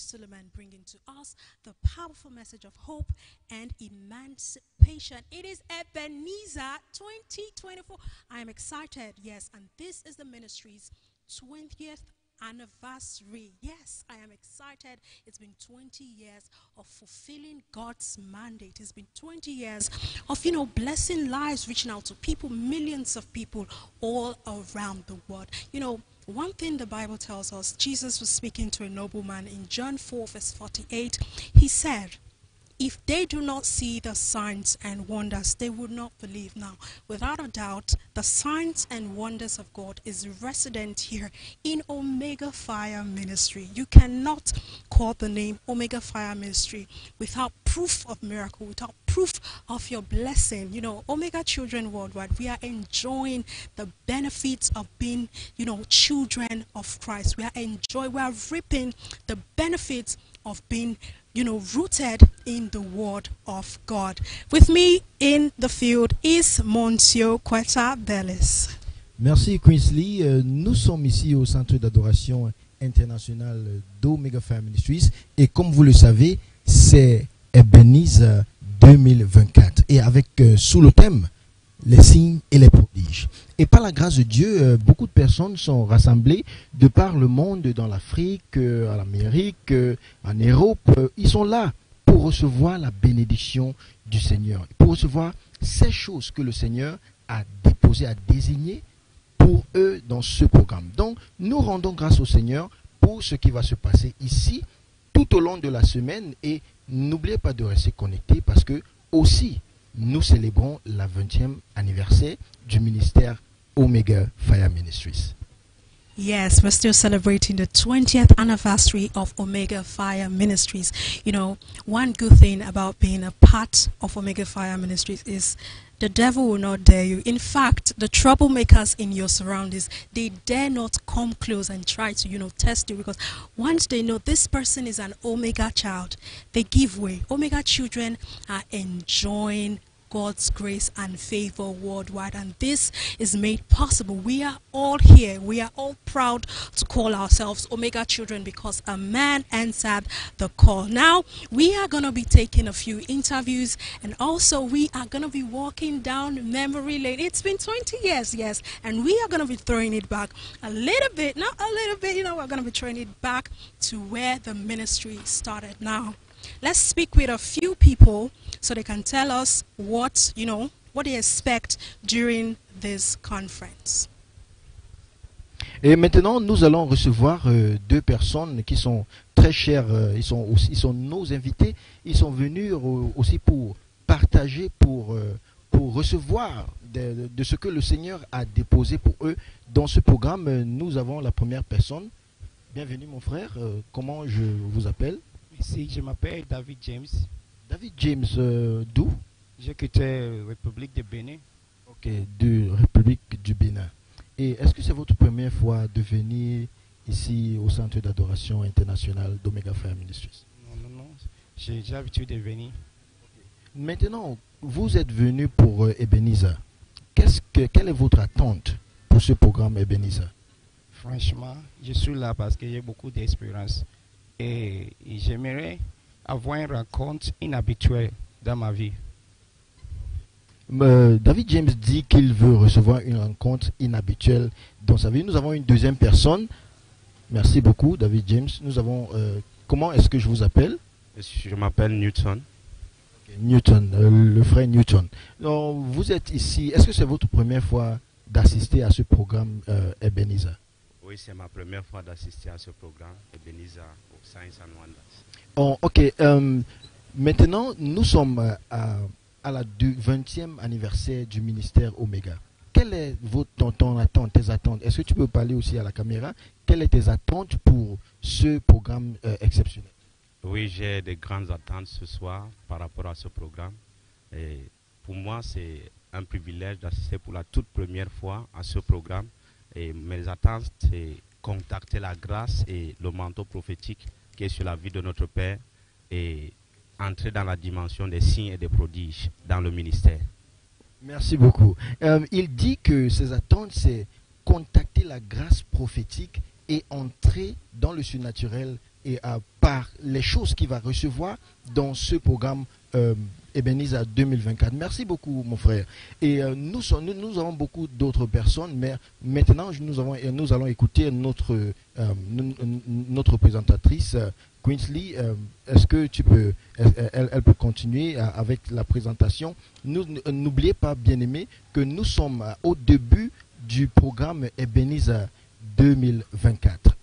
Suleman bringing to us the powerful message of hope and emancipation. It is Ebenezer 2024. I am excited, yes, and this is the ministry's 20th anniversary. Yes, I am excited. It's been 20 years of fulfilling God's mandate. It's been 20 years of, you know, blessing lives, reaching out to people, millions of people all around the world. You know, one thing the Bible tells us, Jesus was speaking to a nobleman in John 4, verse 48. He said, if they do not see the signs and wonders, they would not believe. Now, without a doubt, the signs and wonders of God is resident here in Omega Fire Ministry. You cannot call the name Omega Fire Ministry without proof of miracle, without proof of your blessing. You know, Omega Children Worldwide, we are enjoying the benefits of being, you know, children of Christ. We are enjoying, we are reaping the benefits being you know, rooted in the Word of God. With me in the field is Monsieur Quetta Bellis. Merci Quinsley. Euh, nous sommes ici au centre d'adoration international d'Omega Fire Ministries et comme vous le savez, c'est Ebenezer 2024 et avec euh, sous le thème les signes et les prodiges. Et par la grâce de Dieu, euh, beaucoup de personnes sont rassemblées de par le monde, dans l'Afrique, euh, en Amérique, euh, en Europe. Ils sont là pour recevoir la bénédiction du Seigneur, pour recevoir ces choses que le Seigneur a déposées, a désignées pour eux dans ce programme. Donc, nous rendons grâce au Seigneur pour ce qui va se passer ici tout au long de la semaine et n'oubliez pas de rester connecté parce que aussi nous célébrons la 20e anniversaire du ministère Omega Fire Ministries. Yes, we're still celebrating the 20th anniversary of Omega Fire Ministries. You know, one good thing about being a part of Omega Fire Ministries is the devil will not dare you. In fact, the troublemakers in your surroundings, they dare not come close and try to, you know, test you because once they know this person is an Omega child, they give way. Omega children are enjoying God's grace and favor worldwide. And this is made possible. We are all here. We are all proud to call ourselves Omega Children because a man answered the call. Now, we are going to be taking a few interviews and also we are going to be walking down memory lane. It's been 20 years, yes, and we are going to be throwing it back a little bit, not a little bit, you know, we're going to be throwing it back to where the ministry started. Now, let's speak with a few people so they can tell us what, you know, what they expect during this conference. Et maintenant, nous allons recevoir euh, deux personnes qui sont très chères. Euh, ils, sont nos invités. Ils sont venus aussi pour partager, pour, euh, pour recevoir de, ce que le Seigneur a déposé pour eux. Dans ce programme, nous avons la première personne. Bienvenue mon frère. Comment je vous appelle? Ici, je m'appelle David James. David James, euh, d'où? J'ai quitté la République de Bénin. Ok, de République du Bénin. Et est-ce que c'est votre première fois de venir ici au Centre d'adoration international d'Omega Fire Ministries? Non, non, non. J'ai déjà l'habitude de venir. Maintenant, vous êtes venu pour euh, Ebenezer. Qu'est-ce que, quelle est votre attente pour ce programme Ebenezer? Franchement, je suis là parce que j'ai beaucoup d'expérience. Et j'aimerais avoir une rencontre inhabituelle dans ma vie. David James dit qu'il veut recevoir une rencontre inhabituelle dans sa vie. Nous avons une deuxième personne. Merci beaucoup, David James. Nous avons. euh, comment est-ce que je vous appelle? Je m'appelle Newton. Newton, euh, le frère Newton. Donc, vous êtes ici. Est-ce que c'est votre première fois d'assister à ce programme euh, Ebenezer? Oui, c'est ma première fois d'assister à ce programme, Ebenezer, Science and Wonders. Oh, ok. euh, maintenant, nous sommes euh, à, à la du 20e anniversaire du ministère Omega. Quelle est votre, ton, ton attente, tes attentes? Est-ce que tu peux parler aussi à la caméra? Quelles sont tes attentes pour ce programme euh, exceptionnel? Oui, j'ai de grandes attentes ce soir par rapport à ce programme. Et pour moi, c'est un privilège d'assister pour la toute première fois à ce programme. Et mes attentes, c'est contacter la grâce et le manteau prophétique sur la vie de notre Père et entrer dans la dimension des signes et des prodiges dans le ministère. Merci beaucoup. Euh, il dit que ses attentes, c'est contacter la grâce prophétique et entrer dans le surnaturel et euh, par les choses qu'il va recevoir dans ce programme euh, Ebenezer 2024. Merci beaucoup, mon frère. Et euh, nous, sommes- nous, avons beaucoup d'autres personnes, mais maintenant, nous, avons, et nous allons écouter notre, euh, notre présentatrice, euh. Euh, Est-ce que tu peux, elle, peut continuer euh, avec la présentation? N'oubliez pas, bien-aimés, que nous sommes euh, au début du programme Ebenezer 2024.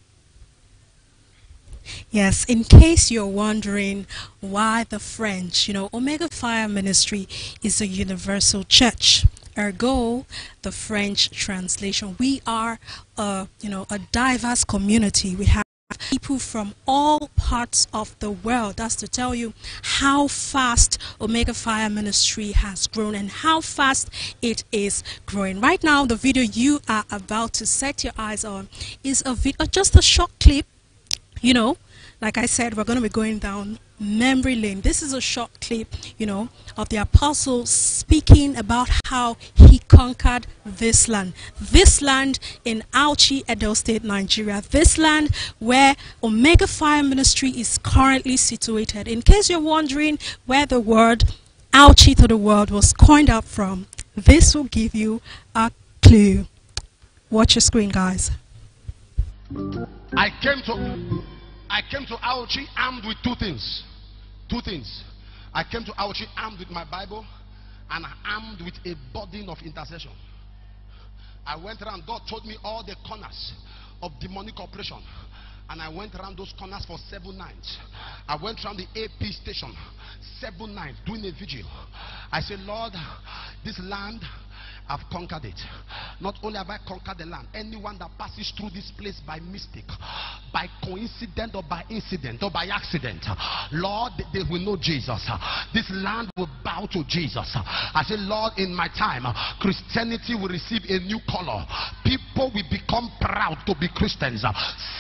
Yes, in case you're wondering why the French, you know, Omega Fire Ministry is a universal church. Ergo, the French translation. We are a, you know, a diverse community. We have people from all parts of the world. That's to tell you how fast Omega Fire Ministry has grown and how fast it is growing. Right now, the video you are about to set your eyes on is a video, uh, just a short clip you know, like I said, we're going to be going down memory lane. This is a short clip, you know, of the apostle speaking about how he conquered this land. This land in Auchi, Edo State, Nigeria. This land where Omega Fire Ministry is currently situated. In case you're wondering where the word Auchi to the world was coined up from, this will give you a clue. Watch your screen, guys. I came to I came to Auchi armed with two things. Two things. I came to Auchi armed with my Bible and armed with a burden of intercession. I went around, God told me all the corners of demonic operation. And I went around those corners for seven nights. I went around the AP station seven nights doing a vigil. I said, Lord, this land I've conquered it. Not only have I conquered the land, anyone that passes through this place by mistake, by coincidence or by incident or by accident, Lord, they will know Jesus. This land will bow to Jesus. I say, Lord, in my time, Christianity will receive a new color. People will become proud to be Christians.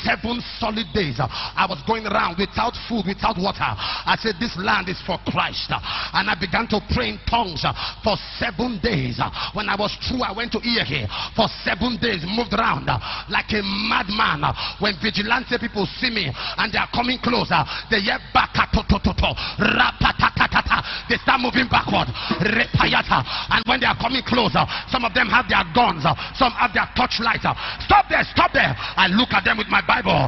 Seven solid days, I was going around without food, without water. I said, This land is for Christ. And I began to pray in tongues for seven days. When I was true. I went to Iahe for seven days, moved around like a madman. When vigilante people see me and they are coming closer, they hear back they start moving backward. And when they are coming closer, some of them have their guns, some have their torchlights. Stop there, stop there. I look at them with my Bible.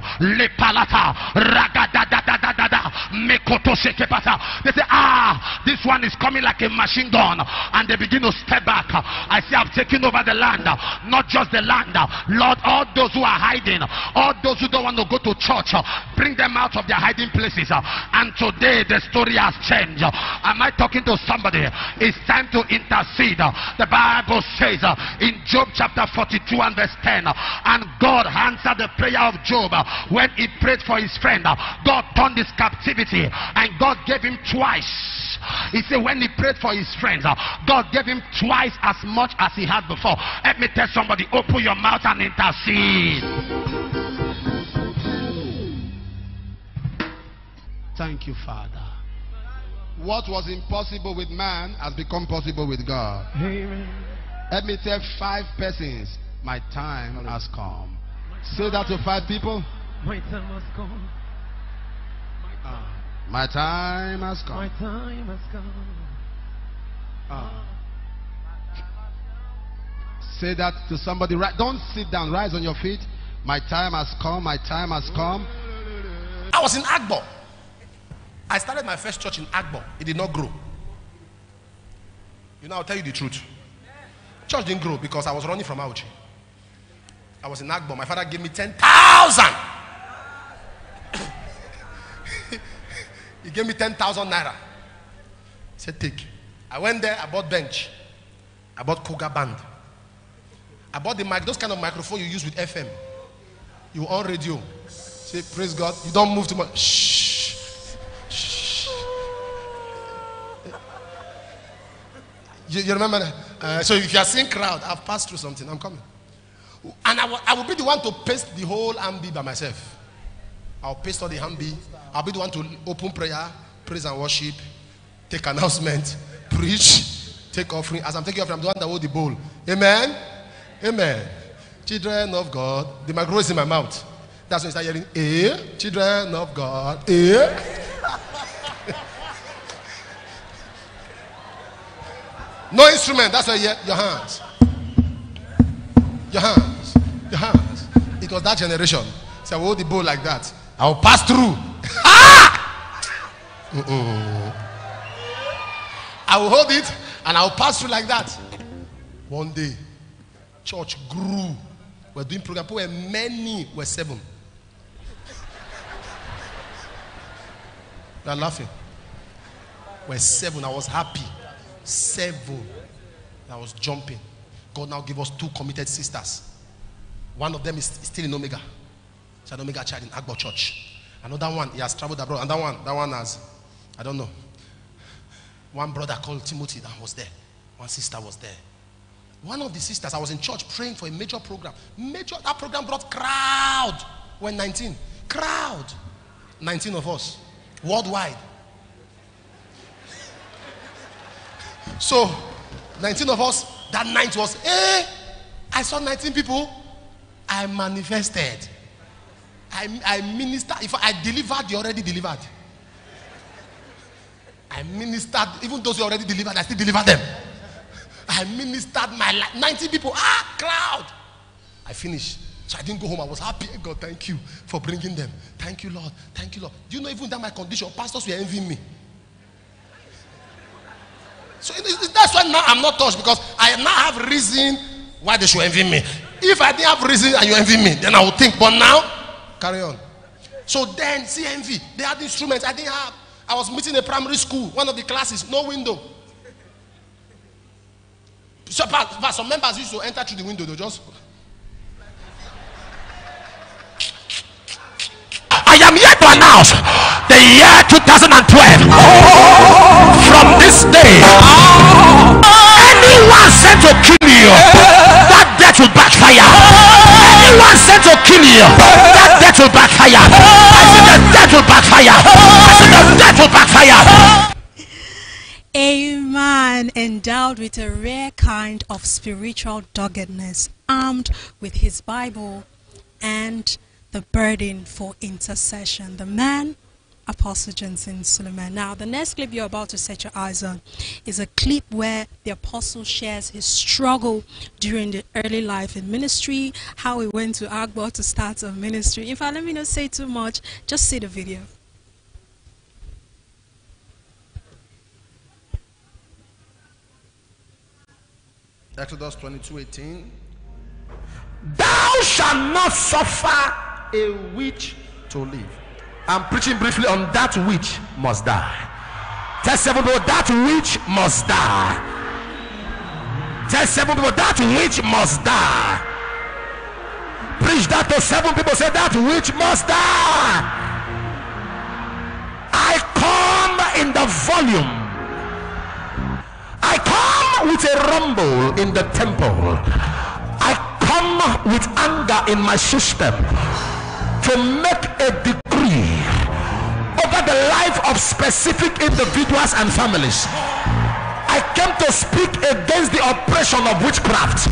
Mekoto shekepata. They say, ah, this one is coming like a machine gun. And they begin to step back. I say, I've taken over the land. Not just the land. Lord, all those who are hiding, all those who don't want to go to church, bring them out of their hiding places. And today the story has changed. Am I talking to somebody? It's time to intercede. The Bible says in Job chapter 42 and verse 10, uh, and God answered the prayer of Job when he prayed for his friend. God turned his captivity and God gave him twice. He said when he prayed for his friends, God gave him twice as much as he had before. Let me tell somebody, open your mouth and intercede. Thank you, Father. What was impossible with man has become possible with God. Amen. Let me tell five persons, my time has come. Say that to five people. My time has come. Ah, my time has My come. time has come. Ah. Say that to somebody. Right, don't sit down. Rise on your feet. My time has come. My time has come. I was in Agbor. I started my first church in Agbor. It did not grow. You know, I'll tell you the truth. Church didn't grow because I was running from Auchi. I was in Agbor. My father gave me 10,000. he gave me 10,000 naira. He said, take. I went there, I bought bench. I bought Koga band. I bought the mic, those kind of microphone you use with FM. You on radio. Say, praise God. You don't move too much. Shh. Shh. You, you remember that? Uh, so if you are seeing crowd, I've passed through something. I'm coming. And I will, I will be the one to paste the whole Ambi by myself. I'll paste all the Ambi. I'll be the one to open prayer, praise and worship, take announcement, preach, take offering. As I'm taking offering, I'm the one that hold the bowl. Amen. Amen. Children of God, the microphone is in my mouth. That's when you start hearing, eh, children of God, eh. no instrument, that's why you your hands. Your hands. Your hands. It was that generation. So I will hold the bowl like that. I will pass through. I will hold it and I will pass through like that. One day, church grew. We're doing program. People were many, were seven. They're laughing. We're seven. I was happy. Seven. I was jumping. God now gave us two committed sisters. One of them is still in Omega. She's an Omega child in Agbor Church. Another one, he has traveled abroad. And that one, that one has, I don't know. One brother called Timothy that was there. One sister was there. One of the sisters, I was in church praying for a major program. Major, that program brought crowd. When 19, crowd. 19 of us, worldwide. So, 19 of us, that night was, eh, I saw 19 people. I manifested. I, I ministered. If I delivered, you already delivered. I ministered, even those who already delivered, I still deliver them. I ministered my life. 90 people, ah, crowd. I finished. So I didn't go home. I was happy. God, thank you for bringing them. Thank you, Lord. Thank you, Lord. Do you know even that my condition, pastors were envying me. So that's why now I'm not touched because I now have reason why they should envy me. If I didn't have reason and you envy me, then I would think. But now, carry on. So then, see envy. They had instruments I didn't have. I was meeting a primary school, one of the classes, no window. So, but, some members used to enter through the window. They just. I am here to announce the year 2012. From this day, anyone sent to kill you, that death will backfire. Anyone sent to kill you, that death will backfire. I said the death will backfire. I said the death will backfire. Endowed with a rare kind of spiritual doggedness, armed with his Bible and the burden for intercession. The man, Apostle Johnson Suleman. Now, the next clip you're about to set your eyes on is a clip where the apostle shares his struggle during the early life in ministry, how he went to Agbor to start a ministry. In fact, let me not say too much, just see the video. Exodus 22 18. Thou shalt not suffer A witch to live. I'm preaching briefly on that witch must die. Tell seven people that witch must die. Tell seven people that witch must die. Preach that to seven people. Say that witch must die. I come in the volume. I come with a rumble in the temple. I come with anger in my system to make a decree over the life of specific individuals and families. I came to speak against the oppression of witchcraft.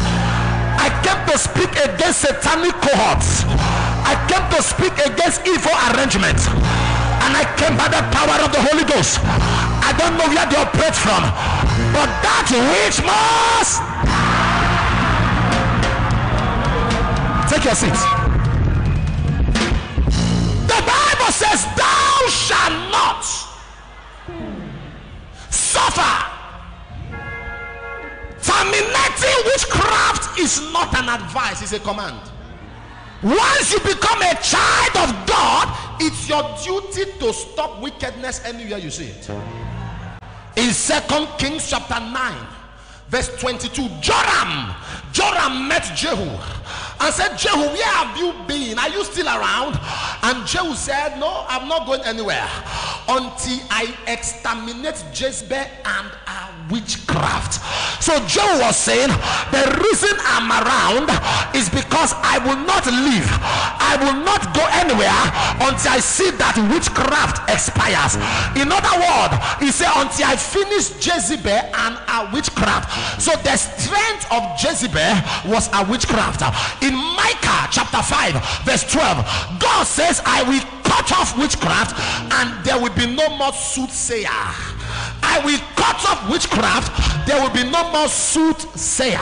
I came to speak against satanic cohorts. I came to speak against evil arrangements. And I came by the power of the Holy Ghost. I don't know where they operate from, but that which must take your seat. The Bible says, Thou shalt not suffer. Terminating witchcraft is not an advice, it's a command. Once you become a child of God, It's your duty to stop wickedness anywhere you see it. In Second Kings chapter 9, Verse 22. Joram, Joram met Jehu And said, Jehu, where have you been? Are you still around? And Jehu said, No, I'm not going anywhere until I exterminate Jezebel and her witchcraft. So Joe was saying, the reason I'm around is because I will not leave. I will not go anywhere until I see that witchcraft expires. In other words, he said, until I finish Jezebel and a witchcraft. So the strength of Jezebel was a witchcraft. In Micah chapter 5, verse 12, God says, I will cut off witchcraft and there will be no more soothsayer. I will cut off witchcraft, there will be no more soothsayer.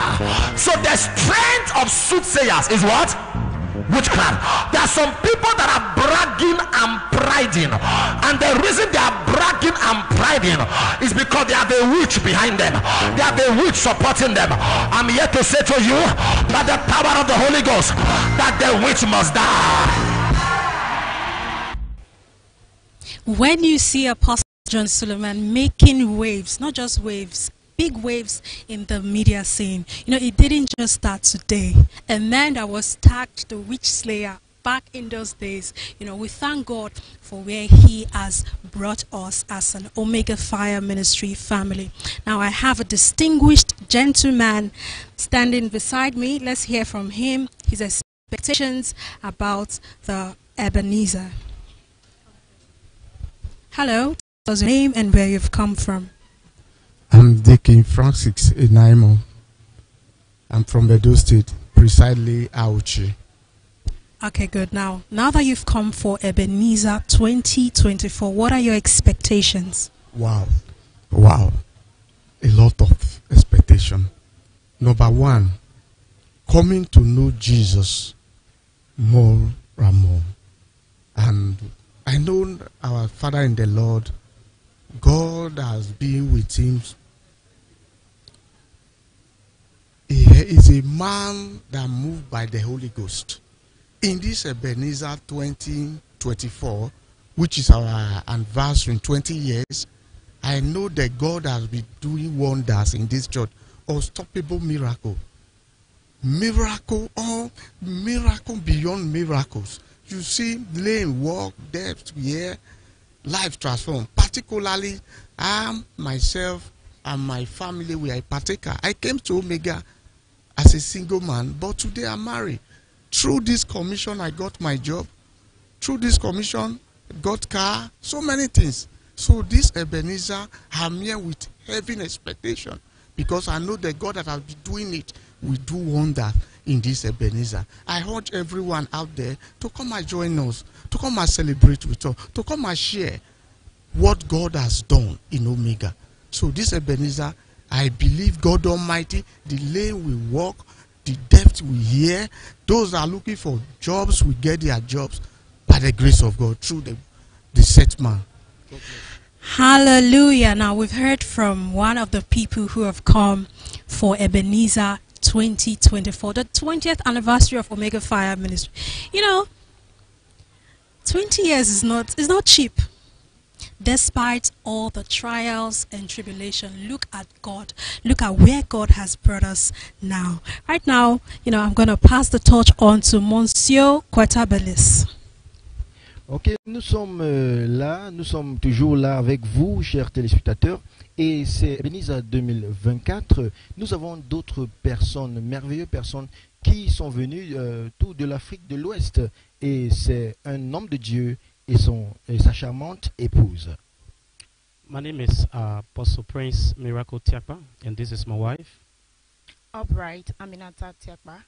So the strength of soothsayers is what? Witchcraft. There are some people that are bragging and priding, and the reason they are bragging and priding is because they have a witch behind them, they have a witch supporting them. I'm here to say to you that the power of the Holy Ghost, that the witch must die. When you see Apostle John Suleman making waves, not just waves, big waves in the media scene, you know, it didn't just start today. A man that was tagged the witch slayer back in those days, you know, we thank God for where He has brought us as an Omega Fire Ministry family. Now, I have a distinguished gentleman standing beside me. Let's hear from him his expectations about the Ebenezer. Hello, what's your name and where you've come from? I'm Deacon Francis Enaimo. I'm from Edo State, precisely Auchi. Okay, good. Now, now that you've come for Ebenezer 2024, what are your expectations? Wow. Wow. A lot of expectation. Number one, coming to know Jesus more and more. And I know our Father in the Lord, God has been with him. He is a man that moved by the Holy Ghost. In this Ebenezer 2024, which is our anniversary in 20 years, I know that God has been doing wonders in this church. Unstoppable miracle. Miracle or miracle beyond miracles. You see, lame walk, depth, here, life transformed. Particularly, I myself and my family we are a partaker. I came to Omega as a single man, but today I'm married. Through this commission, I got my job. Through this commission, got car, so many things. So this Ebenezer, I'm here with heavy expectation because I know the God that has been doing it will do wonder in this Ebenezer. I urge everyone out there to come and join us, to come and celebrate with us, to come and share what God has done in Omega. So this Ebenezer, I believe God Almighty, the lane we walk, the depth we hear, those are looking for jobs will get their jobs by the grace of God through the, the set man. Hallelujah. Now, we've heard from one of the people who have come for Ebenezer 2024, the 20th anniversary of Omega Fire Ministry. You know, 20 years is not is not cheap. Despite all the trials and tribulation, look at God. Look at where God has brought us now. Right now, you know, I'm going to pass the torch on to Monsieur Quatabelis. Ok, nous sommes euh, là, nous sommes toujours là avec vous, chers téléspectateurs, et c'est Ebenezer 2024. Nous avons d'autres personnes, merveilleuses personnes, qui sont venues euh, tout de l'Afrique de l'Ouest, et c'est un homme de Dieu et, son, et sa charmante épouse. My name is uh, Apostle Prince Miracle Tiakpa, and this is my wife. Upright Aminata Tiakba.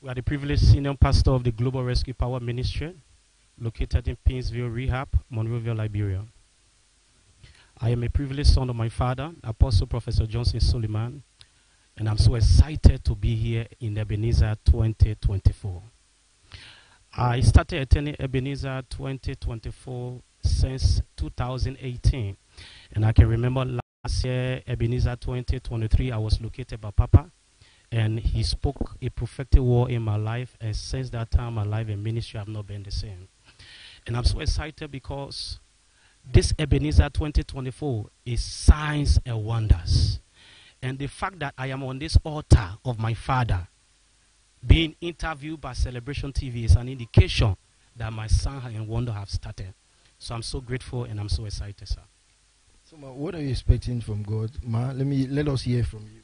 We are the privileged senior pastor of the Global Rescue Power Ministry, located in Pinsville Rehab, Monrovia, Liberia. I am a privileged son of my father, Apostle Professor Johnson Suleiman, and I'm so excited to be here in Ebenezer 2024. I started attending Ebenezer 2024 since 2018, and I can remember last year, Ebenezer 2023, I was located by Papa, and he spoke a prophetic word in my life, and since that time, my life and ministry have not been the same. And I'm so excited because this Ebenezer 2024 is signs and wonders. And the fact that I am on this altar of my father, being interviewed by Celebration TV, is an indication that my son and wonder have started. So I'm so grateful and I'm so excited, sir. So, Ma, what are you expecting from God? Ma, let me let us hear from you.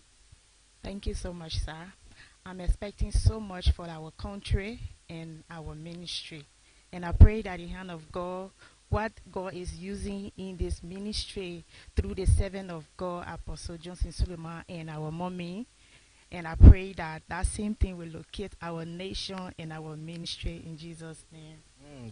Thank you so much, sir. I'm expecting so much for our country and our ministry. And I pray that the hand of God, what God is using in this ministry through the servant of God, Apostle Johnson Suleman, and our mommy. And I pray that that same thing will locate our nation and our ministry in Jesus' name.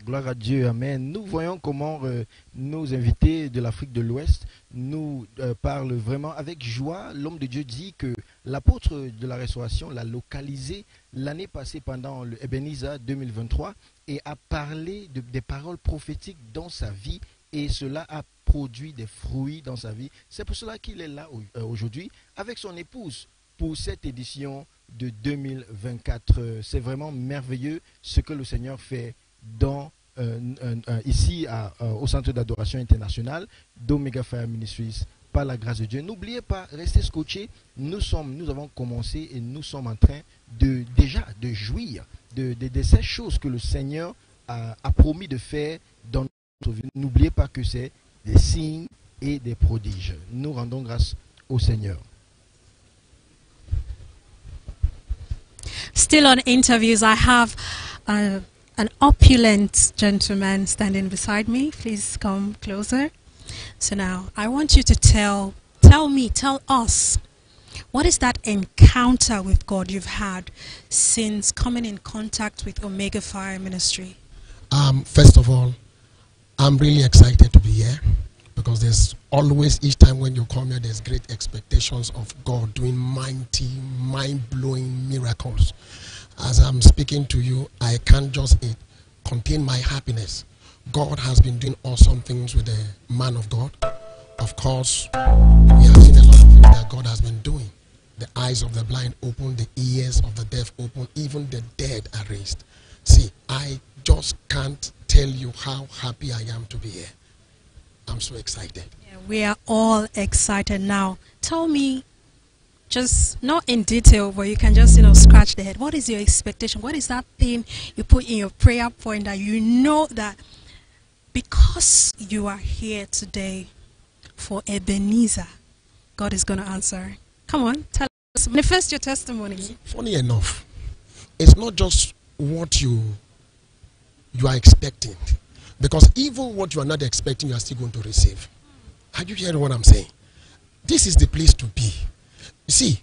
Gloire à Dieu, Amen. Nous voyons comment euh, nos invités de l'Afrique de l'Ouest nous euh, parlent vraiment avec joie. L'homme de Dieu dit que l'apôtre de la restauration l'a localisé l'année passée pendant le Ebenezer 2023 et a parlé de- des paroles prophétiques dans sa vie et cela a produit des fruits dans sa vie. C'est pour cela qu'il est là euh, aujourd'hui avec son épouse pour cette édition de 2024. Euh, C'est vraiment merveilleux ce que le Seigneur fait dans, euh, un- un- ici euh, au Centre d'adoration international d'Omega Fire Ministries par la grâce de Dieu. N'oubliez pas, restez scotchés. Nous, sommes, nous avons commencé et nous sommes en train de déjà de jouir de, de- ces choses que le Seigneur a, a promis de faire dans notre vie. N'oubliez pas que c'est des signes et des prodiges. Nous rendons grâce au Seigneur. Still on interviews, I have uh, an opulent gentleman standing beside me. Please come closer. So now, I want you to tell, tell me, tell us, what is that encounter with God you've had since coming in contact with Omega Fire Ministry? Um, first of all, I'm really excited to be here because there's always, each time when you come here, there's great expectations of God doing mighty, mind blowing miracles. As I'm speaking to you, I can't just eh, contain my happiness. God has been doing awesome things with the man of God. Of course, we have seen a lot of things that God has been doing. The eyes of the blind open, the ears of the deaf open, even the dead are raised. See, I just can't tell you how happy I am to be here. I'm so excited. Yeah, we are all excited now. Tell me, just not in detail, but you can just you know scratch the head. What is your expectation? What is that thing you put in your prayer point that you know that because you are here today for Ebenezer, God is going to answer? Come on, tell us. Manifest your testimony. Funny enough, it's not just what you you are expecting, because even what you are not expecting, you are still going to receive. Are you hearing what I'm saying? This is the place to be. You see,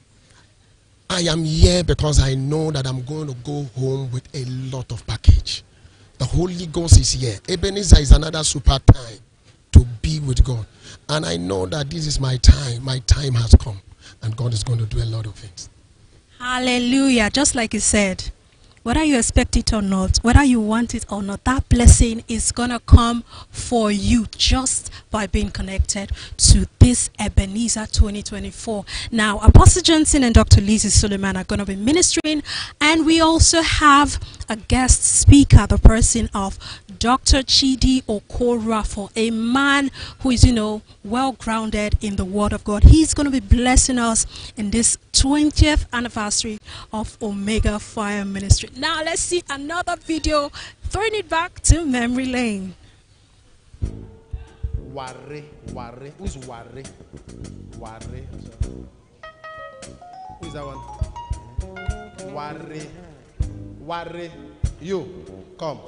I am here because I know that I'm going to go home with a lot of package. The Holy Ghost is here. Ebenezer is another super time to be with God. And I know that this is my time. My time has come. And God is going to do a lot of things. Hallelujah. Just like you said, whether you expect it or not, whether you want it or not, that blessing is going to come for you just by being connected to this Ebenezer 2024. Now, Apostle Johnson and Dr. Lizzie Suleman are going to be ministering, and we also have a guest speaker, the person of Dr. Chidi Okora, for a man who is, you know, well grounded in the Word of God. He's going to be blessing us in this 20th anniversary of Omega Fire Ministry. Now, let's see another video, throwing it back to memory lane. Ware, Ware. Who's Ware? Ware. Who is that one? Ware. Ware. You. Come.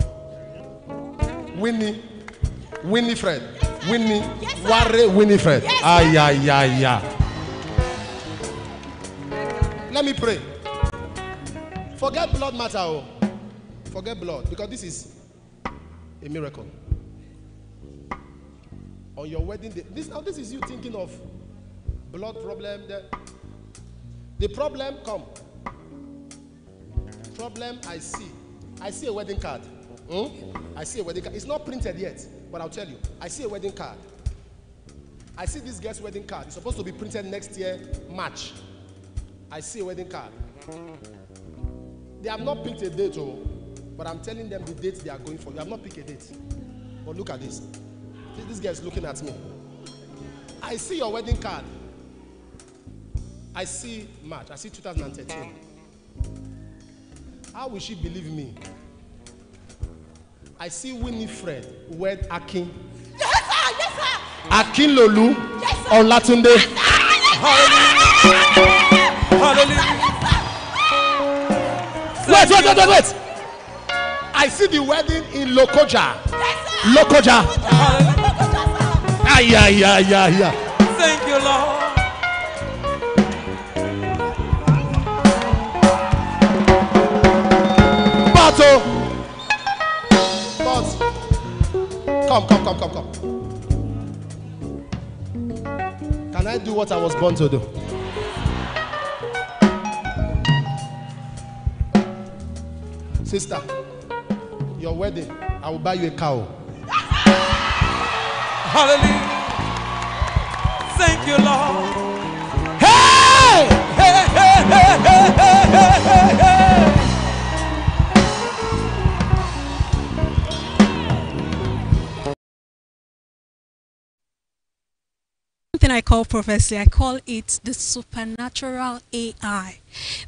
Winnie. Winifred. Winnie. Ware Winifred. Ah, yeah, yeah, yeah. Let me pray. Forget blood matter. Oh. Forget blood. Because this is a miracle on your wedding day. This now this is you thinking of blood problem. The, the problem come. Problem I see. I see a wedding card. Hmm? I see a wedding card. It's not printed yet, but I'll tell you. I see a wedding card. I see this girl's wedding card. It's supposed to be printed next year, March. I see a wedding card. They have not picked a date, oh, but I'm telling them the date they are going for. You have not picked a date. But look at this. This, girl is looking at me. I see your wedding card. I see March. I see 2013. How will she believe me? I see Winifred wed Akin. Yes, sir. Yes, sir. Akin Lolu Yes, sir. Olatunde. Hallelujah. wait, wait, wait, wait, wait. I see the wedding in Lokoja. Lokoja. Ay, ay, ay, ay, ay. Thank you, Lord. But, come, come, come, come, come. Can I do what I was born to do? Sister, your wedding, I will buy you a cow. Hallelujah. Thank you, Lord. I call prophecy. I call it the supernatural AI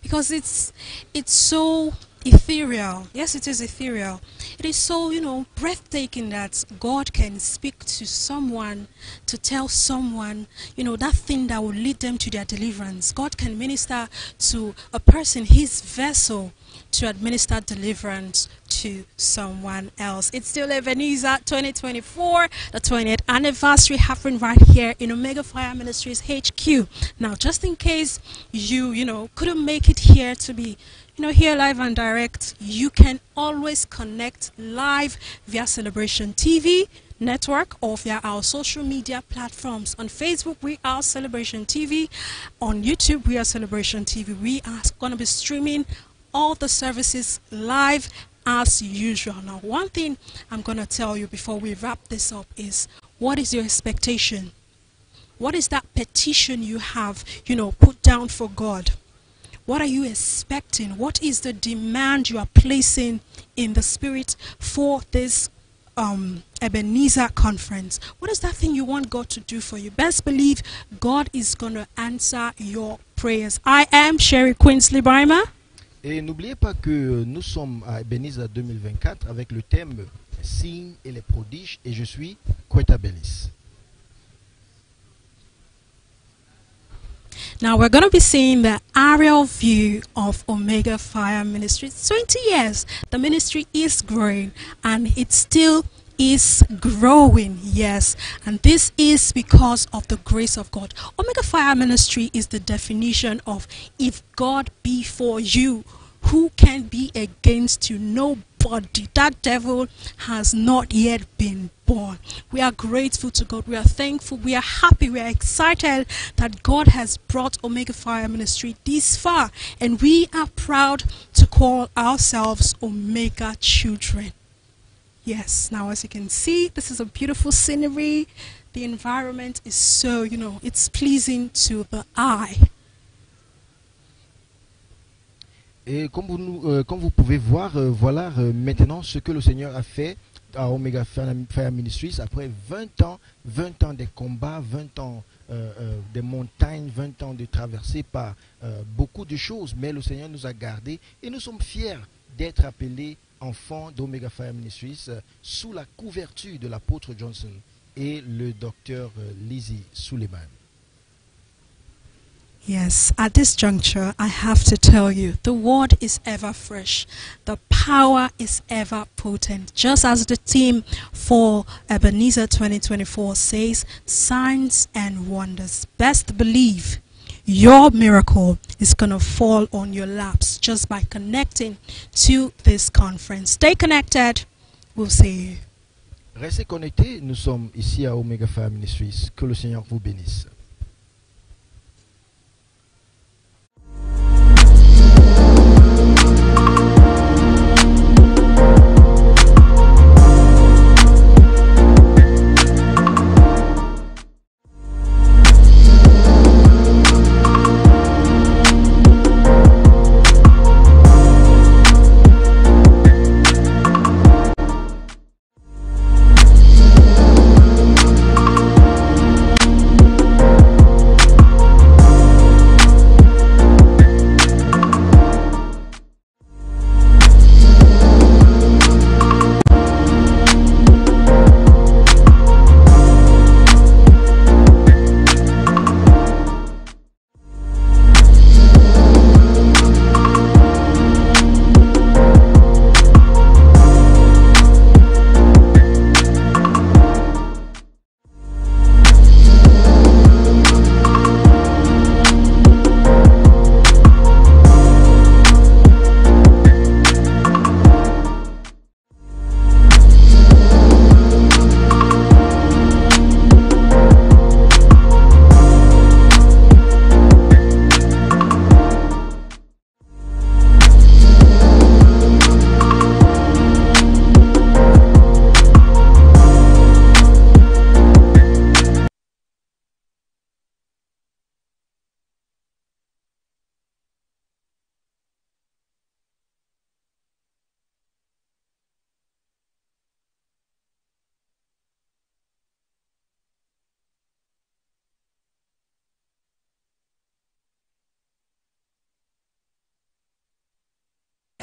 because it's it's so ethereal. Yes, it is ethereal. It is so, you know, breathtaking that God can speak to someone to tell someone, you know, that thing that will lead them to their deliverance. God can minister to a person, his vessel, to administer deliverance to someone else. It's still Ebenezer 2024, the 20th anniversary happening right here in Omega Fire Ministries HQ. Now, just in case you, you know, couldn't make it here to be you know, here live and direct, you can always connect live via Celebration TV network or via our social media platforms. On Facebook, we are Celebration TV. On YouTube, we are Celebration TV. We are going to be streaming all the services live as usual. Now, one thing I'm going to tell you before we wrap this up is what is your expectation? What is that petition you have, you know, put down for God? What are you expecting? What is the demand you are placing in the spirit for this um, Ebenezer conference? What is that thing you want God to do for you? Best believe God is going to answer your prayers. I am Sherry Quinsley Brymer. Et n'oubliez pas que nous sommes à Ebenezer 2024 avec le thème Signes et les prodiges et je suis Quetta Bellis. Now we're going to be seeing the aerial view of Omega Fire Ministry. 20 years, the ministry is growing and it still is growing, yes. And this is because of the grace of God. Omega Fire Ministry is the definition of if God be for you, who can be against you? Nobody. That devil has not yet been born. We are grateful to God. We are thankful. We are happy. We are excited that God has brought Omega Fire Ministry this far. And we are proud to call ourselves Omega children. Yes, now as you can see, this is a beautiful scenery. The environment is so, you know, it's pleasing to the eye. Et comme vous, euh, comme vous pouvez voir, euh, voilà euh, maintenant ce que le Seigneur a fait à Omega Fire Ministries après 20 ans, 20 ans des combats, 20 ans euh, euh, des montagnes, 20 ans de traversées par euh, beaucoup de choses, mais le Seigneur nous a gardés et nous sommes fiers d'être appelés enfants d'Omega Fire Ministries sous la couverture de l'apôtre Johnson et le docteur Lizzie Suleiman. Yes, at this juncture, I have to tell you the word is ever fresh, the power is ever potent. Just as the team for Ebenezer 2024 says, signs and wonders. Best believe your miracle is going to fall on your laps just by connecting to this conference. Stay connected. We'll see you. Restez connectés, nous sommes ici à Omega Fire Ministries. Que le Seigneur vous bénisse.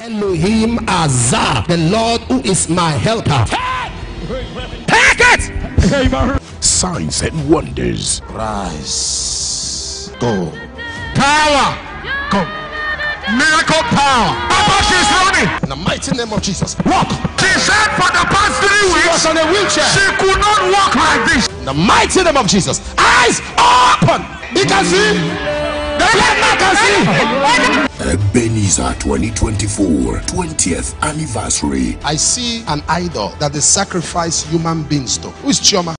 Elohim Azar, the Lord who is my helper. Take it! Signs and wonders. Rise. Go. Power. Go. Miracle power. Papa, she's running. In the mighty name of Jesus. Walk. She said for the past three weeks. She weeks was on a wheelchair. she could not walk like this. In the mighty name of Jesus. Eyes open. You can see. The blind man can see. Ebenezer 2024 20th anniversary. I see an idol that they sacrifice human beings to. Who is Choma?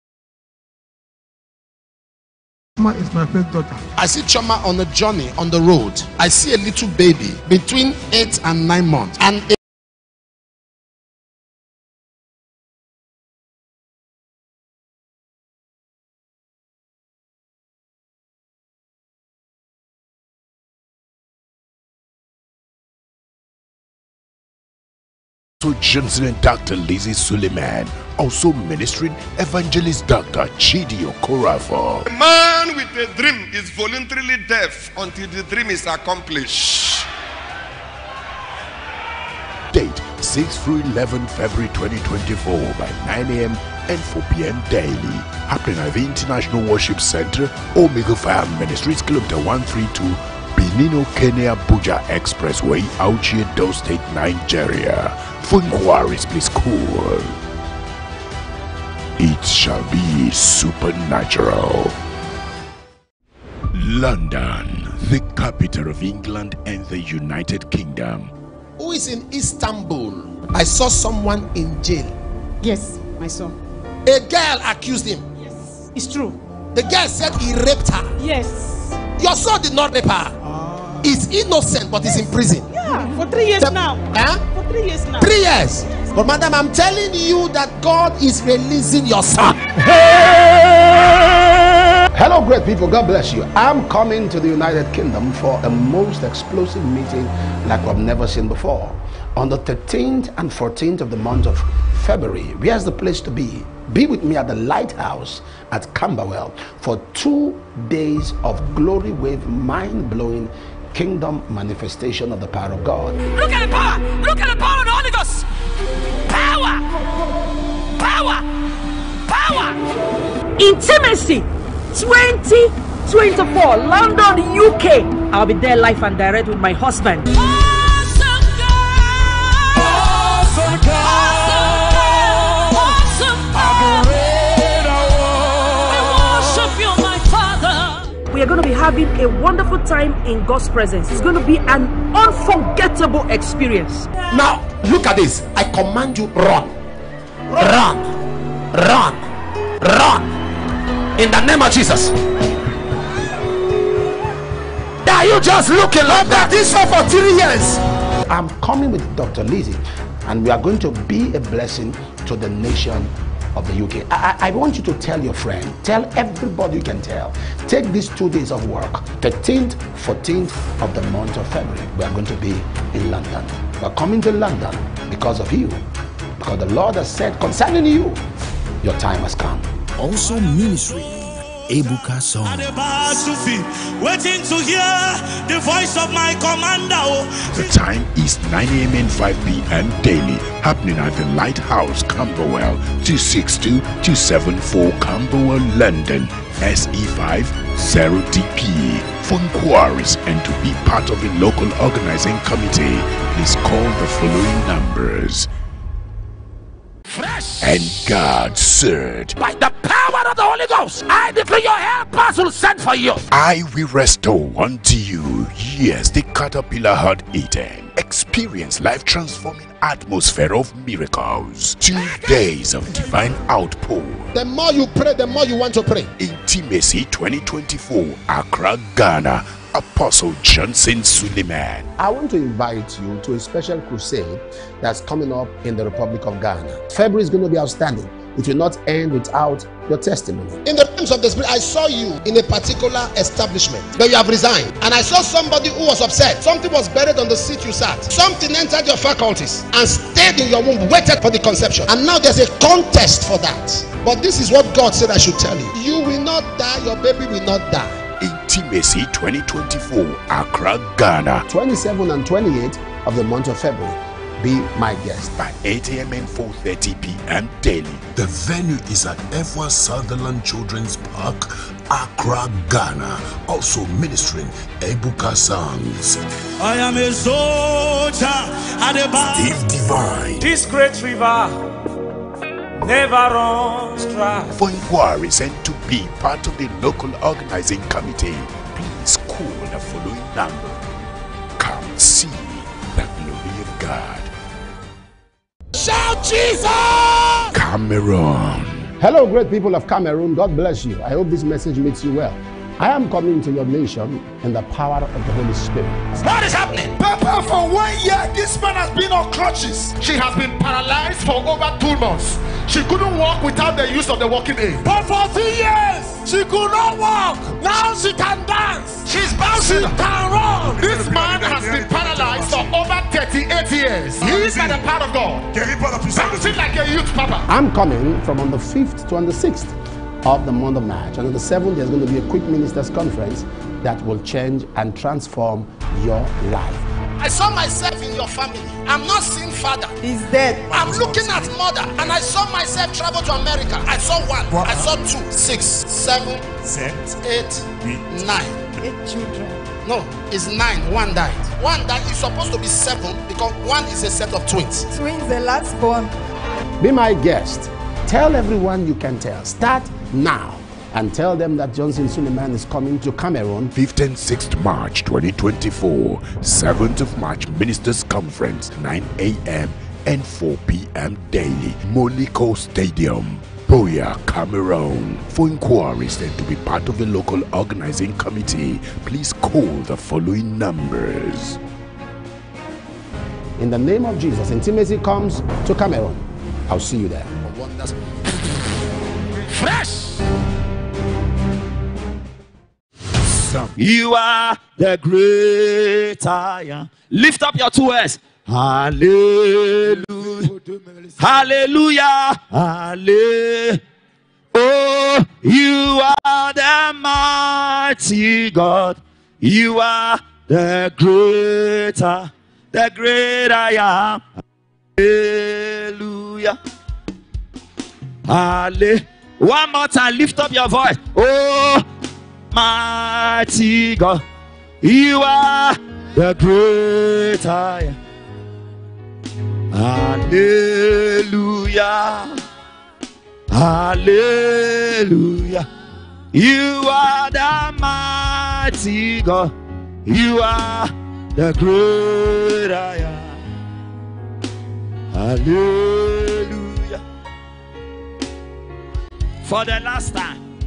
Choma is my first daughter. I see Choma on a journey on the road. I see a little baby between eight and nine months. And So and Dr. Lizzie Suleman, also ministering evangelist Dr. Chidi Okorafor. A man with a dream is voluntarily deaf until the dream is accomplished. Date 6 through 11 February 2024 by 9 a.m. and 4 p.m. daily. Happening at the International Worship Center, Omega Fire Ministries, Kilometer 132, Benin Okene Abuja Expressway, Auchi, Edo State, Nigeria. For inquiries, please call. It shall be supernatural. London, the capital of England and the United Kingdom. who is in Istanbul? I saw someone in jail. Yes, my son. A girl accused him. Yes, it's true. The girl said he raped her. Yes. Your son did not rape her. He's innocent, but he's in prison. Yeah, for three years The- now. Huh? For three years now. Three years. But madam, I'm telling you that God is releasing your son. Hello, great people. God bless you. I'm coming to the United Kingdom for a most explosive meeting like I've never seen before. On the 13th and 14th of the month of February, where's the place to be? Be with me at the Lighthouse at Camberwell for two days of glory wave, mind blowing kingdom manifestation of the power of God. Look at the power! Look at the power of the Holy Ghost! Power! Power! Power! Intimacy 2024 London, UK. I'll be there live and direct with my husband. We are going to be having a wonderful time in God's presence. It's going to be an unforgettable experience. Now, look at this. I command you, run. Run. Run. Run. In the name of Jesus. Are you just looking like that? This for three years. I'm coming with Dr. Lizzie, and we are going to be a blessing to the nation of the UK. I, I want you to tell your friend, tell everybody you can tell. Take these two days of work, 13th, 14th of the month of February. We are going to be in London. We're coming to London because of you, because the Lord has said concerning you, your time has come. Also ministry, Ebuka song. Waiting to hear the voice of my commander. oh. The time is 9 a.m. and 5 p.m. daily, happening at the Lighthouse, Camberwell, 262 274 Camberwell, London, SE5 0DP. For inquiries and to be part of the local organizing committee, please call the following numbers. And God said, By the power of the Holy Ghost, I declare your helpers will send for you. I will restore unto you, yes, the caterpillar had eaten. Experience life transforming atmosphere of miracles. Two days of divine outpour. The more you pray, the more you want to pray. Intimacy 2024, Accra, Ghana. Apostle Johnson Suleman. I want to invite you to a special crusade that's coming up in the Republic of Ghana. February is going to be outstanding. It will not end without your testimony. In the realms of the spirit, I saw you in a particular establishment, but you have resigned. And I saw somebody who was upset. Something was buried on the seat you sat. Something entered your faculties and stayed in your womb, waited for the conception. And now there's a contest for that. But this is what God said I should tell you. You will not die, your baby will not die. Intimacy 2024, Accra, Ghana. 27 and 28 of the month of February. Be my guest. By 8 a.m. and 4.30 p.m. daily. The venue is at Efua Sutherland Children's Park, Accra, Ghana. Also ministering Ebuka songs. I am a soldier at the back. Steve Divine. This great river never runs dry. For inquiries and to be part of the local organizing committee, please call the following number. Come see the glory of God. Shout Jesus! Cameroon. Hello, great people of Cameroon. God bless you. I hope this message makes you well. I am coming to your nation in the power of the Holy Spirit. What is happening? Papa, for one year, this man has been on crutches. She has been paralyzed for over two months. She couldn't walk without the use of the walking aid. But for three years, she could not walk. Now she can dance. She's bouncing. She can run. This man has been paralyzed for over 38 years. He is by the power of God. Bouncing like a youth, Papa. I'm coming from on the 5th to on the 6th of the month of March. And on the 7th, there's going to be a quick ministers conference that will change and transform your life. I saw myself in your family. I'm not seeing father. He's dead. I'm looking at mother, and I saw myself travel to America. I saw one. I saw two, six, seven, eight, nine. Eight children. No, it's nine. One died. One died. It's supposed to be seven because one is a set of twins. Twins, the last born. Be my guest. Tell everyone you can tell. Start now and tell them that Johnson Suleman is coming to Cameroon. 5th and 6th March 2024, 7th of March Ministers Conference, 9 a.m. and 4 p.m. daily, Molyko Stadium. Buea, Cameroon. For inquiries and to be part of the local organizing committee, please call the following numbers. In the name of Jesus, intimacy comes to Cameroon. I'll see you there. Fresh. You are the great I am. Lift up your two hands. Hallelujah. Hallelujah. Hallelujah. Oh, you are the mighty God. You are the greater, the great I am. Hallelujah. Hallelujah. One more time, lift up your voice. Oh, mighty God, you are the great I am. Hallelujah. Hallelujah. You are the mighty God. You are the great I am. Hallelujah. For the last time.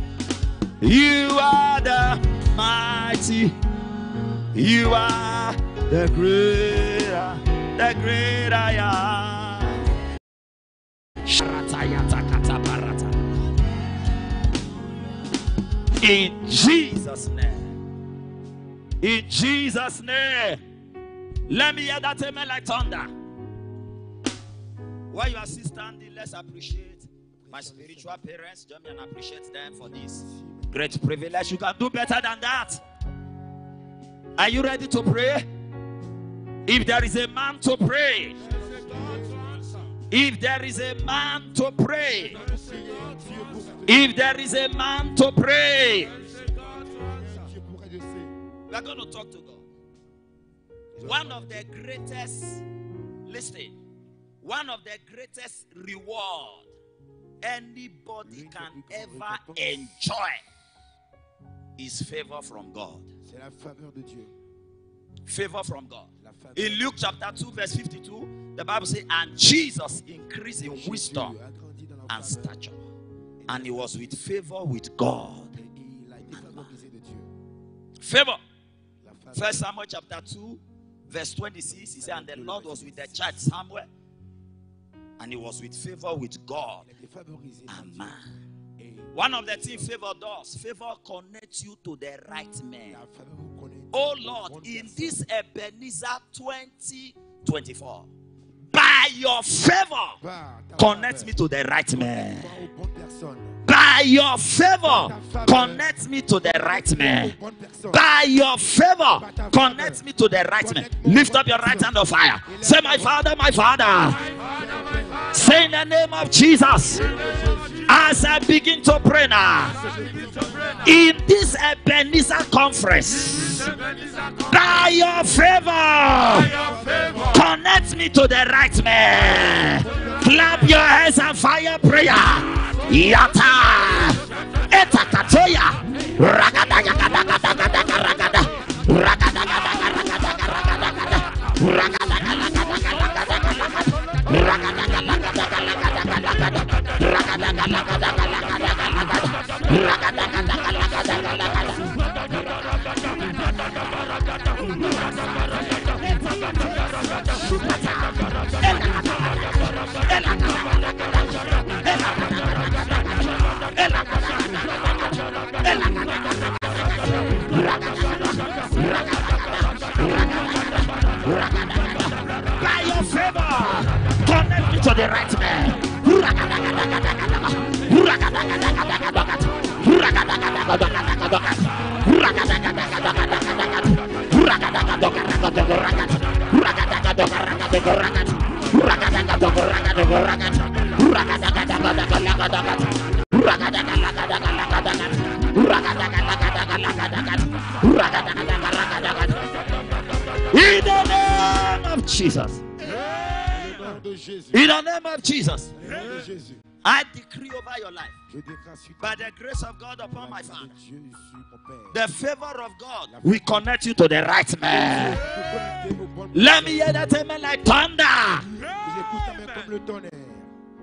You are the mighty. You are the great, the great I am. In Jesus' name. In Jesus' name. Let me hear that amen like thunder. While you are still standing, let's appreciate my spiritual parents. Join me and appreciate them for this great privilege. You can do better than that. Are you ready to pray? If there is a man to pray, if there is a man to pray, if there is a man to pray, we are going to talk to God. One of the greatest, listen, one of the greatest reward anybody can ever enjoy is favor from God. C'est la faveur de Dieu. Favor from God. In Luke chapter 2, verse 52, the Bible says, And Jesus increased in wisdom and stature, and he was with favor with God. Favor. First Samuel chapter 2, verse 26, he said, And the Lord was with the church Samuel, and he was with favor with God and man. One of the things favor does, favor connects you to the right man. Oh Lord, in this Ebenezer 2024, by your favor, connect me to the right man. By your favor, connect me to the right man. By your favor, connect me to the right man. Lift up your right hand of fire. Say, My Father, my Father. Say in the name of Jesus. As I begin to pray now, in this Ebenezer conference, by your favor, connect me to the right man. Clap your hands and fire prayer. Yata. Eta katoya. Ragada gada gada gada gada ragada. Ragada gada gada gada gada gada. Ragada By your favor, connect to the right man. In the name of Jesus. In the name of Jesus. I decree over your life. By the grace of God upon my father. The favor of God will connect you to the right man. Let me hear that amen like thunder.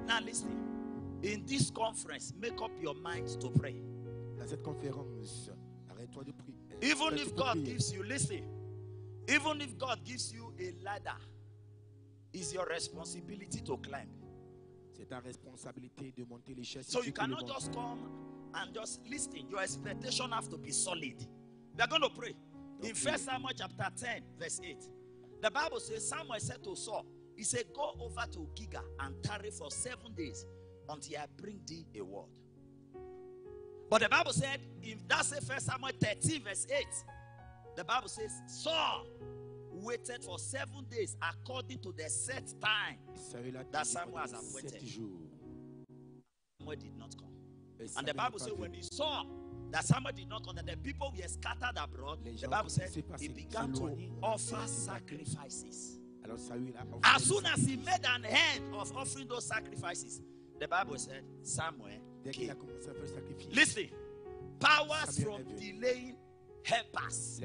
Now listen. In this conference, make up your mind to pray. Dans cette conférence, arrête-toi de prier. Even if God gives you, listen, even if God gives you a ladder, it's your responsibility to climb. C'est ta responsabilité de monter l'échelle. So you tu peux le cannot just come and just listen. Your expectation have to be solid. We are going to pray. In First Samuel chapter 10, verse 8, the Bible says Samuel said to Saul, He said, Go over to Gilgal and tarry for seven days until I bring thee a word. But the Bible said, if that's a First Samuel 13, verse 8, the Bible says, Saul waited for seven days according to the set time that Samuel has appointed. Samuel did not come. And the Bible said when he saw that Samuel did not come, that the people were scattered abroad, the Bible said he began to offer sacrifices. Alors Saül a offert As soon as he made an end of offering those sacrifices, the Bible said Samuel Dès qu'il a came. commencé à faire le sacrifice, Listen, powers from delaying help us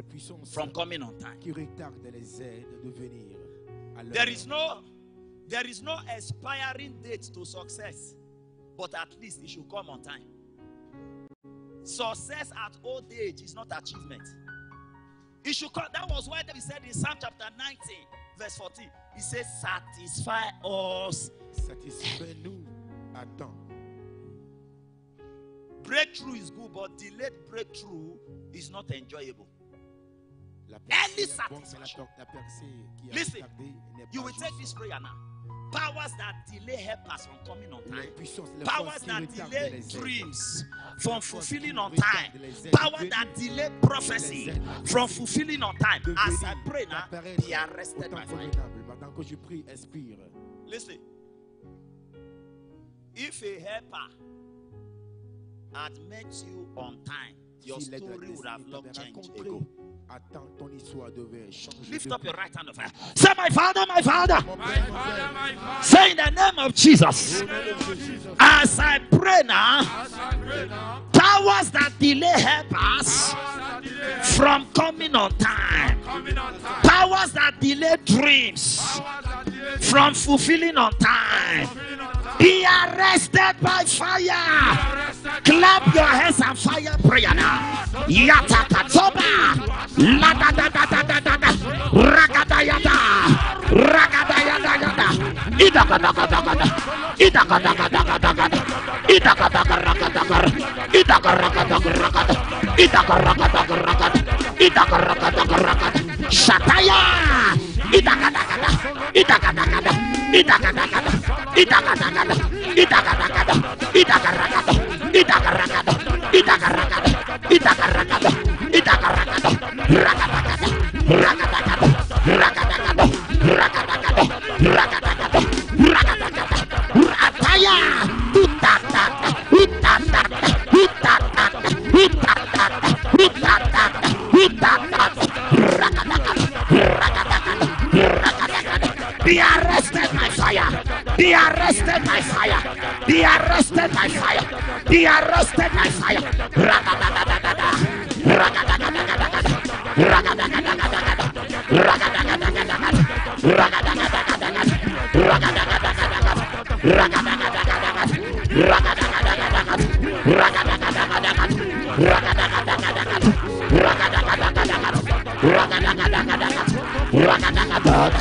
from coming on time. qui retardent les aides de venir à l'heure. There is no there is no expiring date to success, but at least it should come on time. Success at old age is not achievement. It should come. That was why David said in Psalm chapter 19, verse 14, he says, Satisfy us. Satisfais-nous à temps. Breakthrough is good, but delayed breakthrough is not enjoyable. La Early percée est bonne, mais la, satisfaction. la percée qui a Listen, You will take this prayer now. Powers that delay help us from coming on time. Powers that delay dreams from Les forces qui fulfilling on time. les aides Power that delay prophecy from fulfilling on time. As I pray now, be arrested by fire. convenable. Maintenant que je prie, expire. Listen. If a helper had met you on time, your Si l'aide de la story would have destinée long t'avait changed rencontré, ago. attends, ton histoire devait changer. Lift up your right hand of fire. Say, My Father, my Father. Mon Père, mon Père, Say in the name of Jesus. au nom de Jésus, As I pray now, powers that delay help us from coming on time. Powers that delay dreams from fulfilling on time. Be arrested by fire. Clap your hands and fire prayer now. Yata katoba. La da da da da da da da. Ragada yada. Ragada yada yada. Ida gada gada gada. Ida gada gada gada gada. Ida gada gada gada gada. Ida gada gada gada gada. Ida gada gada gada gada. Ida gada gada gada gada. Shataya. Ida gada gada. Ida Be arrested by fire. Be arrested by fire. Be arrested by fire. Be arrested by fire. Ragadagada,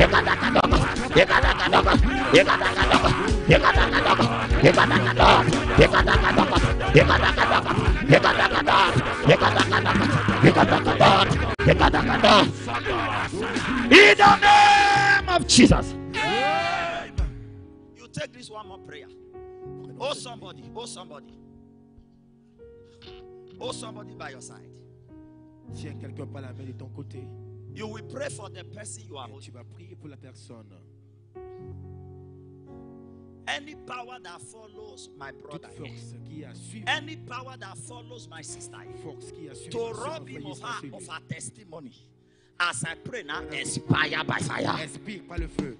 In the name of Jesus. You take this one more prayer. Oh, somebody. Oh, somebody. Oh, somebody by your side. Tiens quelqu'un par la main de ton côté. You will pray for the person you are Et tu vas prier pour la personne. Any power that follows my brother, force qui a suivi, any power that follows my sister, force qui a suivi to rob him of her, of her testimony. As I pray now, expire by fire. Expire par le feu.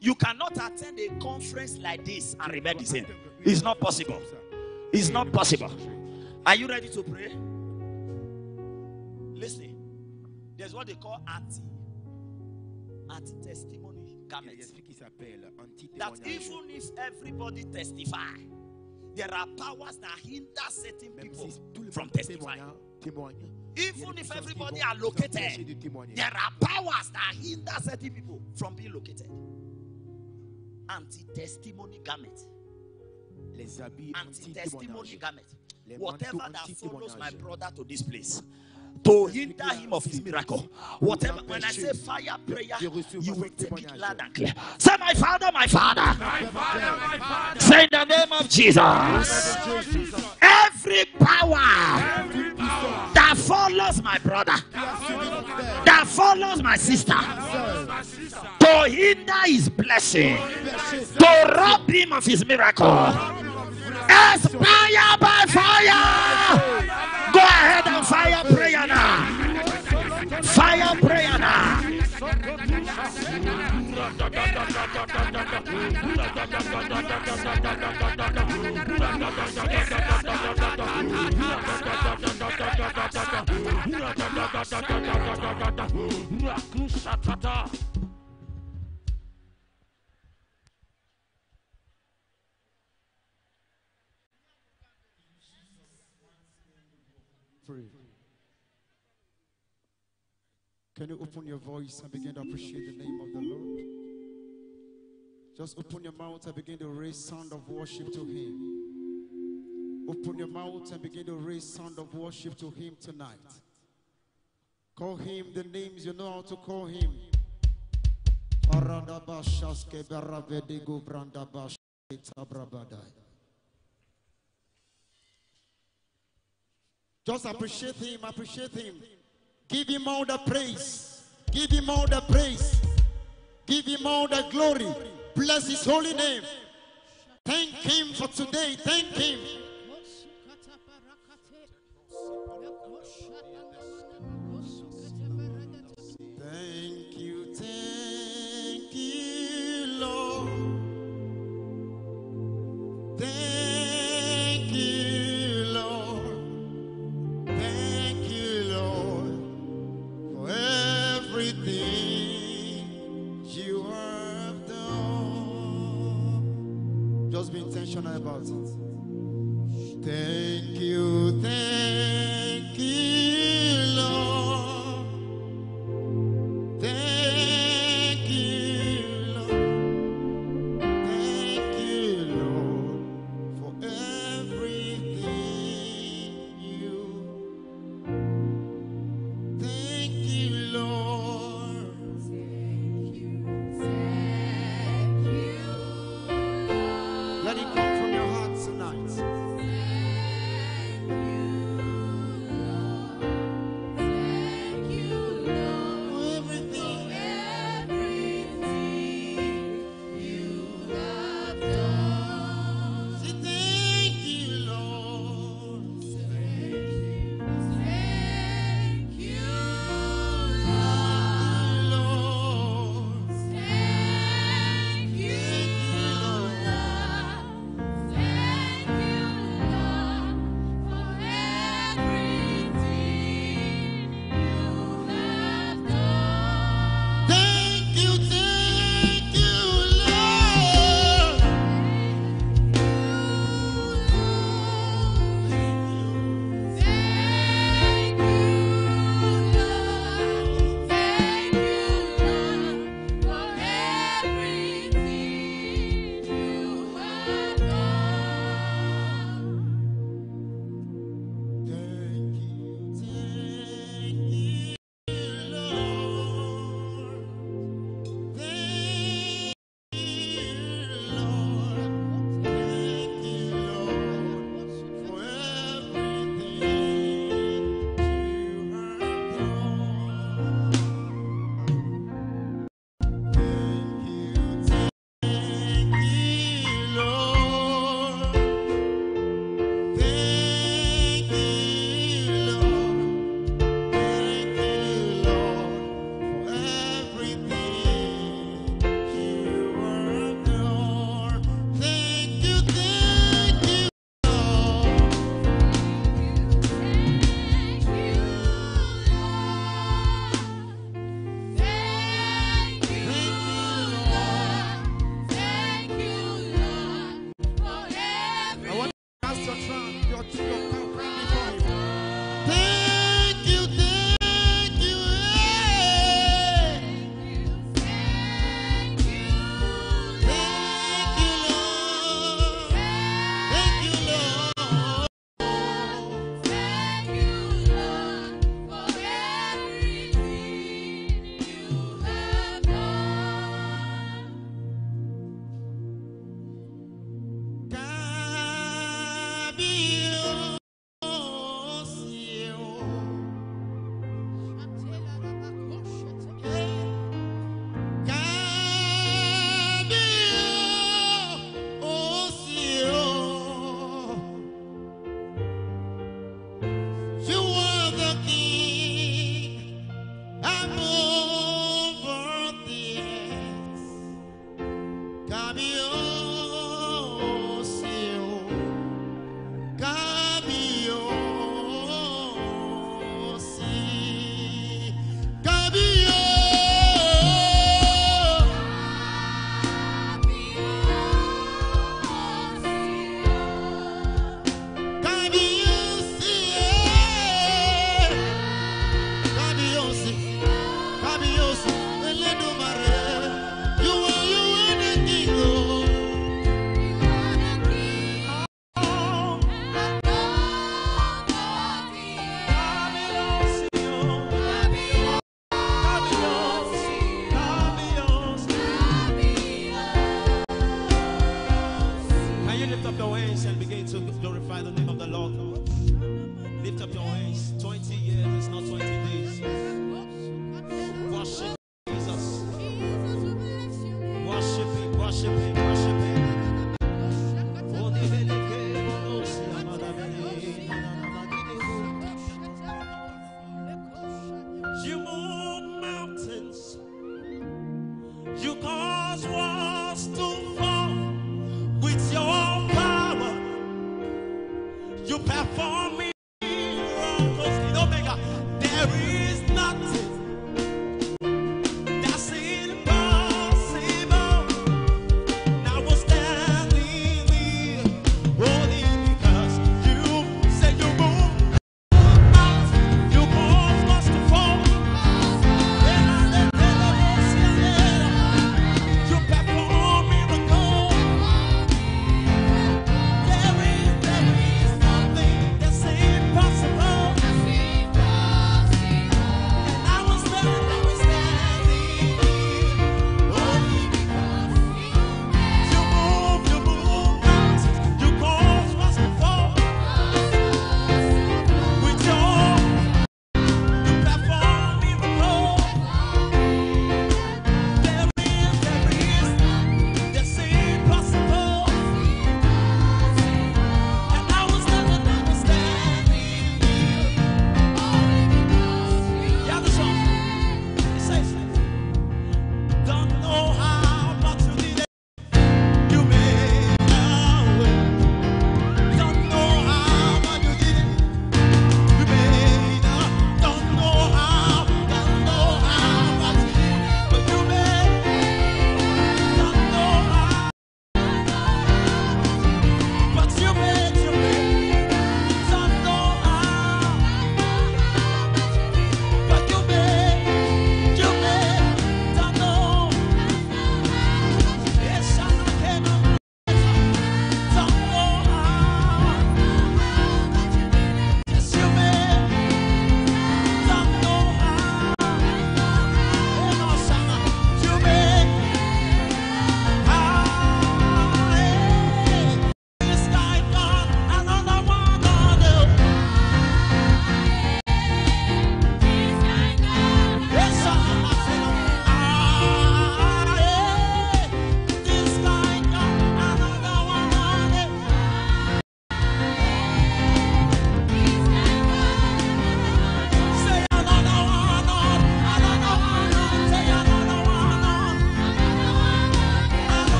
You cannot attend a conference like this and remain the same. It's not possible. It's not possible. Are you ready to pray? Listen. There's what they call anti anti testimony Il y a garment. l'esprit That even if everybody testify, there are powers that hinder certain people si tout le from testifying. témoigne, témoigne, il y a Even if everybody are located, there are powers that hinder certain people from being located. Anti-testimony garment. Anti-testimony garment. Whatever that follows my brother to this place. To hinder him of his miracle. Whatever, when I say fire prayer, you will take it loud and clear. Say, My Father, my Father. Say, in the name of Jesus. Every power that follows my brother, that follows my sister, to hinder his blessing, to rob him of his miracle, expire by fire. Ahead and fire prayer now. Fire prayer now. Can you open your voice and begin to appreciate the name of the Lord? Just open your mouth and begin to raise sound of worship to Him. Open your mouth and begin to raise sound of worship to Him tonight. Call Him the names you know how to call Him. Just appreciate him, appreciate him. Give him all the praise. Give him all the praise. Give him all the glory. Bless his holy name. Thank him for today. Thank him. Done.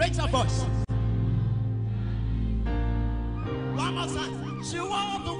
Raise your voice. One more time. You are the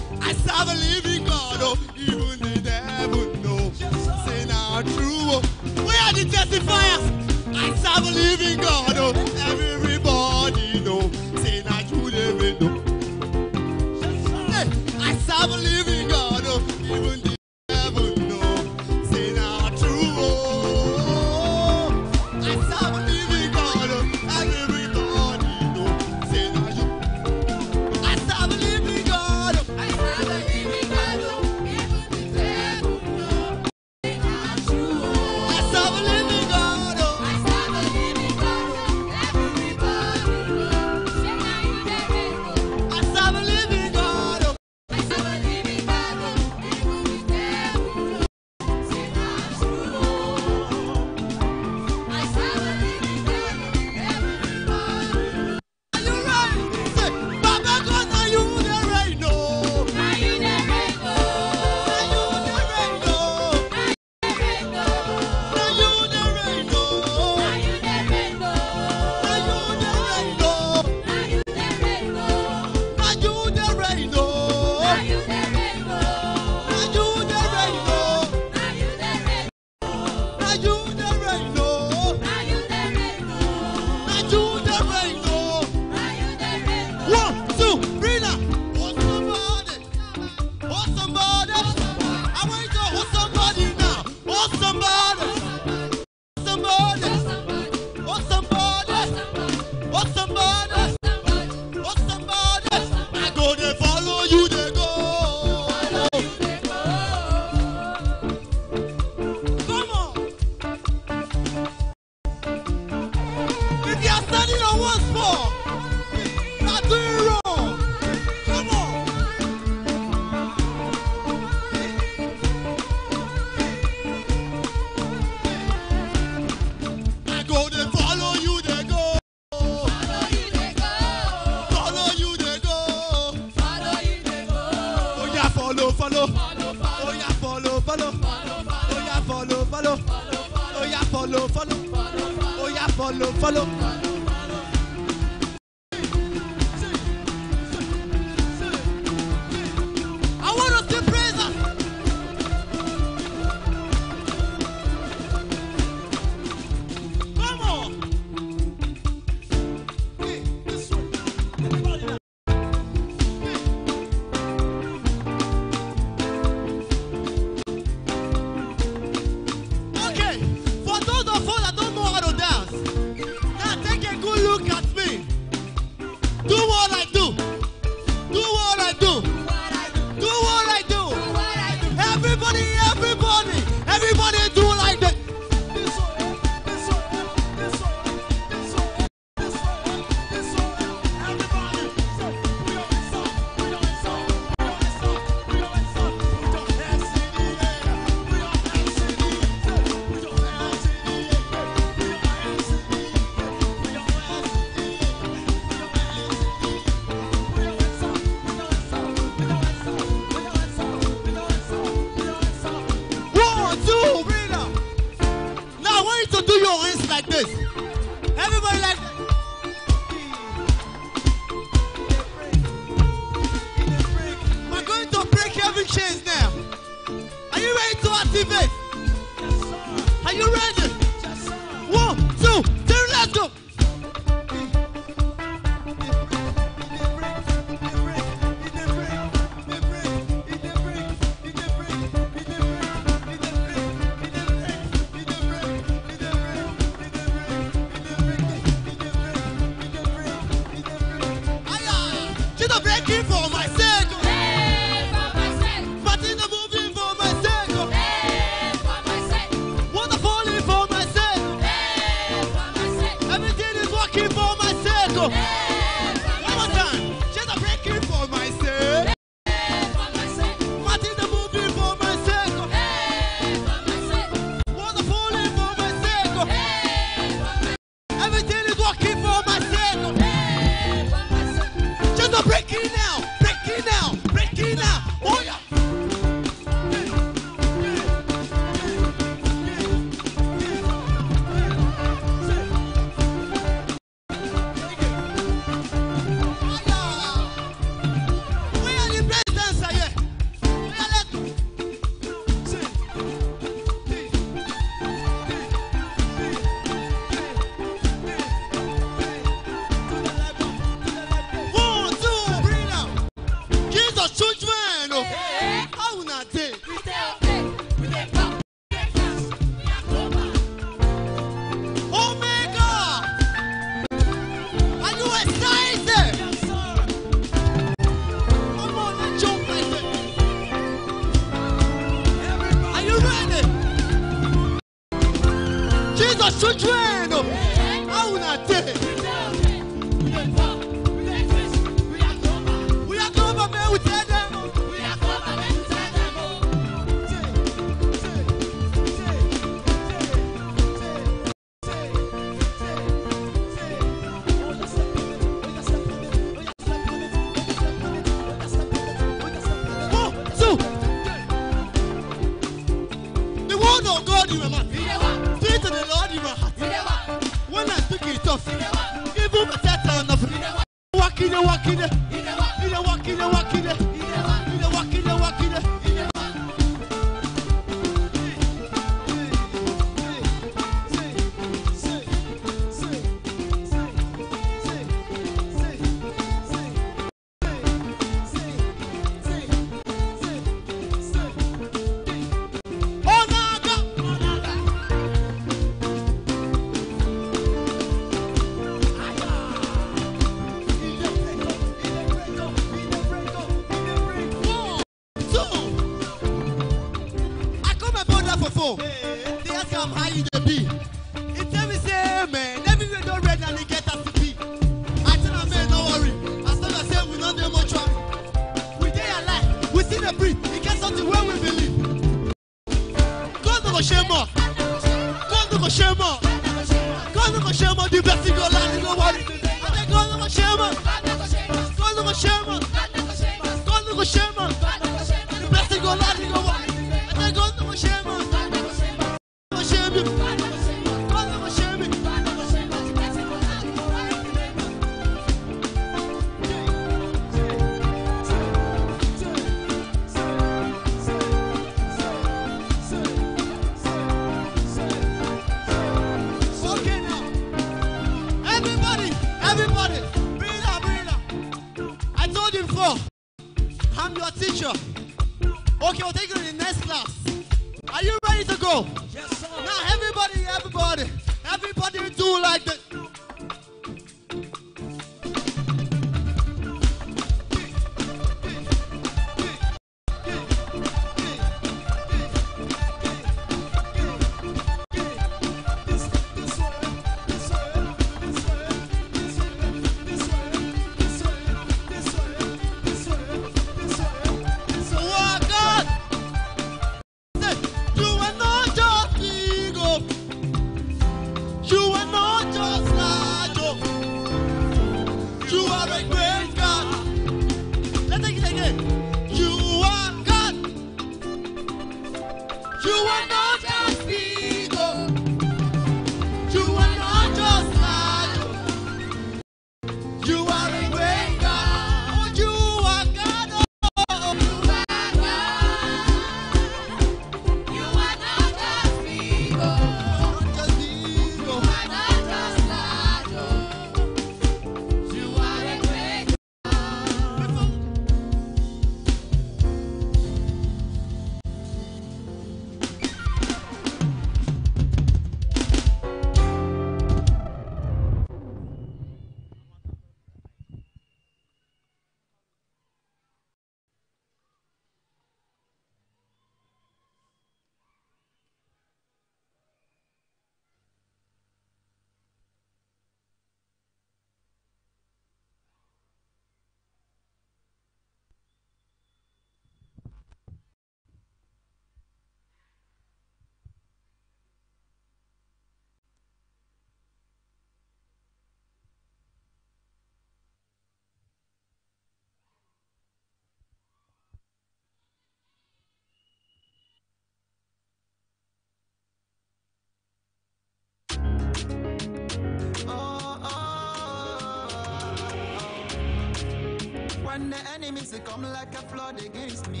blood against me.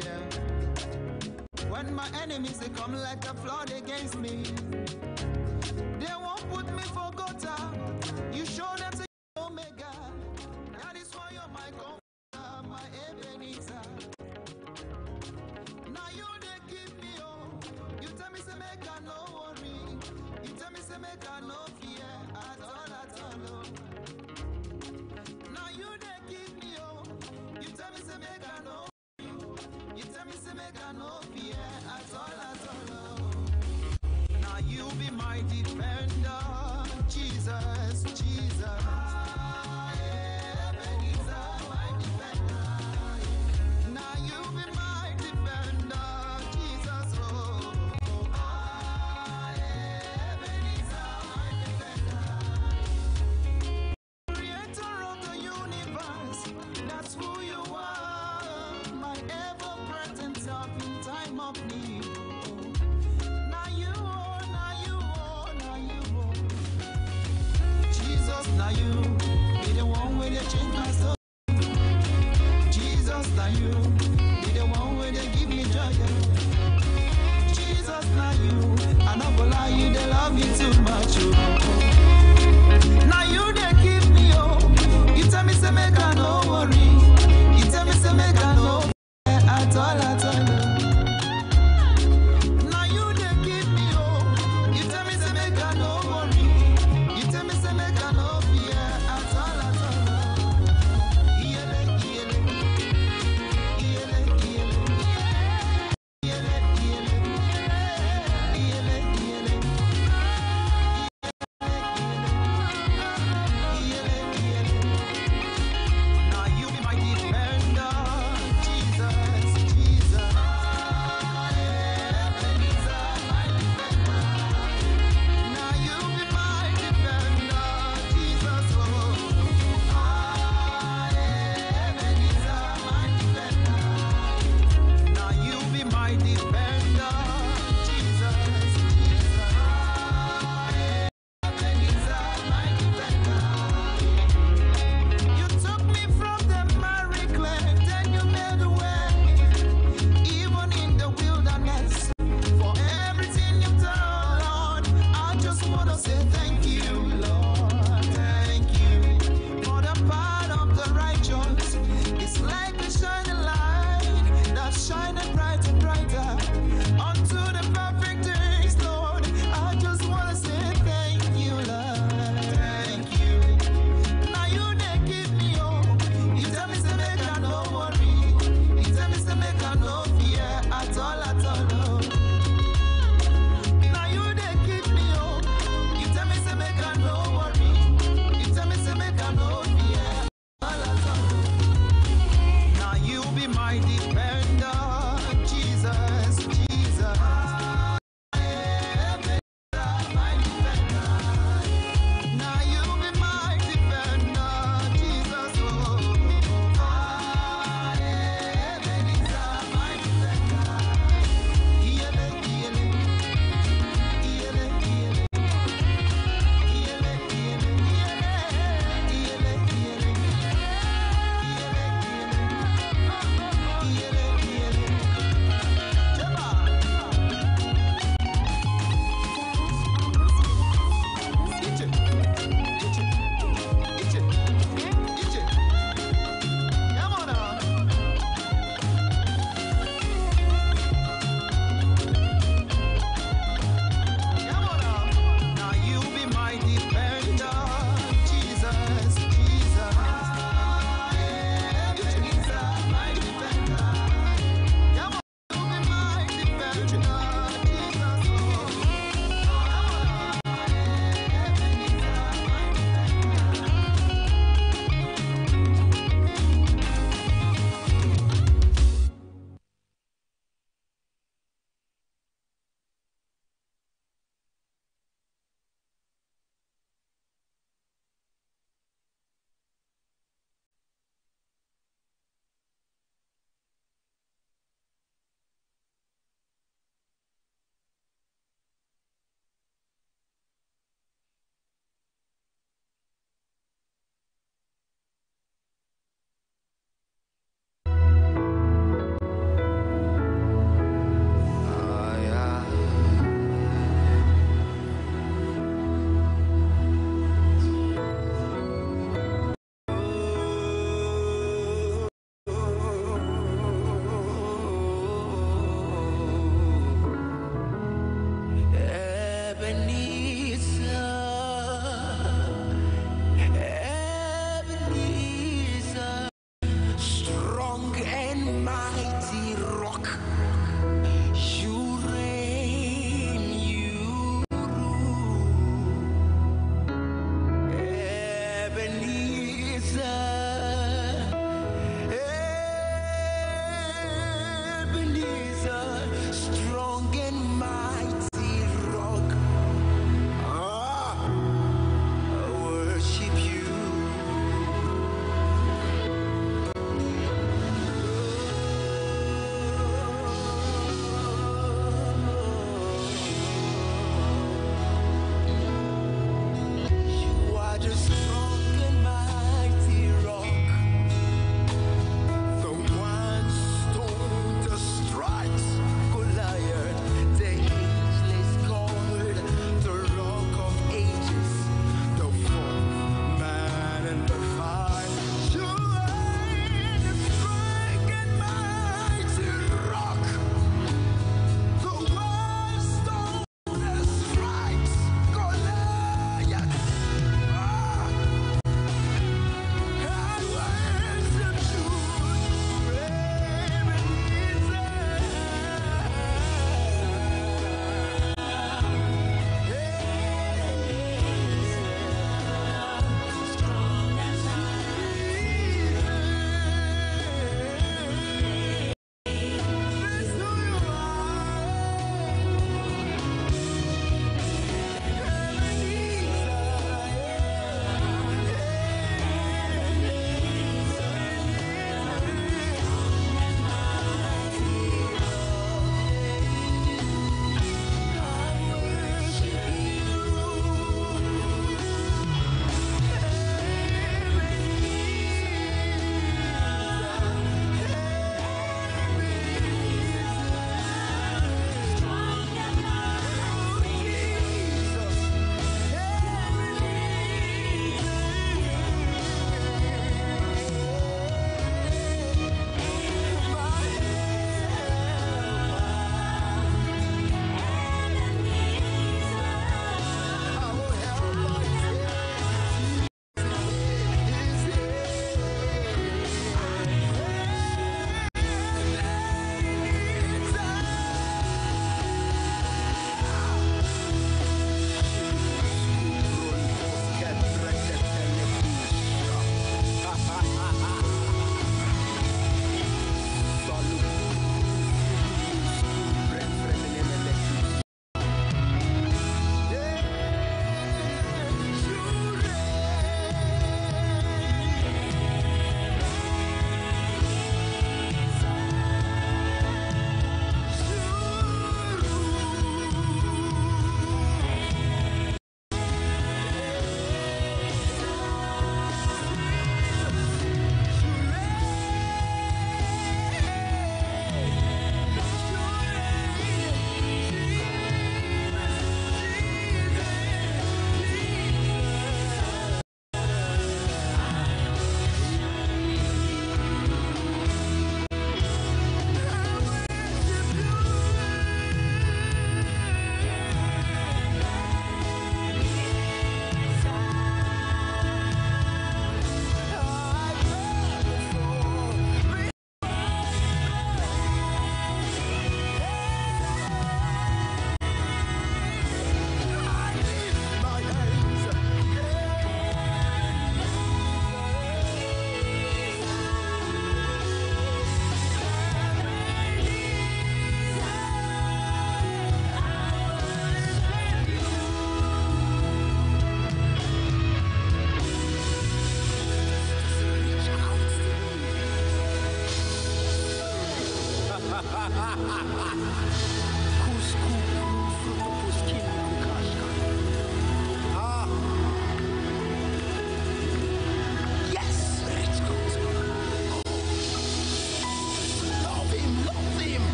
Yeah. When my enemies they come like a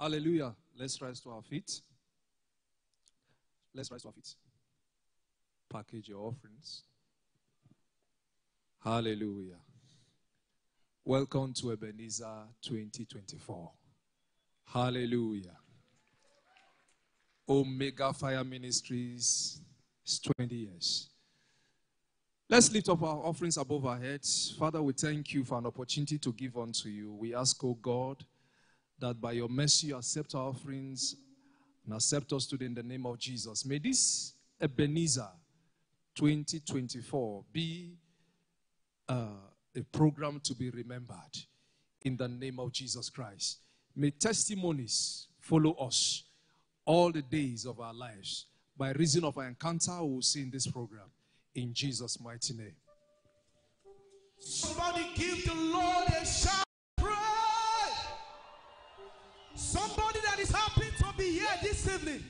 Hallelujah. Let's rise to our feet. Let's rise to our feet. Package your offerings. Hallelujah. Welcome to Ebenezer 2024. Hallelujah. Omega Fire Ministries is 20 years. Let's lift up our offerings above our heads. Father, we thank you for an opportunity to give unto you. We ask, O God, that by your mercy you accept our offerings and accept us today in the name of Jesus. May this Ebenezer 2024 be uh, a program to be remembered in the name of Jesus Christ. May testimonies follow us all the days of our lives by reason of our encounter we will see in this program. In Jesus' mighty name. Somebody give the Lord a shout. Be here this evening.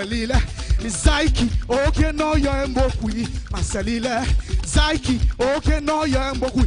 maselile zaiki oke n'ọyọ mgbokwi maselile zaiki no ya mgbokwi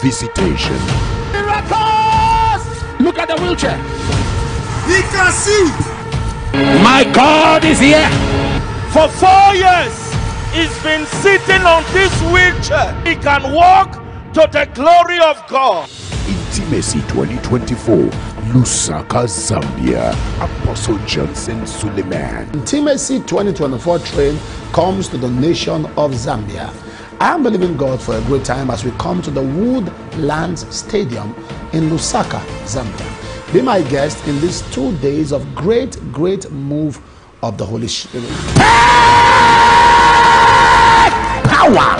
visitation. Miracles! Look at the wheelchair. He can see. My God is here. For four years, he's been sitting on this wheelchair. He can walk to the glory of God. Intimacy 2024, Lusaka, Zambia, Apostle Johnson Suleman. Intimacy 2024 train comes to the nation of Zambia. I am believing God for a great time as we come to the Woodlands Stadium in Lusaka, Zambia. Be my guest in these two days of great, great move of the Holy Spirit. Power!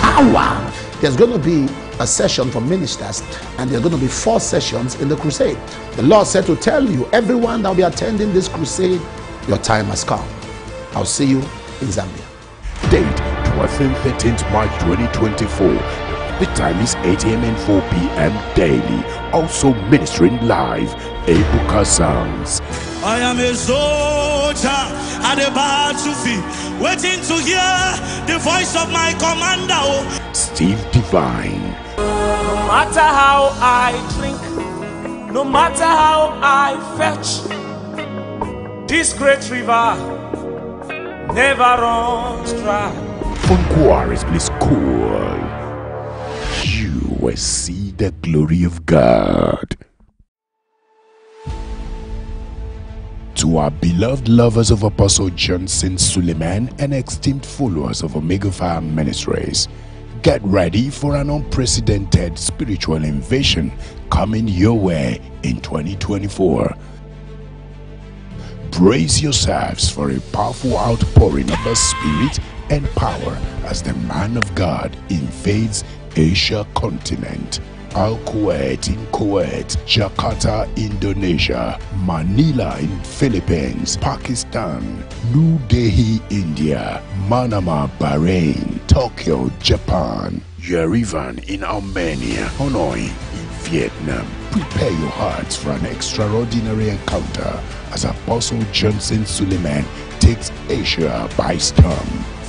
Power! There's going to be a session for ministers, and there are going to be four sessions in the crusade. The Lord said to tell you, everyone that will be attending this crusade, your time has come. I'll see you in Zambia. Date 12th and 13th March 2024. The time is 8 a.m. and 4 p.m. daily. Also ministering live. Ebuka Songs. I am a soldier at the battlefield, waiting to hear the voice of my commander. oh. Steve Divine. No matter how I drink, no matter how I fetch, this great river never runs dry. Inquiries, please call. You will see the glory of God. To our beloved lovers of Apostle Johnson Suleman and esteemed followers of Omega Fire Ministries, get ready for an unprecedented spiritual invasion coming your way in 2024. Brace yourselves for a powerful outpouring of the Spirit and power as the man of God invades Asia continent. Al Kuwait in Kuwait, Jakarta, Indonesia, Manila in Philippines, Pakistan, New Delhi, India, Manama, Bahrain, Tokyo, Japan, Yerevan in Armenia, Hanoi in Vietnam. Prepare your hearts for an extraordinary encounter as Apostle Johnson Suleman takes Asia by storm.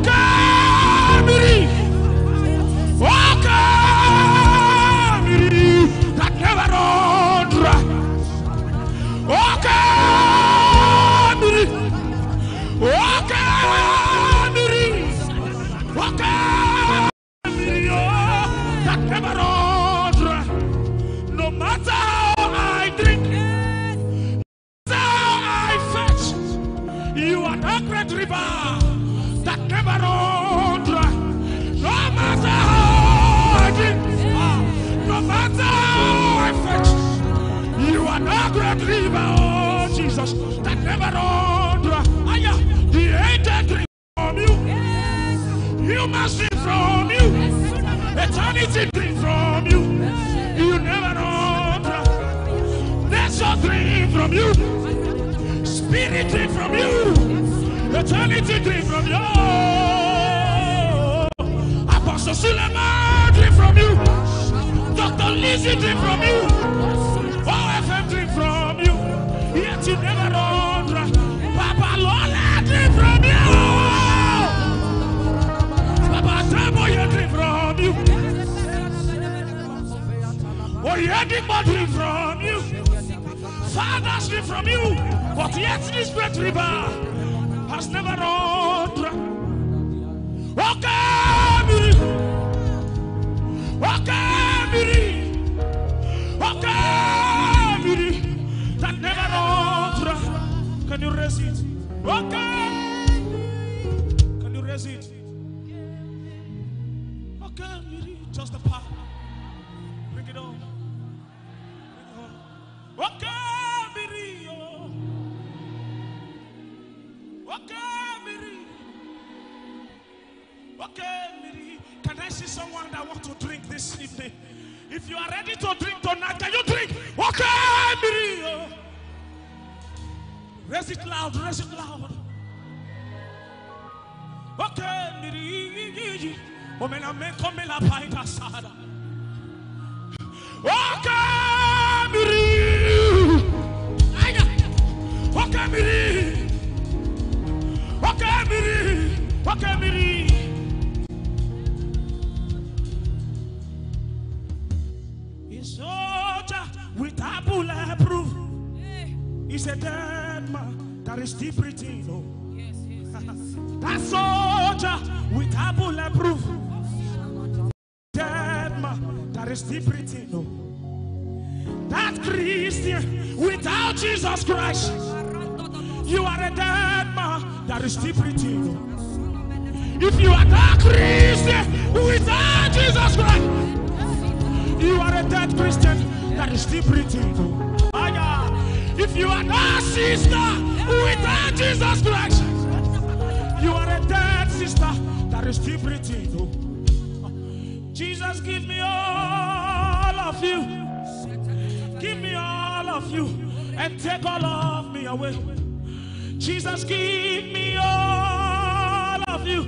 Okay, Jesus, that never the angel drink from you, you must drink from you, eternity from you, you never dry. That's your drink from you, spirit from you, eternity from you. Apostle Suleman from you, Dr. Lizzie from you, Oh, yeah, drink from you. Fathers drink from you, but yet this great river has never run dry. Wakamiri, Wakamiri, Wakamiri, that never runs dry. Can you raise it? Wakamiri, can you raise it? Wakamiri, just the power. Can I see someone that wants to drink this evening? If you are ready to drink tonight, can you drink? Wakamiri. oh. Raise it loud, raise it loud. Wakamiri. Omena me come la paita sada. Wakamiri. Aya. Wakamiri. Wakamiri. Wakamiri. A soldier with a bulletproof is a dead man. that is still breathing. Oh. That Christian without Jesus Christ. You are a dead man that is still breathing. If you are that Christian without Jesus Christ, you are a dead Christian that is still breathing. If you are that sister without Jesus Christ, you are a dead sister that is still breathing. Jesus, give me all of you. Give me all of you and take all of me away. Jesus, give me all of you.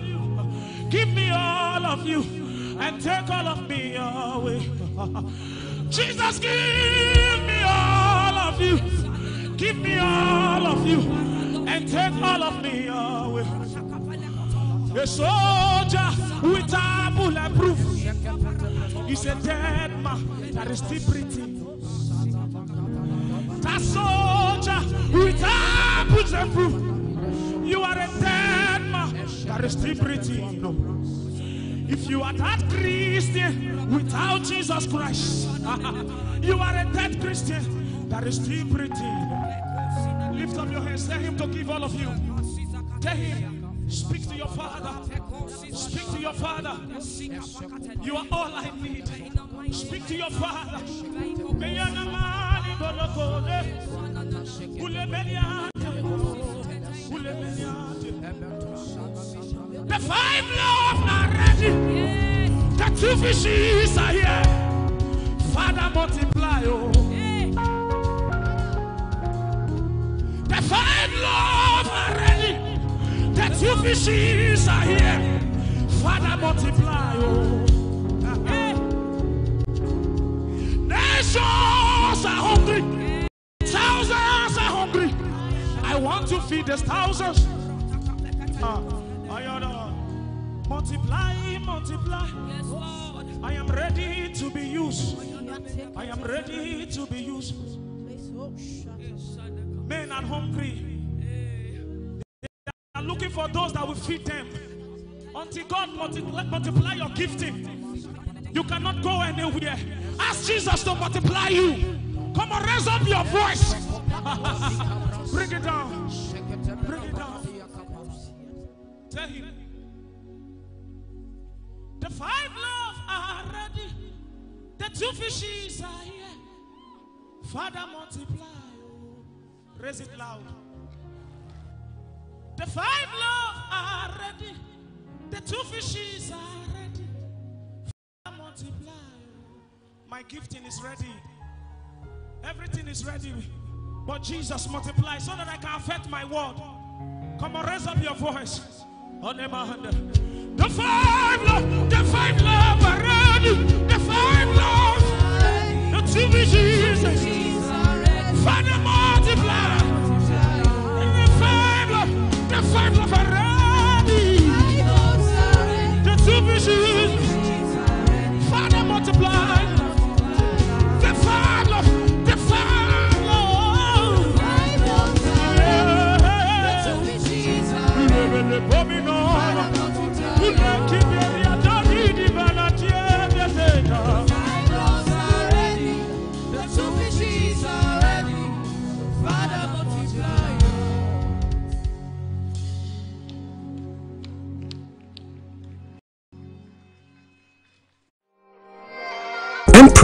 Give me all of you and take all of me away. Jesus, give me all of you. Give me all of you and take all of me away. A soldier with a bulletproof is a dead man that is still breathing. That soldier with a bulletproof, you are a dead man that is still breathing. If you are that Christian without Jesus Christ, you are a dead Christian that is still breathing. Lift up your hands, tell him to give all of you. Tell him, speak to your father. Speak to your father. You are all I need. Speak to your father. The five loaves are ready. The two fishes are here. Father, multiply. Oh. The five loaves are ready. The two fishes are here. Father, multiply. Oh. Nations are hungry. Thousands are hungry. I want to feed the thousands. Ah, I honor. Multiply, multiply. I am ready to be used. I am ready to be used. Men are hungry. They are looking for those that will feed them. Until God multiply, multiply your gifting, you cannot go anywhere. Ask Jesus to multiply you. Come on, raise up your voice. Bring it down. Bring it down. Tell him. The five loaves are ready. The two fishes are here. Father, multiply. Raise it loud. The five loaves are ready. The two fishes are multiply. My gifting is ready. Everything is ready. But Jesus multiply so that I can affect my word. Come on, raise up your voice. On the. The five love, the five love are ready. The five love, the two visions. Father multiply. The five love, the five love are ready. The two visions. Republic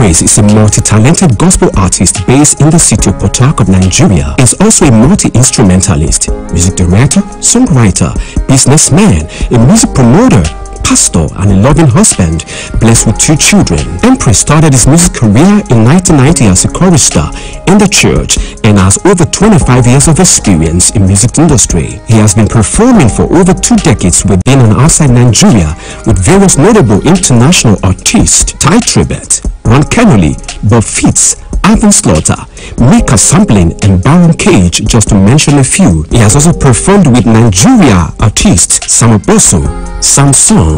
Empress is a multi-talented gospel artist based in the city of Port Harcourt, Nigeria. Is also a multi-instrumentalist, music director, songwriter, businessman, a music promoter, pastor, and a loving husband, blessed with two children. Empress started his music career in 1990 as a chorister in the church and has over 25 years of experience in music industry. He has been performing for over two decades within and outside Nigeria with various notable international artists, Tye Tribbett, Ron Kenoly, Bob Fitts, Alvin Slaughter, Micah Stampley, and Byron Cage, just to mention a few. He has also performed with Nigeria artists Sammie Okposo,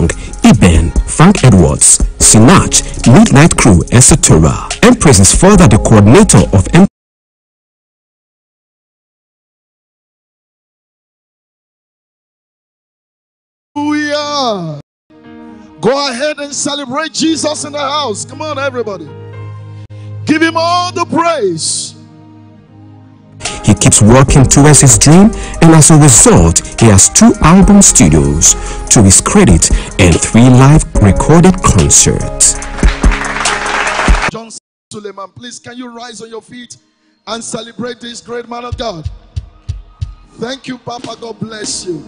Young, Eben, Frank Edwards, Sinach, Midnight Crew, etc. Empress is further the coordinator of M Go ahead and celebrate Jesus in the house. Come on, everybody. Give him all the praise. He keeps working towards his dream, and as a result, he has two album studios to his credit and three live recorded concerts. John Suleman, please can you rise on your feet and celebrate this great man of God? Thank you, Papa. God bless you.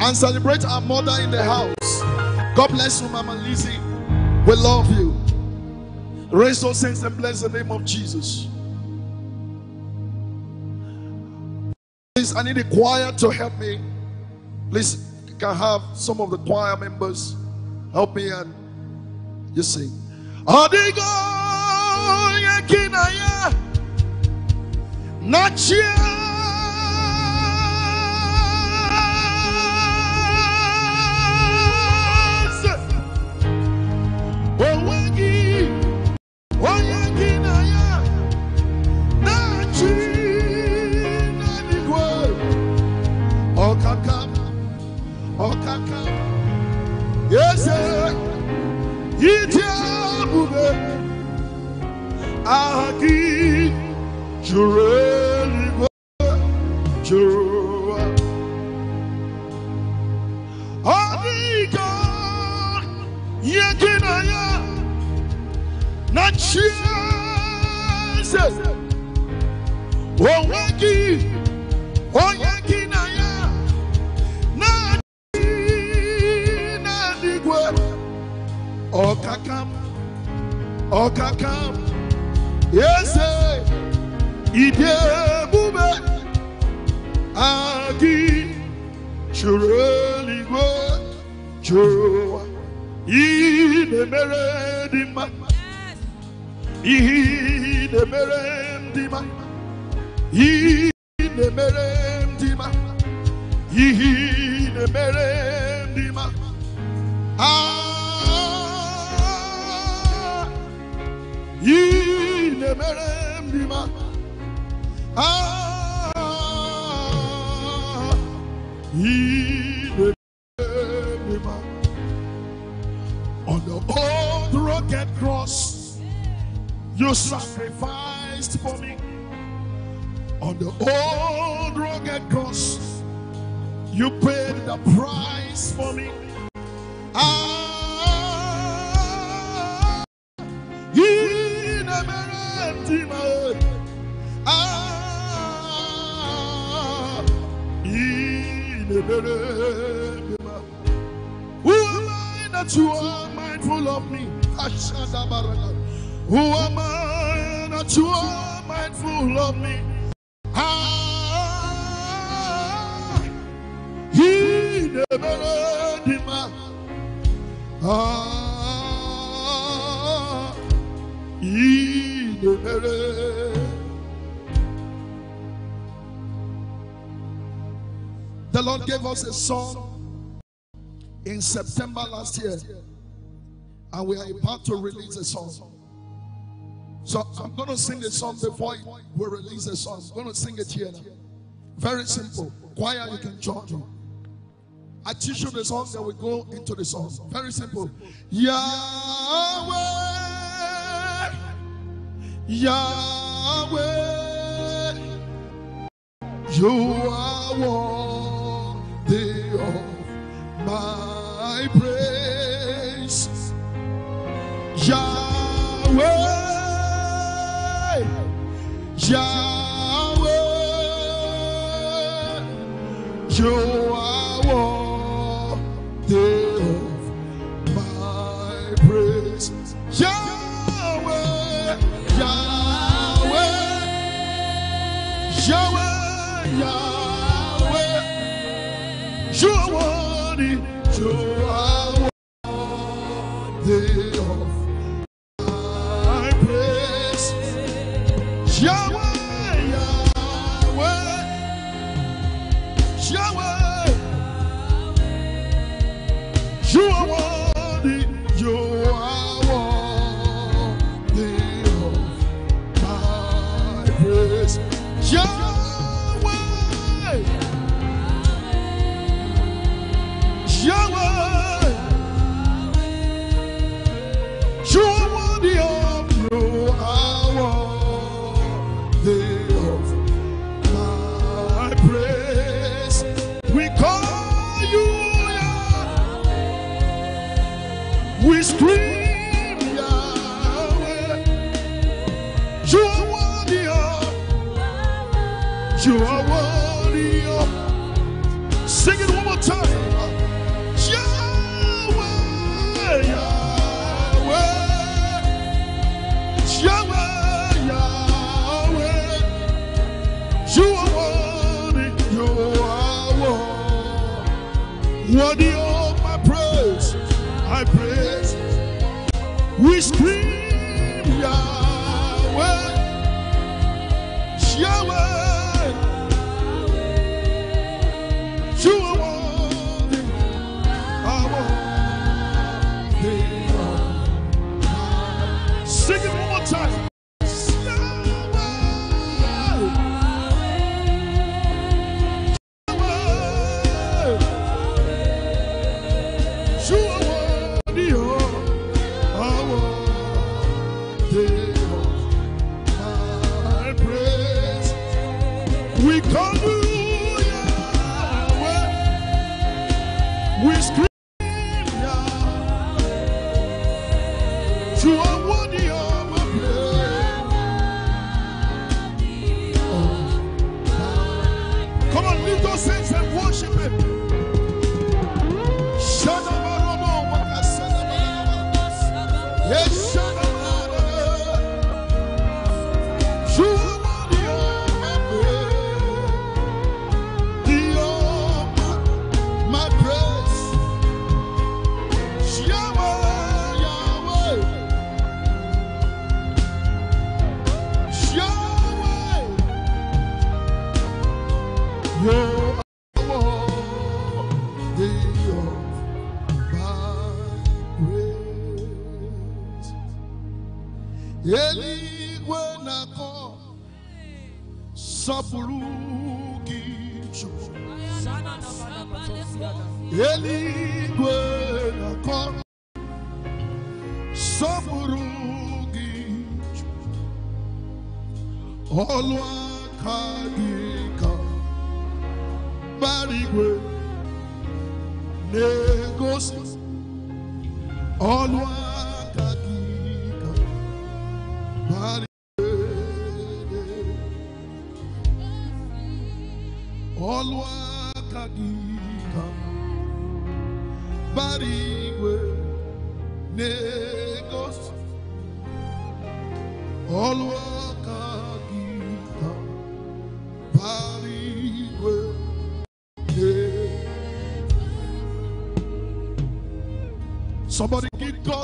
And celebrate our mother in the house. God bless you, Mama Lizzie. We love you. Raise those hands and bless the name of Jesus. Please, I need the choir to help me. Please, can have some of the choir members help me and just sing. Adigo yekinaya nachia Owegi yese Itiabube Ahagi Jureli Jura Adiga Yekinaya Okakam, Okakam, yes, Ide Bube, Agi, Chureli Go, Chua, Ide Meredima, Ide Merendima, Ide Merendima, Ide Merendima, Ah. Dima. Ah, dima. On the old rugged cross, you sacrificed for me. On the old rugged cross, you paid the price for me. Ah, Who am I that you are mindful of me? Who am I that you are mindful of me? Ah, yine merem dima. Ah, The Lord gave us a song in September last year, and we are about to release a song. So I'm going to sing the song before we release the song. I'm going to sing it here. Very simple. Choir, you can join me. I teach you the song, then we go into the song. Very simple. Yahweh, Yahweh, you are worthy of my praise. Yahweh, Yahweh, you are worthy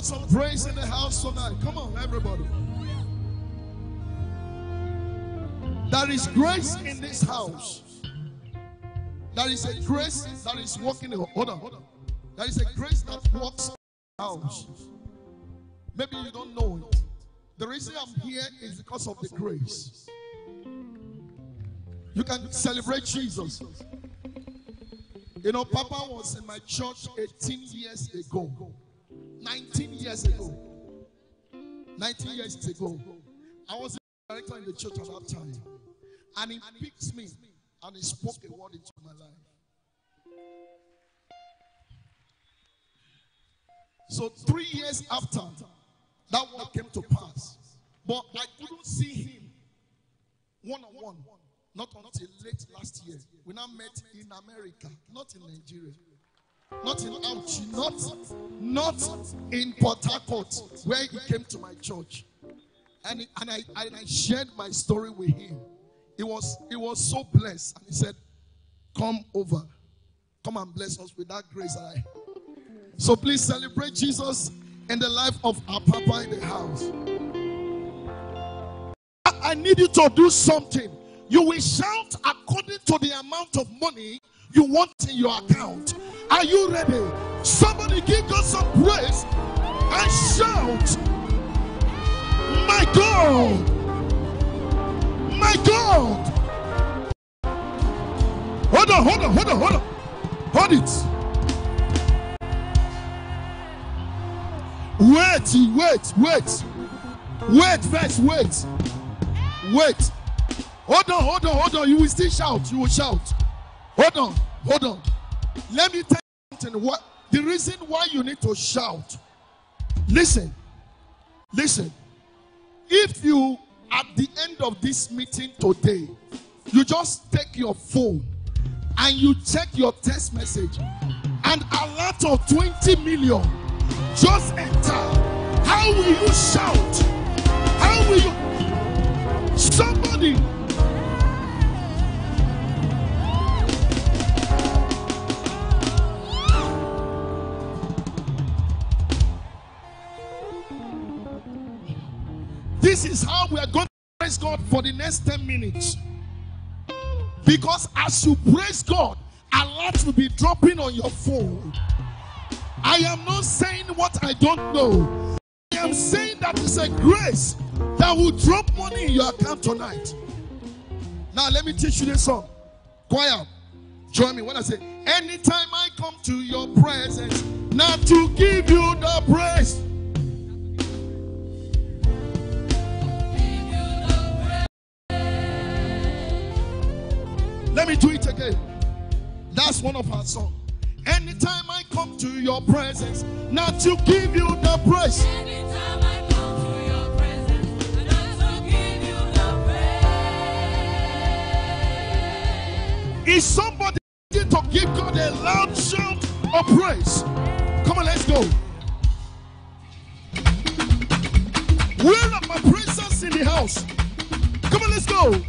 God some praise in the house tonight. Come on, everybody. There is grace in this house. There is a grace that is working. in- Hold on, hold on. There is a grace that walks house. Maybe you don't know it. The reason I'm here is because of the grace. You can celebrate Jesus. You know, Papa was in my church 18 years ago. 19 years ago. 19 years ago. I was a director in the church at that time. And he picked me and he spoke a word into my life. So three years after, that word came to pass. But I couldn't see him one on one. Not until late last year. We now met in America, not in Nigeria. Not in Auchi, not, not in Port Harcourt, where he came to my church. And, and, I, and I shared my story with him. He was, he was so blessed. And he said, Come over. Come and bless us with that grace. I so please celebrate Jesus in the life of our Papa in the house. I need you to do something. You will shout according to the amount of money you want in your account. Are you ready? Somebody give God some praise and shout, My God! My God! Hold on, hold on, hold on, hold on. Hold it. Wait, wait, wait. Wait first, wait. Wait. Hold on, hold on, hold on. You will still shout. You will shout. Hold on, hold on. Let me tell you something. What the reason why you need to shout? Listen, listen. If you at the end of this meeting today, you just take your phone and you check your text message, and a lot of 20 million just enter. How will you shout? How will you? Somebody This is how we are going to praise God for the next 10 minutes. Because as you praise God, alerts will be dropping on your phone. I am not saying what I don't know. I am saying that it's a grace that will drop money in your account tonight. Now, let me teach you this song. Choir, join me when I say, Anytime I come to your presence, not to give you the praise. Let me do it again. That's one of our songs. Anytime I come to your presence, not to give you the praise. Anytime I come to your presence, not to give you the praise. Is somebody to give God a loud shout of praise? Come on, let's go. Where are my praises in the house? Come on, let's go.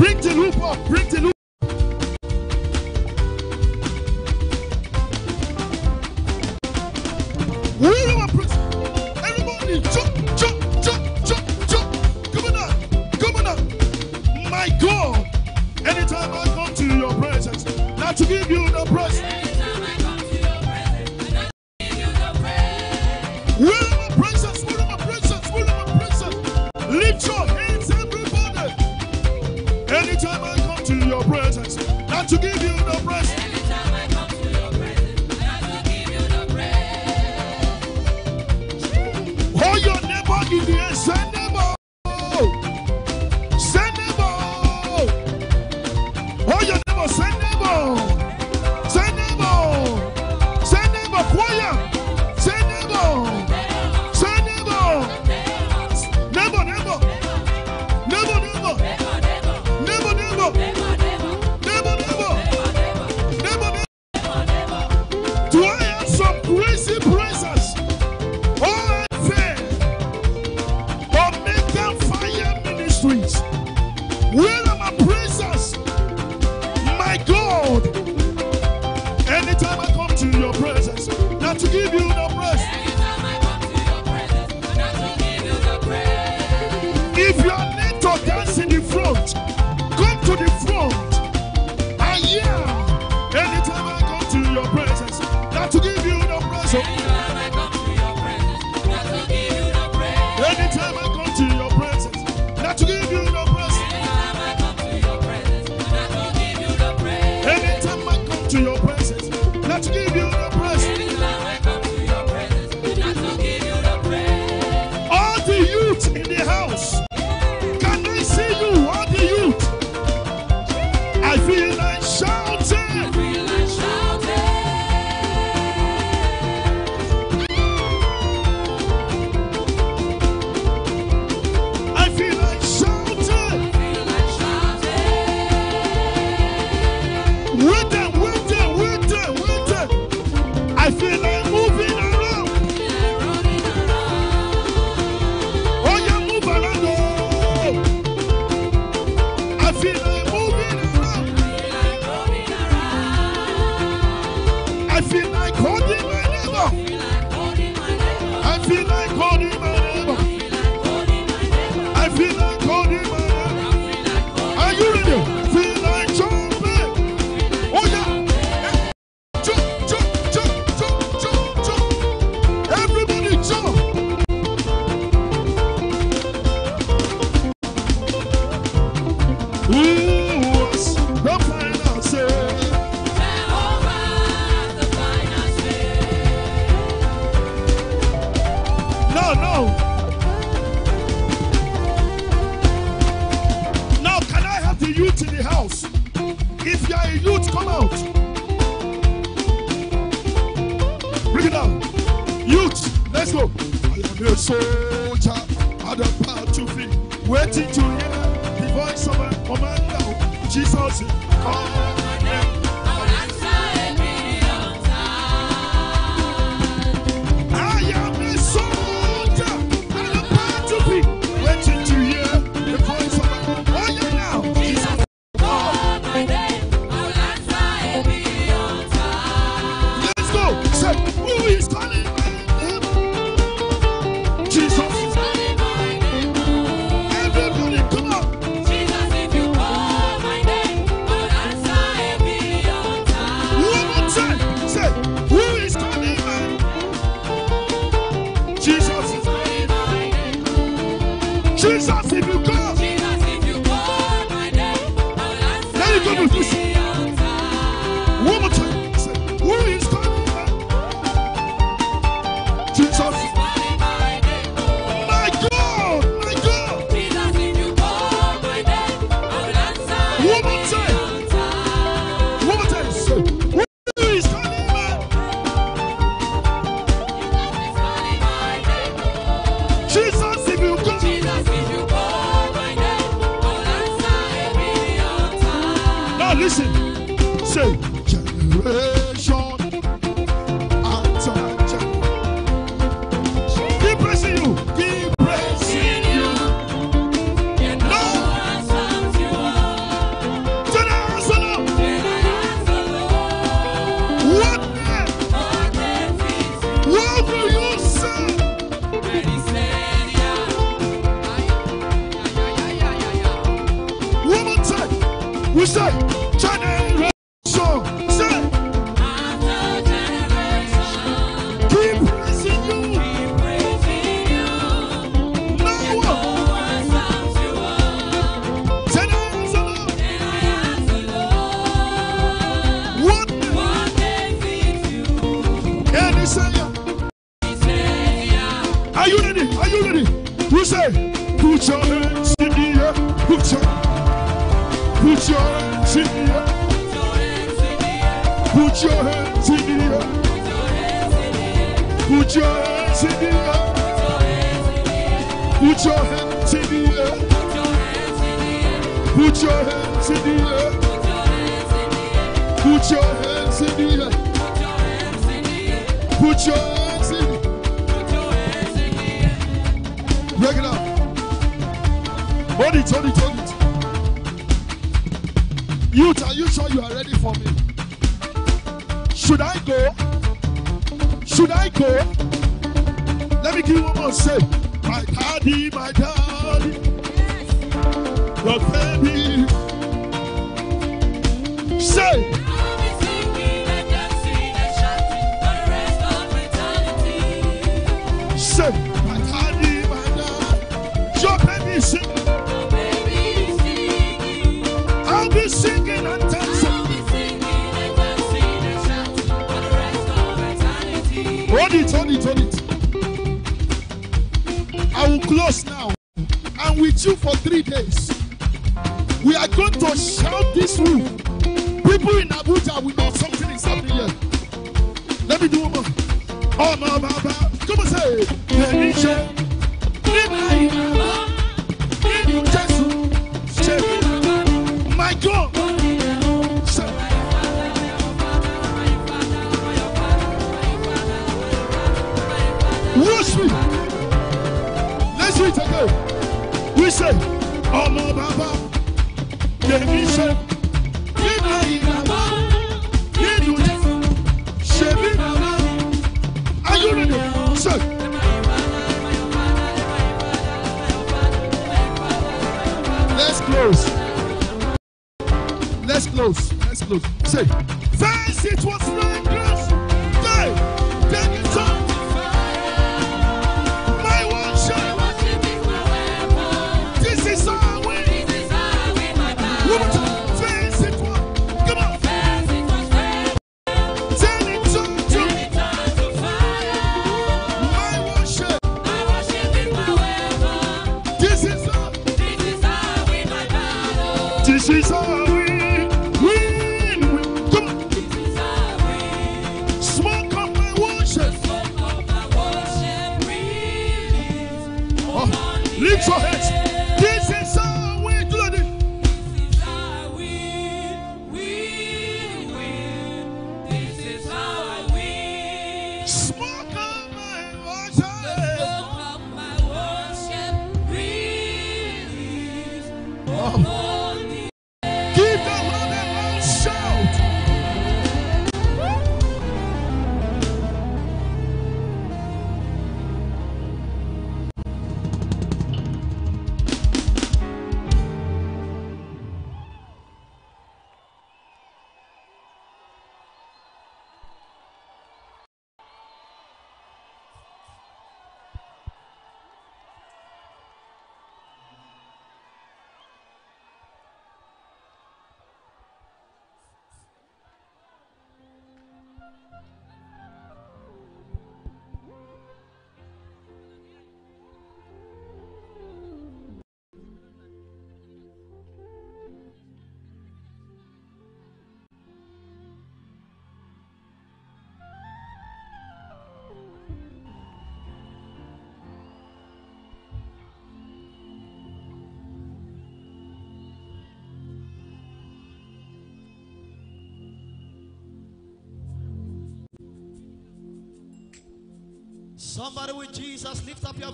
Bring the loop up. Bring the loop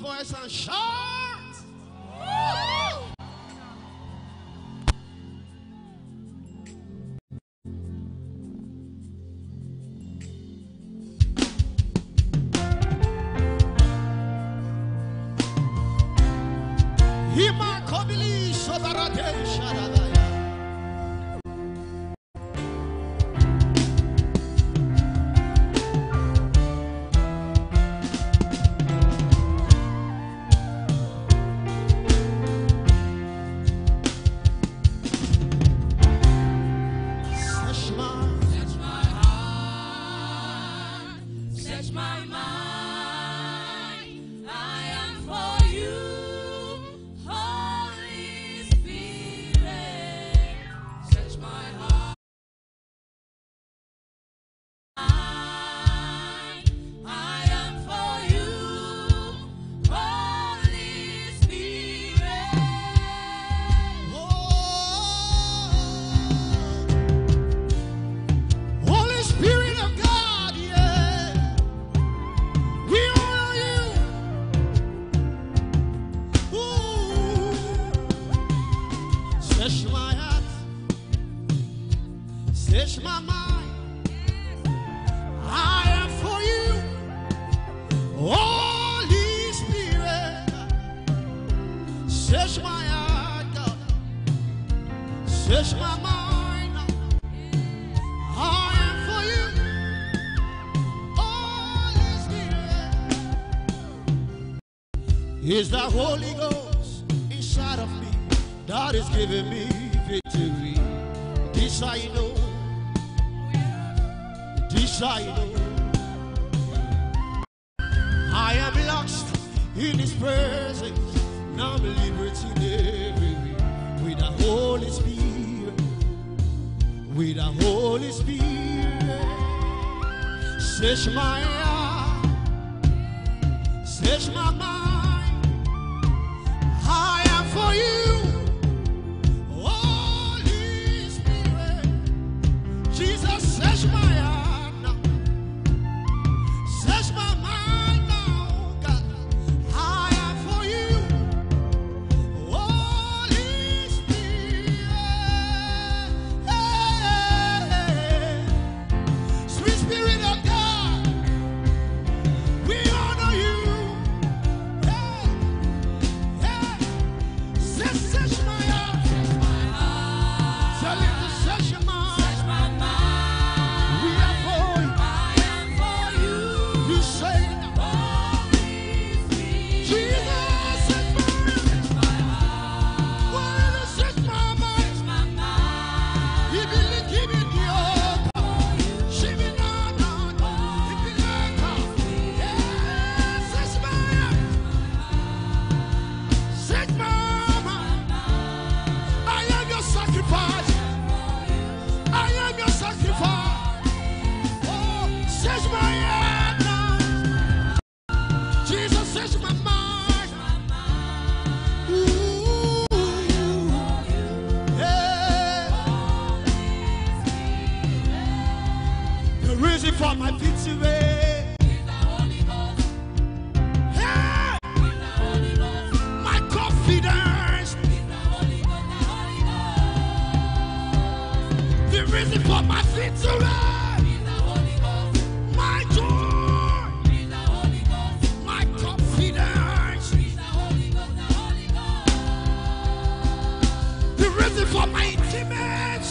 voice and shout. Holy Ghost inside of me. God is giving me.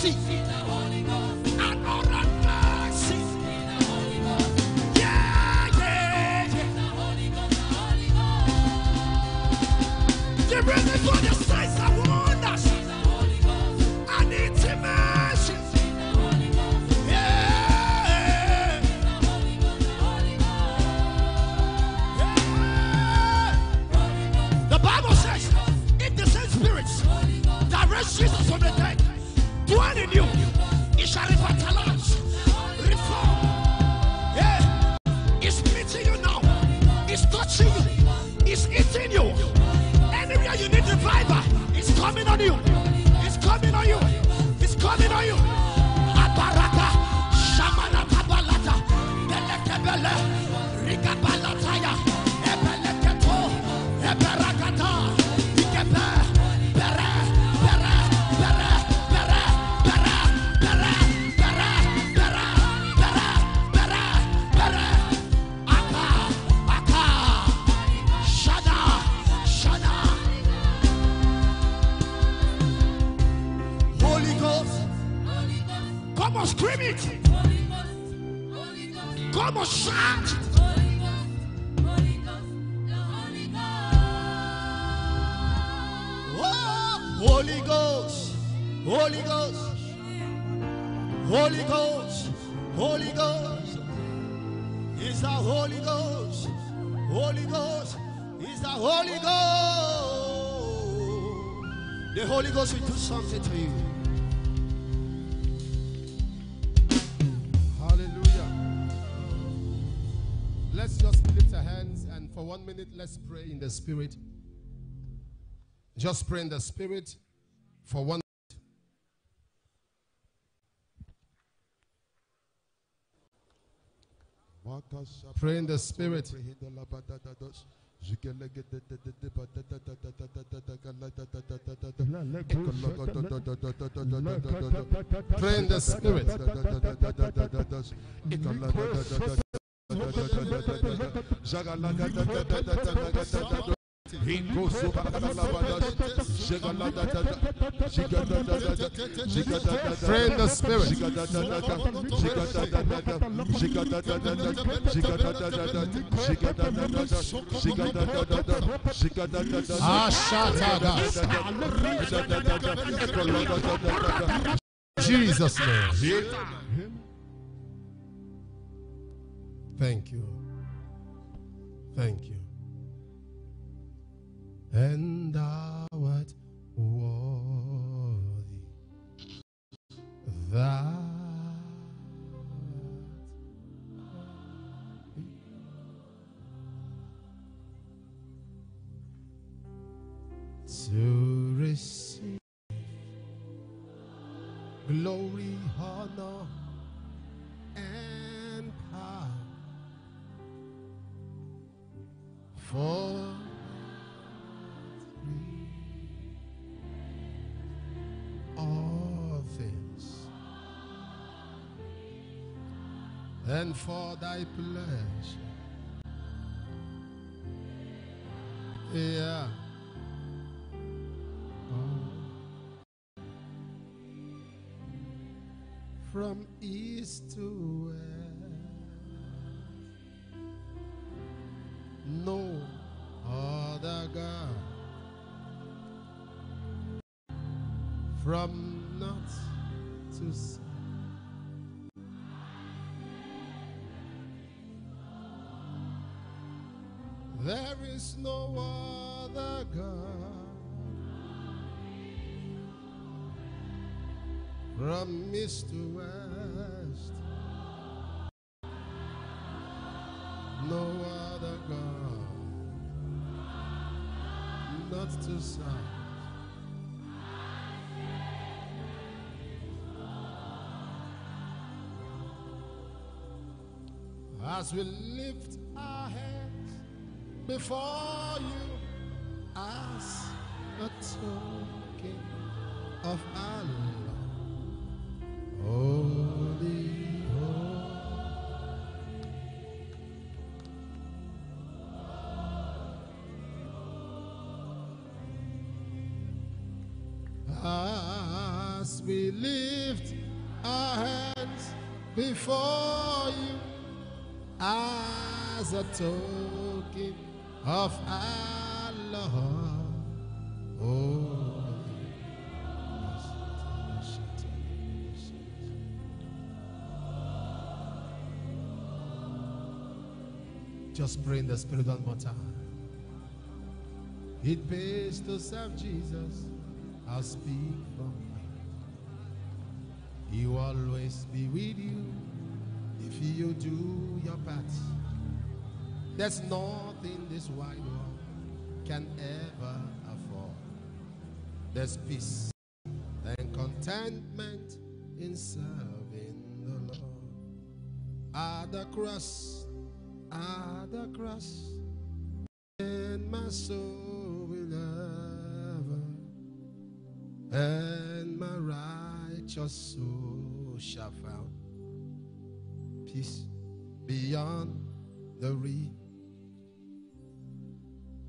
You. Let's pray in the Spirit. Just pray in the Spirit for one. Pray in the Spirit. Pray in the Spirit. Friend the spirit. Jesus name. Thank you. Thank you. And thou art worthy. That to receive glory, honor, and power for all things and for thy pleasure. Yeah. From east to west, no other God. From north to south. There is no other God. From east to west, no other God. North to south. As we lift our hands before you as a token of our love. as a token of Allah. Oh. Just pray in the Spirit one more time. It pays to serve Jesus. I'll speak from He will always be with you if you do your part. There's nothing this wide world can ever afford. There's peace and contentment in serving the Lord. At the cross, at the cross, and my soul will ever, and my righteous soul shall find peace beyond the reach.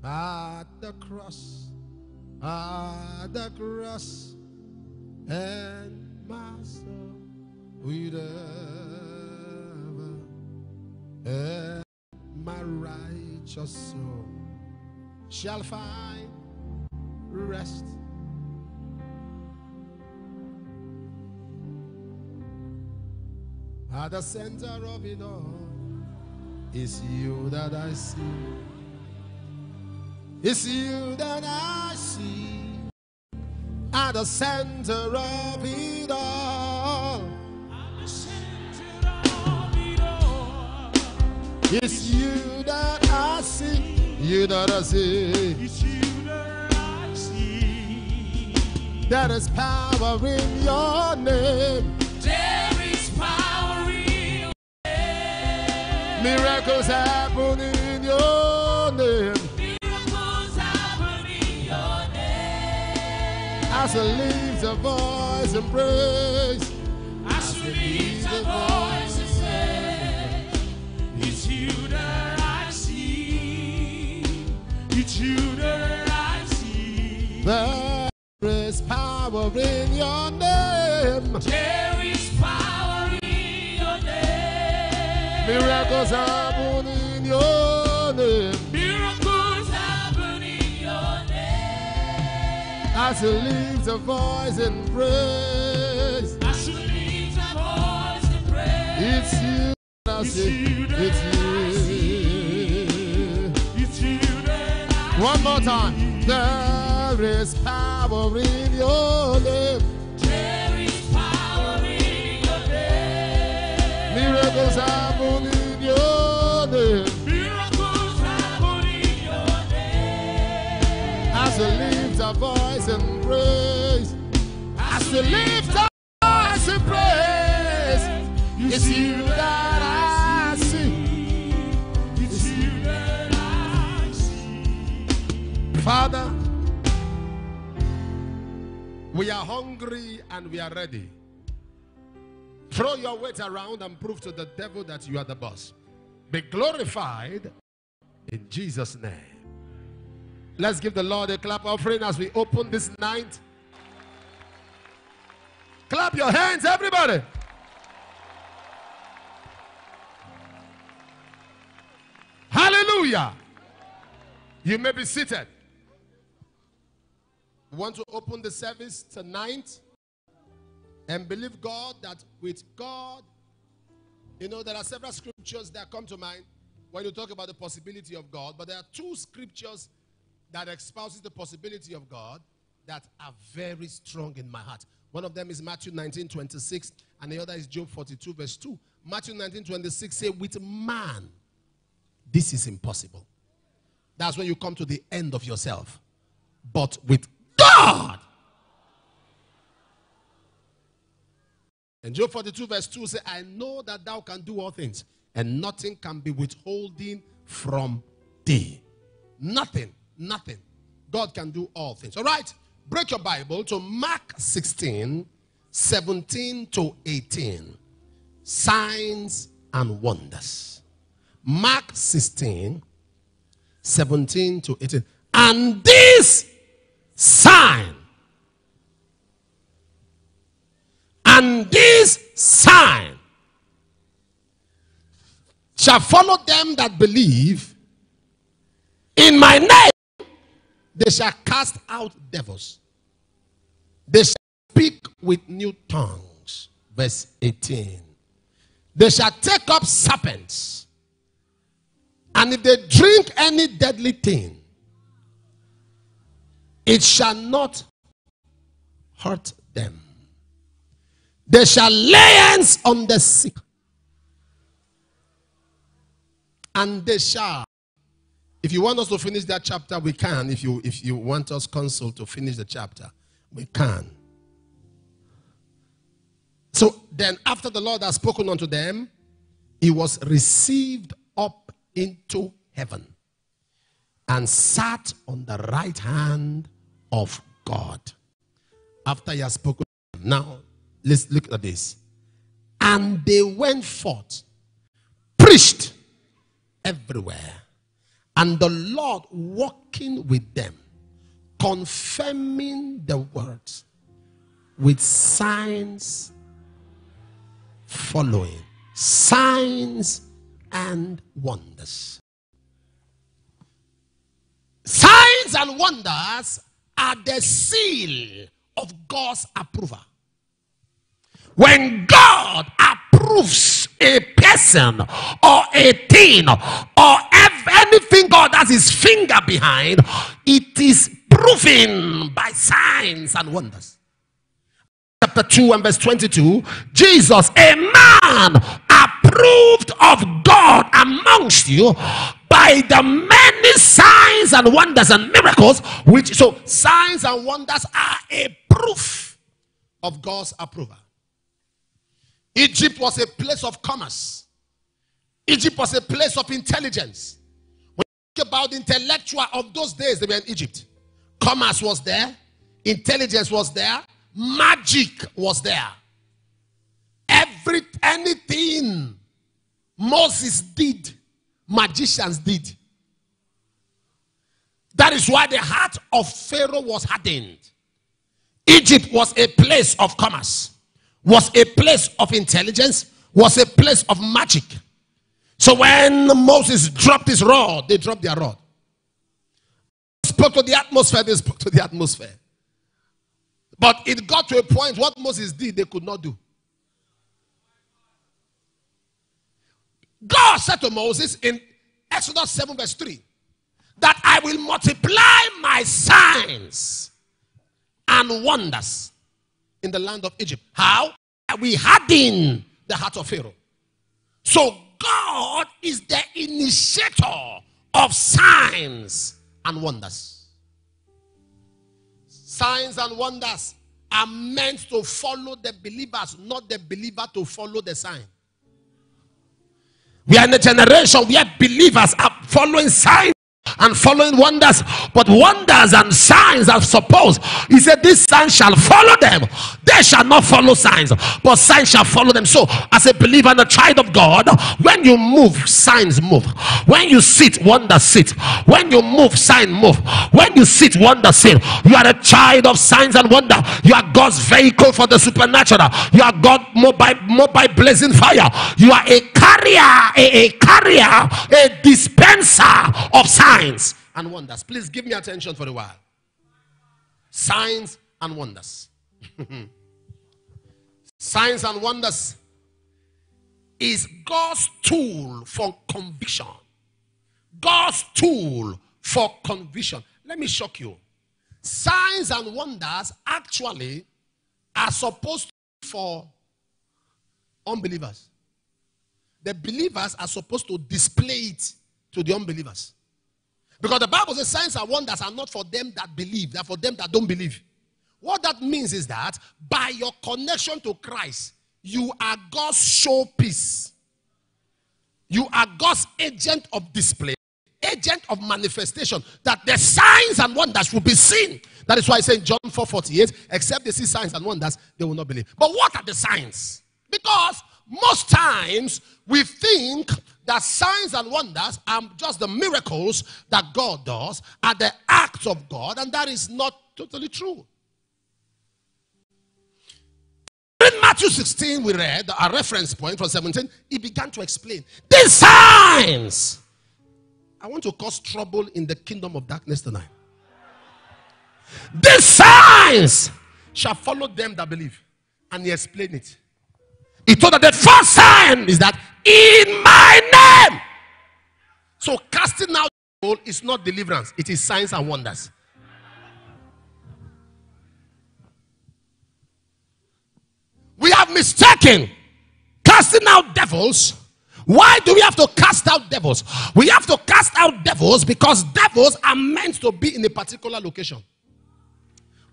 At the cross, at the cross, and my soul will ever, and my righteous soul shall find rest. At the center of it all is you that I see. It's you that I see. At the center of it all. It's you that I see. You that I see. It's you that I see. There is power in your name. There is power in your Miracles happen As I lift a voice and praise. As we lift our voice and say, It's you that I see. It's you that I see. There is power in your name. There is power in your name. Miracles happen in I lift a voice and praise. As we lift our voice and praise. It's you that I It's see. you that It's you. It's you that I One more time. There is power in your name. There is power in your name. Miracles happen in your name. Miracles happen in your name. As we lift our voice and praise. As we lift our voice and praise. It's you that I see. It's you that I see. Father, we are hungry and we are ready. Throw your weight around and prove to the devil that you are the boss. Be glorified in Jesus' name. Let's give the Lord a clap offering as we open this night. Clap your hands, everybody. Hallelujah. You may be seated. We want to open the service tonight and believe God that with God, you know, there are several scriptures that come to mind when you talk about the possibility of God, but there are two scriptures that espouses the possibility of God that are very strong in my heart. One of them is Matthew 19, 26, and the other is Job 42, verse 2. Matthew 19, 26 say, with man, this is impossible. That's when you come to the end of yourself. But with God, and Job 42, verse 2 say, I know that thou can do all things, and nothing can be withholding from thee. Nothing, nothing. God can do all things. All right, break your Bible to Mark 16, 17 to 18. Signs and wonders. Mark 16, 17 to 18. And this sign, and this sign shall follow them that believe in my name. They shall cast out devils. They shall speak with new tongues. Verse 18. They shall take up serpents And if they drink any deadly thing, it shall not hurt them. They shall lay hands on the sick, and they shall. If you want us to finish that chapter, we can. If you if you want us counsel to finish the chapter, we can. So then, after the Lord has spoken unto them, he was received up into heaven and sat on the right hand of God. After he has spoken, now let's look at this. And they went forth, preached everywhere, and the Lord walking with them, confirming the words with signs following signs and wonders. Signs and wonders are the seal of God's approval. When God approves a person or a thing or anything God has his finger behind, it is proven by signs and wonders. Chapter 2 and verse 22 Jesus, a man approved of God amongst you by the many signs and wonders and miracles which so signs and wonders are a proof of God's approval. Egypt was a place of commerce. Egypt was a place of intelligence. When you think about the intellectual of those days, they were in Egypt. Commerce was there, intelligence was there, magic was there. Every anything Moses did, magicians did. That is why the heart of Pharaoh was hardened. Egypt was a place of commerce, was a place of intelligence, was a place of magic. So when Moses dropped his rod, they dropped their rod. Spoke to the atmosphere, they spoke to the atmosphere. But it got to a point what Moses did, they could not do. God said to Moses in Exodus 7, verse 3, that I will multiply my signs and wonders in the land of Egypt. How? We harden the heart of Pharaoh. So God is the initiator of signs and wonders. Signs and wonders are meant to follow the believers, not the believer to follow the sign. We are in a generation where believers are following signs and following wonders, but wonders and signs are supposed. He said, These signs shall follow them. They shall not follow signs, but signs shall follow them. So, as a believer and a child of God, when you move, signs move. When you sit, wonders sit. When you move, sign move. When you sit, wonders sit. You are a child of signs and wonder. You are God's vehicle for the supernatural. You are God mobile, mobile blazing fire. You are a carrier, a, a carrier, a dispenser of signs and wonders. Please give me attention for a while. Signs and wonders. signs and wonders is God's tool for conviction. God's tool for conviction. Let me shock you. Signs and wonders actually are supposed to for unbelievers. The believers are supposed to display it to the unbelievers. Because the Bible says signs and wonders are not for them that believe, they're for them that don't believe. What that means is that by your connection to Christ, you are God's showpiece. You are God's agent of display, agent of manifestation, that the signs and wonders will be seen. That is why I say in John 4 48, except they see signs and wonders, they will not believe. But what are the signs? Because most times we think that signs and wonders are just the miracles that God does, are the acts of God, and that is not totally true. In Matthew 16, we read a reference point from 17, he began to explain these signs. I want to cause trouble in the kingdom of darkness tonight. These signs shall follow them that believe. And he explained it. He told that the first sign is that in my name. So casting out is not deliverance, it is signs and wonders. We have mistaken casting out devils. Why do we have to cast out devils? We have to cast out devils because devils are meant to be in a particular location.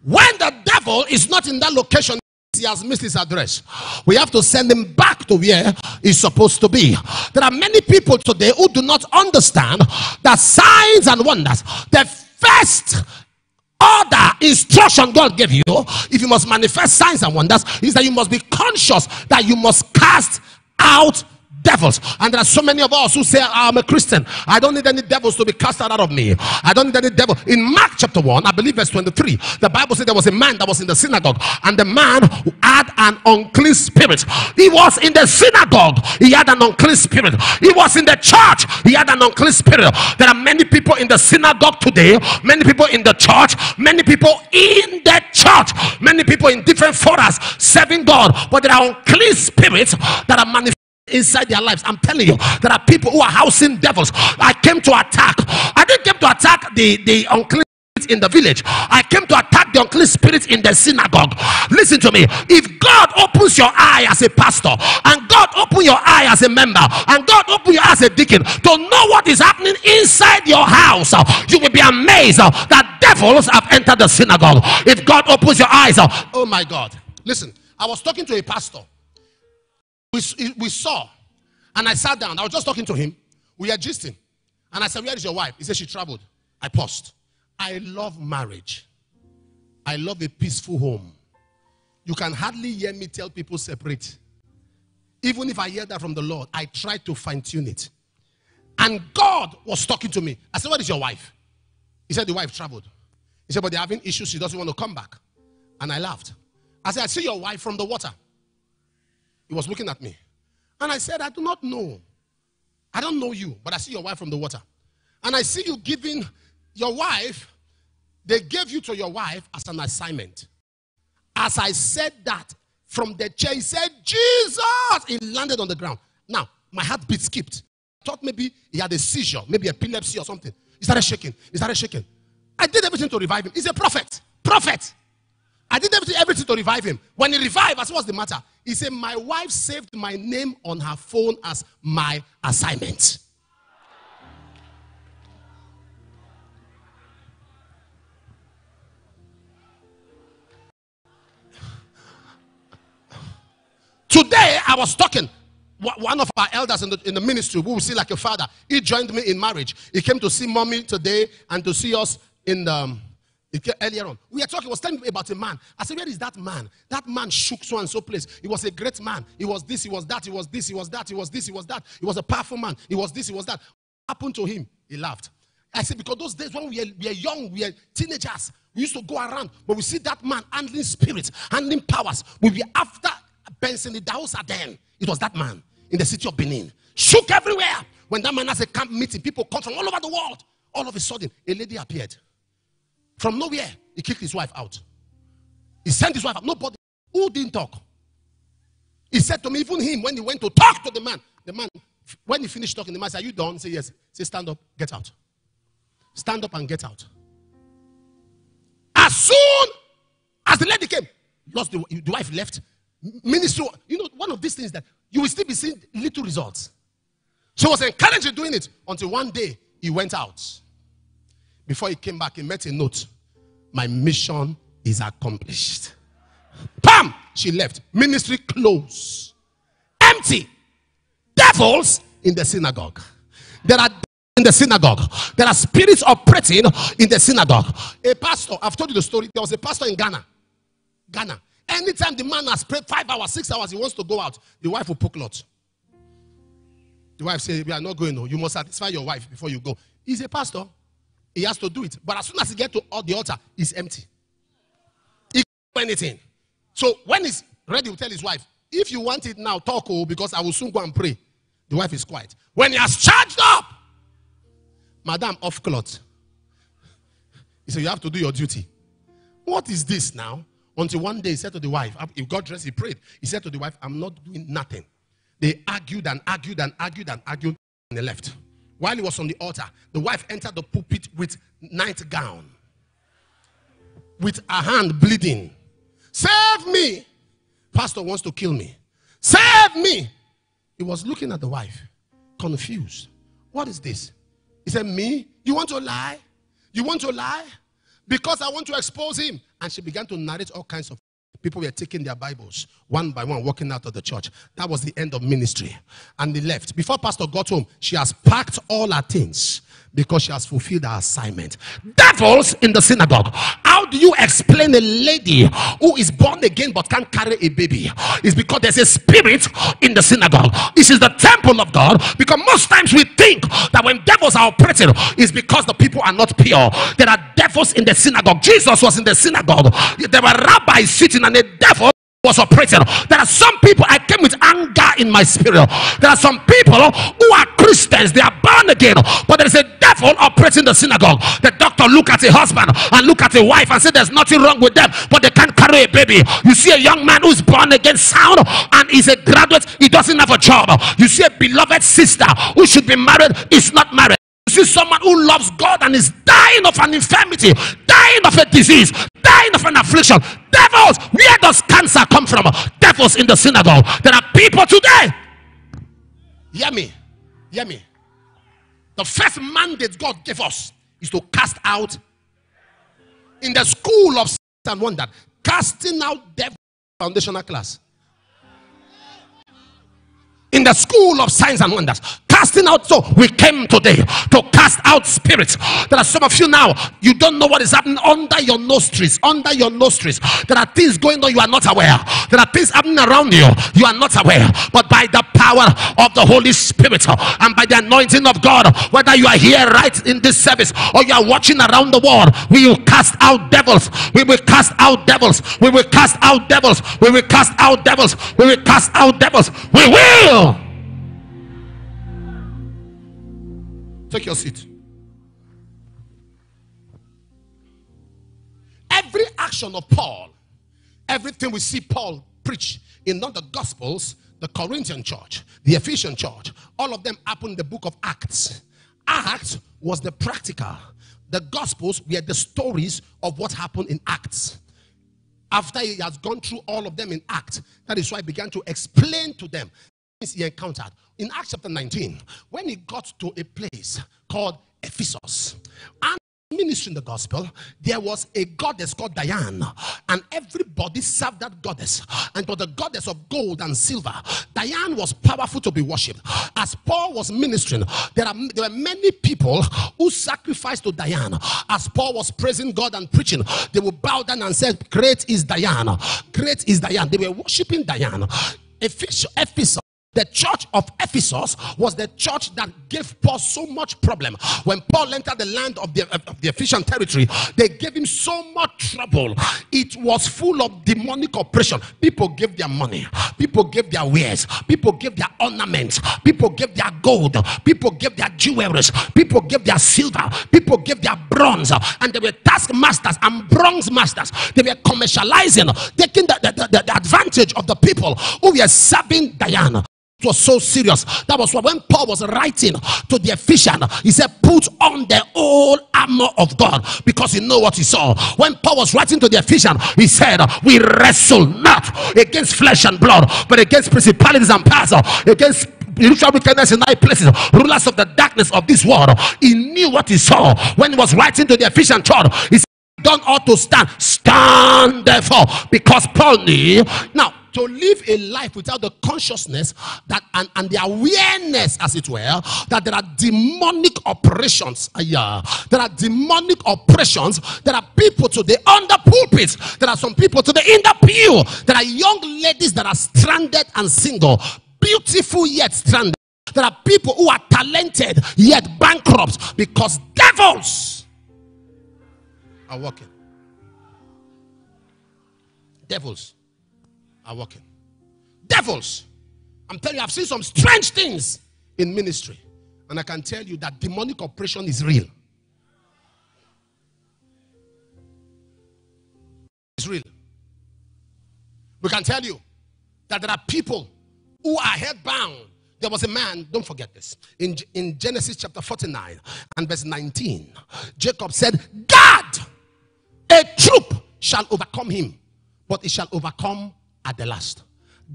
When the devil is not in that location, he has missed his address. We have to send him back to where he's supposed to be. There are many people today who do not understand that signs and wonders, the first order instruction God gave you, if you must manifest signs and wonders, is that you must be conscious that you must cast out devils. And there are so many of us who say, I'm a Christian. I don't need any devils to be cast out of me. I don't need any devil. In Mark chapter 1, I believe verse 23, the Bible said there was a man that was in the synagogue, and the man who had an unclean spirit. He was in the synagogue, he had an unclean spirit. He was in the church, he had an unclean spirit. There are many people in the synagogue today, many people in the church, many people in the church, many people in different forums serving God, but there are unclean spirits that are manifesting inside their lives. I'm telling you, there are people who are housing devils. I came to attack. I didn't come to attack the, the unclean in the village. I came to attack the unclean spirits in the synagogue. Listen to me. If God opens your eye as a pastor, and God open your eye as a member, and God open your eye as a deacon to know what is happening inside your house, you will be amazed that devils have entered the synagogue. If God opens your eyes, oh my God. Listen, I was talking to a pastor we, we saw, and I sat down. I was just talking to him. We are gisting. And I said, Where is your wife? He said, She traveled. I paused. I love marriage. I love a peaceful home. You can hardly hear me tell people separate. Even if I hear that from the Lord, I try to fine tune it. And God was talking to me. I said, What is your wife? He said, The wife traveled. He said, But they're having issues. She doesn't want to come back. And I laughed. I said, I see your wife from the water. He was looking at me. And I said, I do not know. I don't know you, but I see your wife from the water. And I see you giving your wife, they gave you to your wife as an assignment. As I said that from the chair, he said, Jesus! He landed on the ground. Now, my heartbeat skipped. I thought maybe he had a seizure, maybe a epilepsy or something. He started shaking. He started shaking. I did everything to revive him. He's a prophet. Prophet. I did everything, everything to revive him. When he revived, I said, What's the matter? He said, My wife saved my name on her phone as my assignment. Today, I was talking. One of our elders in the, in the ministry, who we see like a father, he joined me in marriage. He came to see mommy today and to see us in the. Earlier on. We are talking, was telling about a man. I said, Where is that man? That man shook so and so place. He was a great man. He was this, he was that, he was this, he was that, he was this, he was that. He was a powerful man. He was this, he was that. What happened to him? He laughed. I said, Because those days when we were, we young, we were teenagers, we used to go around, but we see that man handling spirits, handling powers. We were after Benson Idahosa then. It was that man in the city of Benin. Shook everywhere. When that man has a camp meeting, people come from all over the world. All of a sudden, a lady appeared. From nowhere, he kicked his wife out. He sent his wife out. Nobody who didn't talk. He said to me, even him, when he went to talk to the man, the man, when he finished talking, the man said, Are you done? Say yes. Say, stand up, get out. Stand up and get out. As soon as the lady came, lost the, the wife left. Ministry, you know, one of these things that you will still be seeing little results. So I was encouraged doing it until one day he went out. Before he came back, he met a note. My mission is accomplished. Pam! She left. Ministry closed. Empty. Devils in the synagogue. There are in the synagogue. There are spirits operating in the synagogue. A pastor, I've told you the story. There was a pastor in Ghana. Ghana. Anytime the man has prayed five hours, six hours, he wants to go out, the wife will poke lot. The wife says, We are not going. No. You must satisfy your wife before you go. He's a pastor. He has to do it. But as soon as he gets to the altar, it's empty. He can't do anything. So when he's ready, to tell his wife, if you want it now, talk oh, because I will soon go and pray. The wife is quiet. When he has charged up, Madam off cloth. He said, You have to do your duty. What is this now? Until one day he said to the wife, He got dressed, he prayed. He said to the wife, I'm not doing nothing. They argued and argued and argued and argued, and they left. While he was on the altar, the wife entered the pulpit with nightgown, with her hand bleeding. Save me! Pastor wants to kill me. Save me! He was looking at the wife, confused. What is this? He said, Me? You want to lie? You want to lie? Because I want to expose him. And she began to narrate all kinds of people were taking their Bibles one by one, walking out of the church. That was the end of ministry. And they left. Before Pastor got home, she has packed all her things because she has fulfilled her assignment. Devils in the synagogue. How do you explain a lady who is born again but can't carry a baby? It's because there's a spirit in the synagogue. This is the temple of God. Because most times we think that when devils are operating, it's because the people are not pure. There are devils in the synagogue. Jesus was in the synagogue. There were rabbis sitting and a devil was operating. There are some people I came with anger in my spirit. There are some people who are Christians, they are born again, but there is a devil operating the synagogue. The doctor look at a husband and look at a wife and say there's nothing wrong with them, but they can't carry a baby. You see a young man who's born again sound and is a graduate, he doesn't have a job. You see a beloved sister who should be married, is not married. You see someone who loves God and is dying of an infirmity, dying of a disease, dying of an affliction. Devils, where does cancer come from? Devils in the synagogue. There are people today. Hear me. Hear me. The first mandate God gave us is to cast out in the school of and wonder, casting out devil foundational class in the school of signs and wonders casting out so we came today to cast out spirits. There are some of you now you don't know what is happening under your nostrils under your nostrils. There are things going on you are not aware. There are things happening around you you are not aware. But by the power of the holy spirit and by the anointing of god whether you are here right in this service or you are watching around the world we will cast out devils. We will cast out devils. We will cast out devils. We will cast out devils. We will cast out devils. We will Take your seat. Every action of Paul, everything we see Paul preach in not the Gospels, the Corinthian church, the Ephesian church, all of them happened in the book of Acts. Acts was the practical. The Gospels were the stories of what happened in Acts. After he has gone through all of them in Acts, that is why I began to explain to them things he encountered. In Acts chapter 19, when he got to a place called Ephesus, and ministering the gospel, there was a goddess called Diane, and everybody served that goddess. And for the goddess of gold and silver, Diane was powerful to be worshipped. As Paul was ministering, there are there were many people who sacrificed to Diane. As Paul was praising God and preaching, they would bow down and say, Great is Diane, great is Diane. They were worshiping Diane. Ephesus the church of Ephesus was the church that gave Paul so much problem. When Paul entered the land of the, of the Ephesian territory, they gave him so much trouble. It was full of demonic oppression. People gave their money, people gave their wares, people gave their ornaments, people gave their gold, people gave their jewelries, people gave their silver, people gave their bronze, and they were taskmasters and bronze masters. They were commercializing, taking the, the, the, the advantage of the people who were serving Diana. Was so serious. That was why when Paul was writing to the Ephesians, he said, Put on the whole armor of God because he know what he saw. When Paul was writing to the Ephesians, he said, We wrestle not against flesh and blood, but against principalities and powers, against spiritual wickedness in high places, rulers of the darkness of this world. He knew what he saw when he was writing to the Ephesian church. He said, Don't ought to stand. Stand therefore, because Paul knew. Now, to live a life without the consciousness that and, and the awareness, as it were, that there are demonic operations. Yeah, there are demonic operations. There are people today on the pulpits. There are some people today in the pew. There are young ladies that are stranded and single, beautiful yet stranded. There are people who are talented yet bankrupt because devils are working. Devils are working. Devils. I'm telling you, I've seen some strange things in ministry. And I can tell you that demonic oppression is real. It's real. We can tell you that there are people who are head bound. There was a man, don't forget this, in, in Genesis chapter 49 and verse 19. Jacob said, Gad, a troop shall overcome him, but it shall overcome at the last.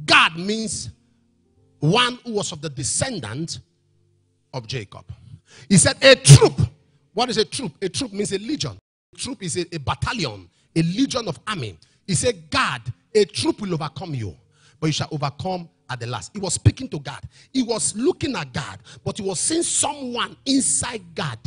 Gad means one who was of the descendant of Jacob. He said, A troop. What is a troop? A troop means a legion. A troop is a, a battalion, a legion of army. He said, Gad, a troop will overcome you, but you shall overcome at the last. He was speaking to Gad. He was looking at Gad, but he was seeing someone inside Gad.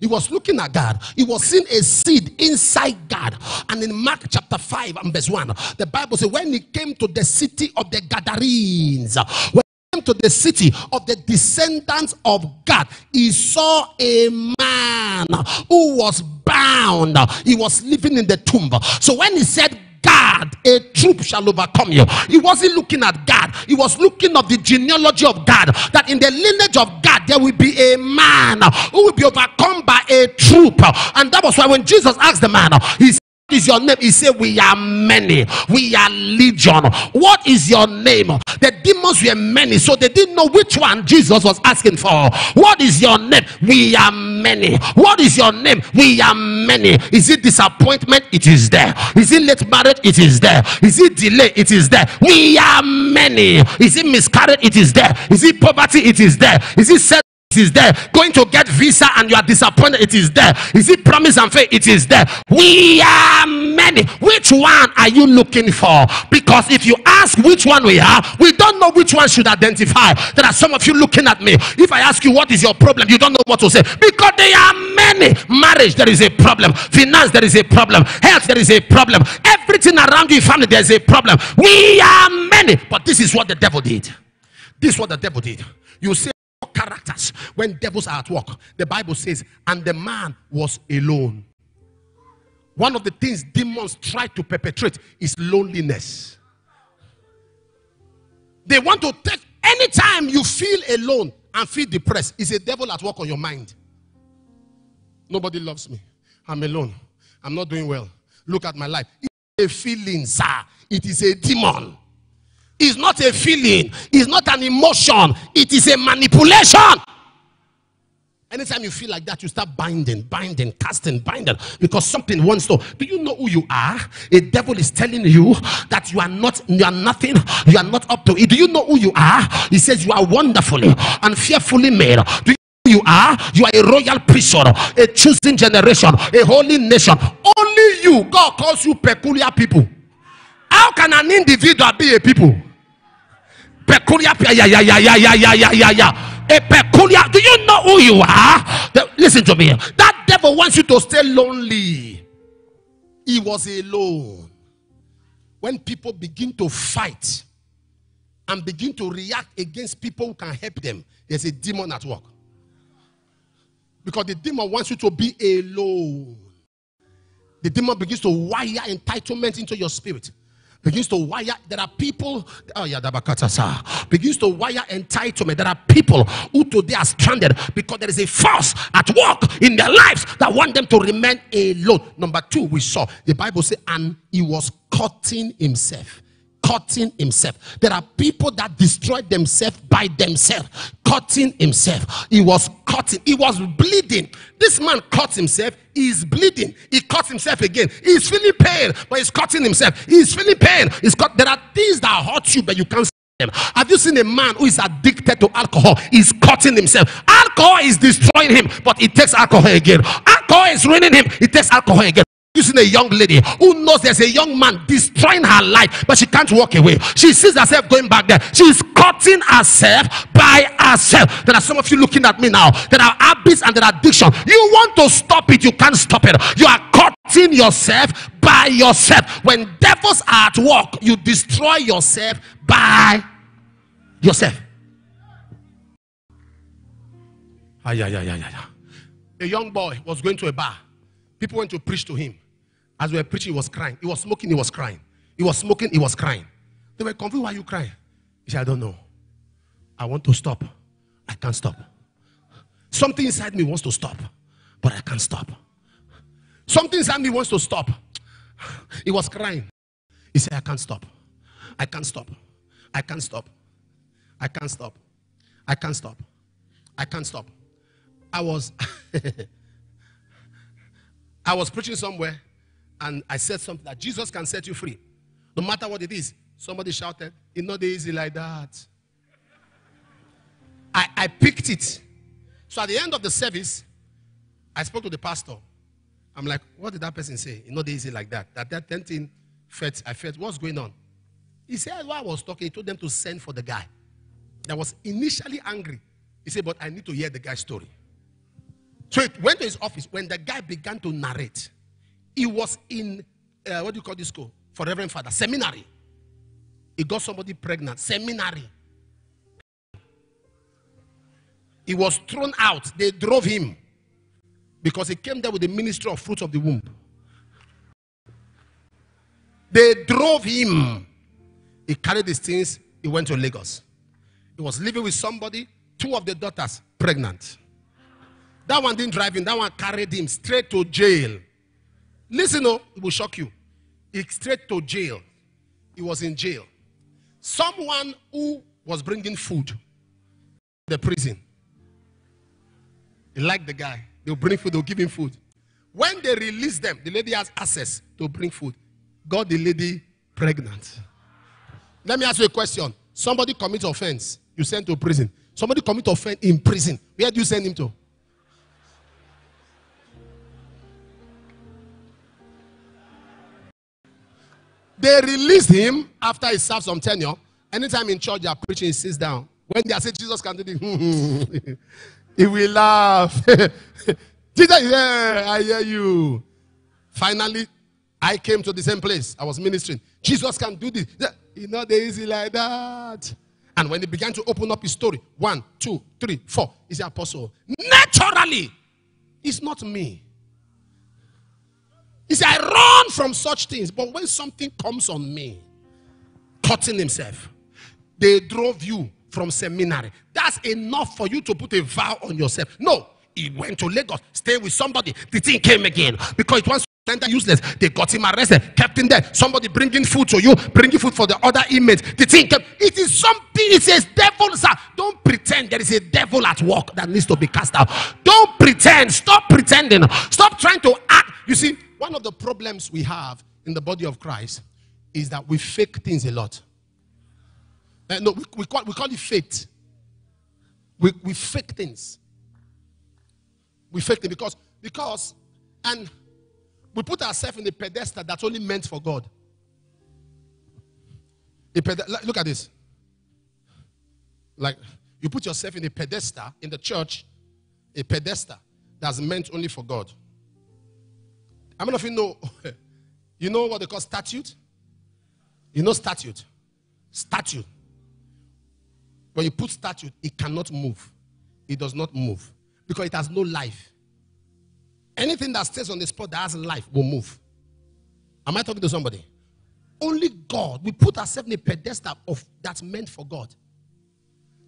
He was looking at Gad. He was seeing a seed inside Gad. And in Mark chapter 5 and verse 1, the Bible says, when he came to the city of the Gadarenes, when he came to the city of the descendants of Gad, he saw a man who was bound. He was living in the tomb. So when he said, Gad, a troop shall overcome you. He wasn't looking at Gad, he was looking at the genealogy of Gad. That in the lineage of Gad, there will be a man who will be overcome by a troop. And that was why when Jesus asked the man, he is your name? He said, We are many. We are legion. What is your name? The demons were many, so they didn't know which one Jesus was asking for. What is your name? We are many. What is your name? We are many. Is it disappointment? It is there. Is it late marriage? It is there. Is it delay? It is there. We are many. Is it miscarriage? It is there. Is it poverty? It is there. Is it is there. Going to get visa and you are disappointed. It is there. Is it promise and faith? It is there. We are many. Which one are you looking for? Because if you ask which one we are, we don't know which one should identify. There are some of you looking at me. If I ask you what is your problem, you don't know what to say because they are many. Marriage, there is a problem. Finance, there is a problem. Health, there is a problem. Everything around you, family, there is a problem. We are many. But this is what the devil did. This is what the devil did. You say characters when devils are at work. The Bible says, and the man was alone. One of the things demons try to perpetrate is loneliness. They want to take anytime you feel alone and feel depressed, it's a devil at work on your mind. Nobody loves me. I'm alone. I'm not doing well. Look at my life. It's a feeling, sir. It is a demon. It's not a feeling, it's not an emotion, it is a manipulation. Anytime you feel like that, you start binding, binding, casting, binding because something wants to. Do you know who you are? A devil is telling you that you are not, you are nothing, you are not up to it. Do you know who you are? He says you are wonderfully and fearfully made. Do you know who you are you are a royal priesthood a chosen generation a holy nation only you god calls you peculiar people how can an individual be a people peculiar yeah yeah yeah yeah yeah yeah yeah yeah yeah. A peculiar do you know who you are? The- listen to me. That devil wants you to stay lonely. He was alone. When people begin to fight and begin to react against people who can help them there's a demon at work. Because the demon wants you to be alone. The demon begins to wire entitlement into your spirit begins to wire there are people oh yeah begins to wire entitlement. There are people who today are stranded because there is a force at work in their lives that want them to remain alone. Number two we saw the bible say and he was cutting himself cutting himself. There are people that destroy themselves by themselves, cutting himself. He was cutting, he was bleeding. This man cut himself, he is bleeding. He cuts himself again. He's feeling pain, but he's cutting himself. He's feeling pain. He's cut. There are things that hurt you, but you can't them. Have you seen a man who is addicted to alcohol? He's cutting himself. Alcohol is destroying him, but he takes alcohol again. Alcohol is ruining him, he takes alcohol again. Seen a young lady who knows there's a young man destroying her life, but she can't walk away. She sees herself going back there. She's cutting herself by herself. There are some of you looking at me now. There are habits and there are addiction. You want to stop it, you can't stop it. You are cutting yourself by yourself. When devils are at work, you destroy yourself by yourself. Ah, yeah, yeah, yeah, yeah, yeah. A young boy was going to a bar. People went to preach to him. As we were preaching, he was crying. He was smoking, he was crying. He was smoking, he was crying. They were confused. Why you crying? He said, I don't know. I want to stop. I can't stop. Something inside me wants to stop, but I can't stop. Something inside me wants to stop. He was crying. He said, I can't stop. I can't stop. I can't stop. I can't stop. I can't stop. I can't stop. I was I was preaching somewhere and I said something that Jesus can set you free. No matter what it is. Somebody shouted, It's not easy like that. I, I picked it. So at the end of the service, I spoke to the pastor. I'm like, what did that person say? It's not easy like that. That that 10 thing felt, I felt, what's going on? He said, while I was talking, he told them to send for the guy. That was initially angry. He said, but I need to hear the guy's story. So it went to his office. When the guy began to narrate, he was in, uh, what do you call this school? For Reverend Father, seminary. He got somebody pregnant, seminary. He was thrown out. They drove him because he came there with the ministry of fruit of the womb. They drove him. He carried these things. He went to Lagos. He was living with somebody, two of the daughters pregnant. That one didn't drive him. That one carried him straight to jail. Listen, oh, it will shock you. He straight to jail. He was in jail. Someone who was bringing food, the prison. He liked the guy. They'll bring food, they'll give him food. When they release them, the lady has access to bring food. Got the lady pregnant. Let me ask you a question. Somebody commits offense, you send to prison. Somebody commit offense in prison. Where do you send him to? They released him after he served some tenure. Anytime in church they are preaching, he sits down. When they saying Jesus can do this, he will laugh. Jesus, yeah, I hear you. Finally, I came to the same place. I was ministering. Jesus can do this. It's not easy like that. And when he began to open up his story, one, two, three, four, he's the apostle. Naturally, it's not me. He said, I run from such things. But when something comes on me, cutting himself, they drove you from seminary. That's enough for you to put a vow on yourself. No, he went to Lagos, stayed with somebody. The thing came again because it was useless. They got him arrested, kept him there. Somebody bringing food to you, bringing food for the other inmates. The thing kept. It is something. It says devil, sir. Don't pretend there is a devil at work that needs to be cast out. Don't pretend. Stop pretending. Stop trying to act. You see, one of the problems we have in the body of Christ is that we fake things a lot. Uh, no, we, we, call, we call it fake. We, we fake things. We fake things because, because, and we put ourselves in a pedestal that's only meant for God. Ped- look at this. Like, you put yourself in a pedestal in the church, a pedestal that's meant only for God. How many of you know? You know what they call statute? You know statute? Statute. When you put statute, it cannot move. It does not move because it has no life. Anything that stays on the spot that has life will move. Am I talking to somebody? Only God. We put ourselves in a pedestal of that's meant for God.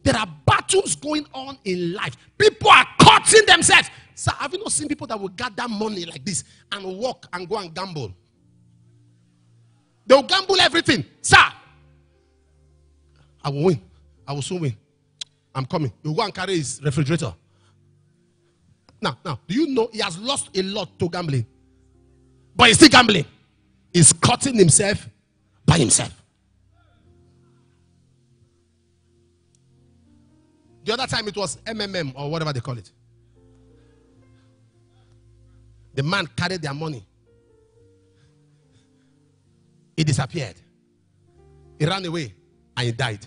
There are battles going on in life. People are cutting themselves. Sir, have you not seen people that will gather money like this and walk and go and gamble? They'll gamble everything. Sir, I will win. I will soon win. I'm coming. you go and carry his refrigerator. Now, now, do you know he has lost a lot to gambling? But he's still gambling. He's cutting himself by himself. The other time it was MMM or whatever they call it. The man carried their money. He disappeared. He ran away and he died.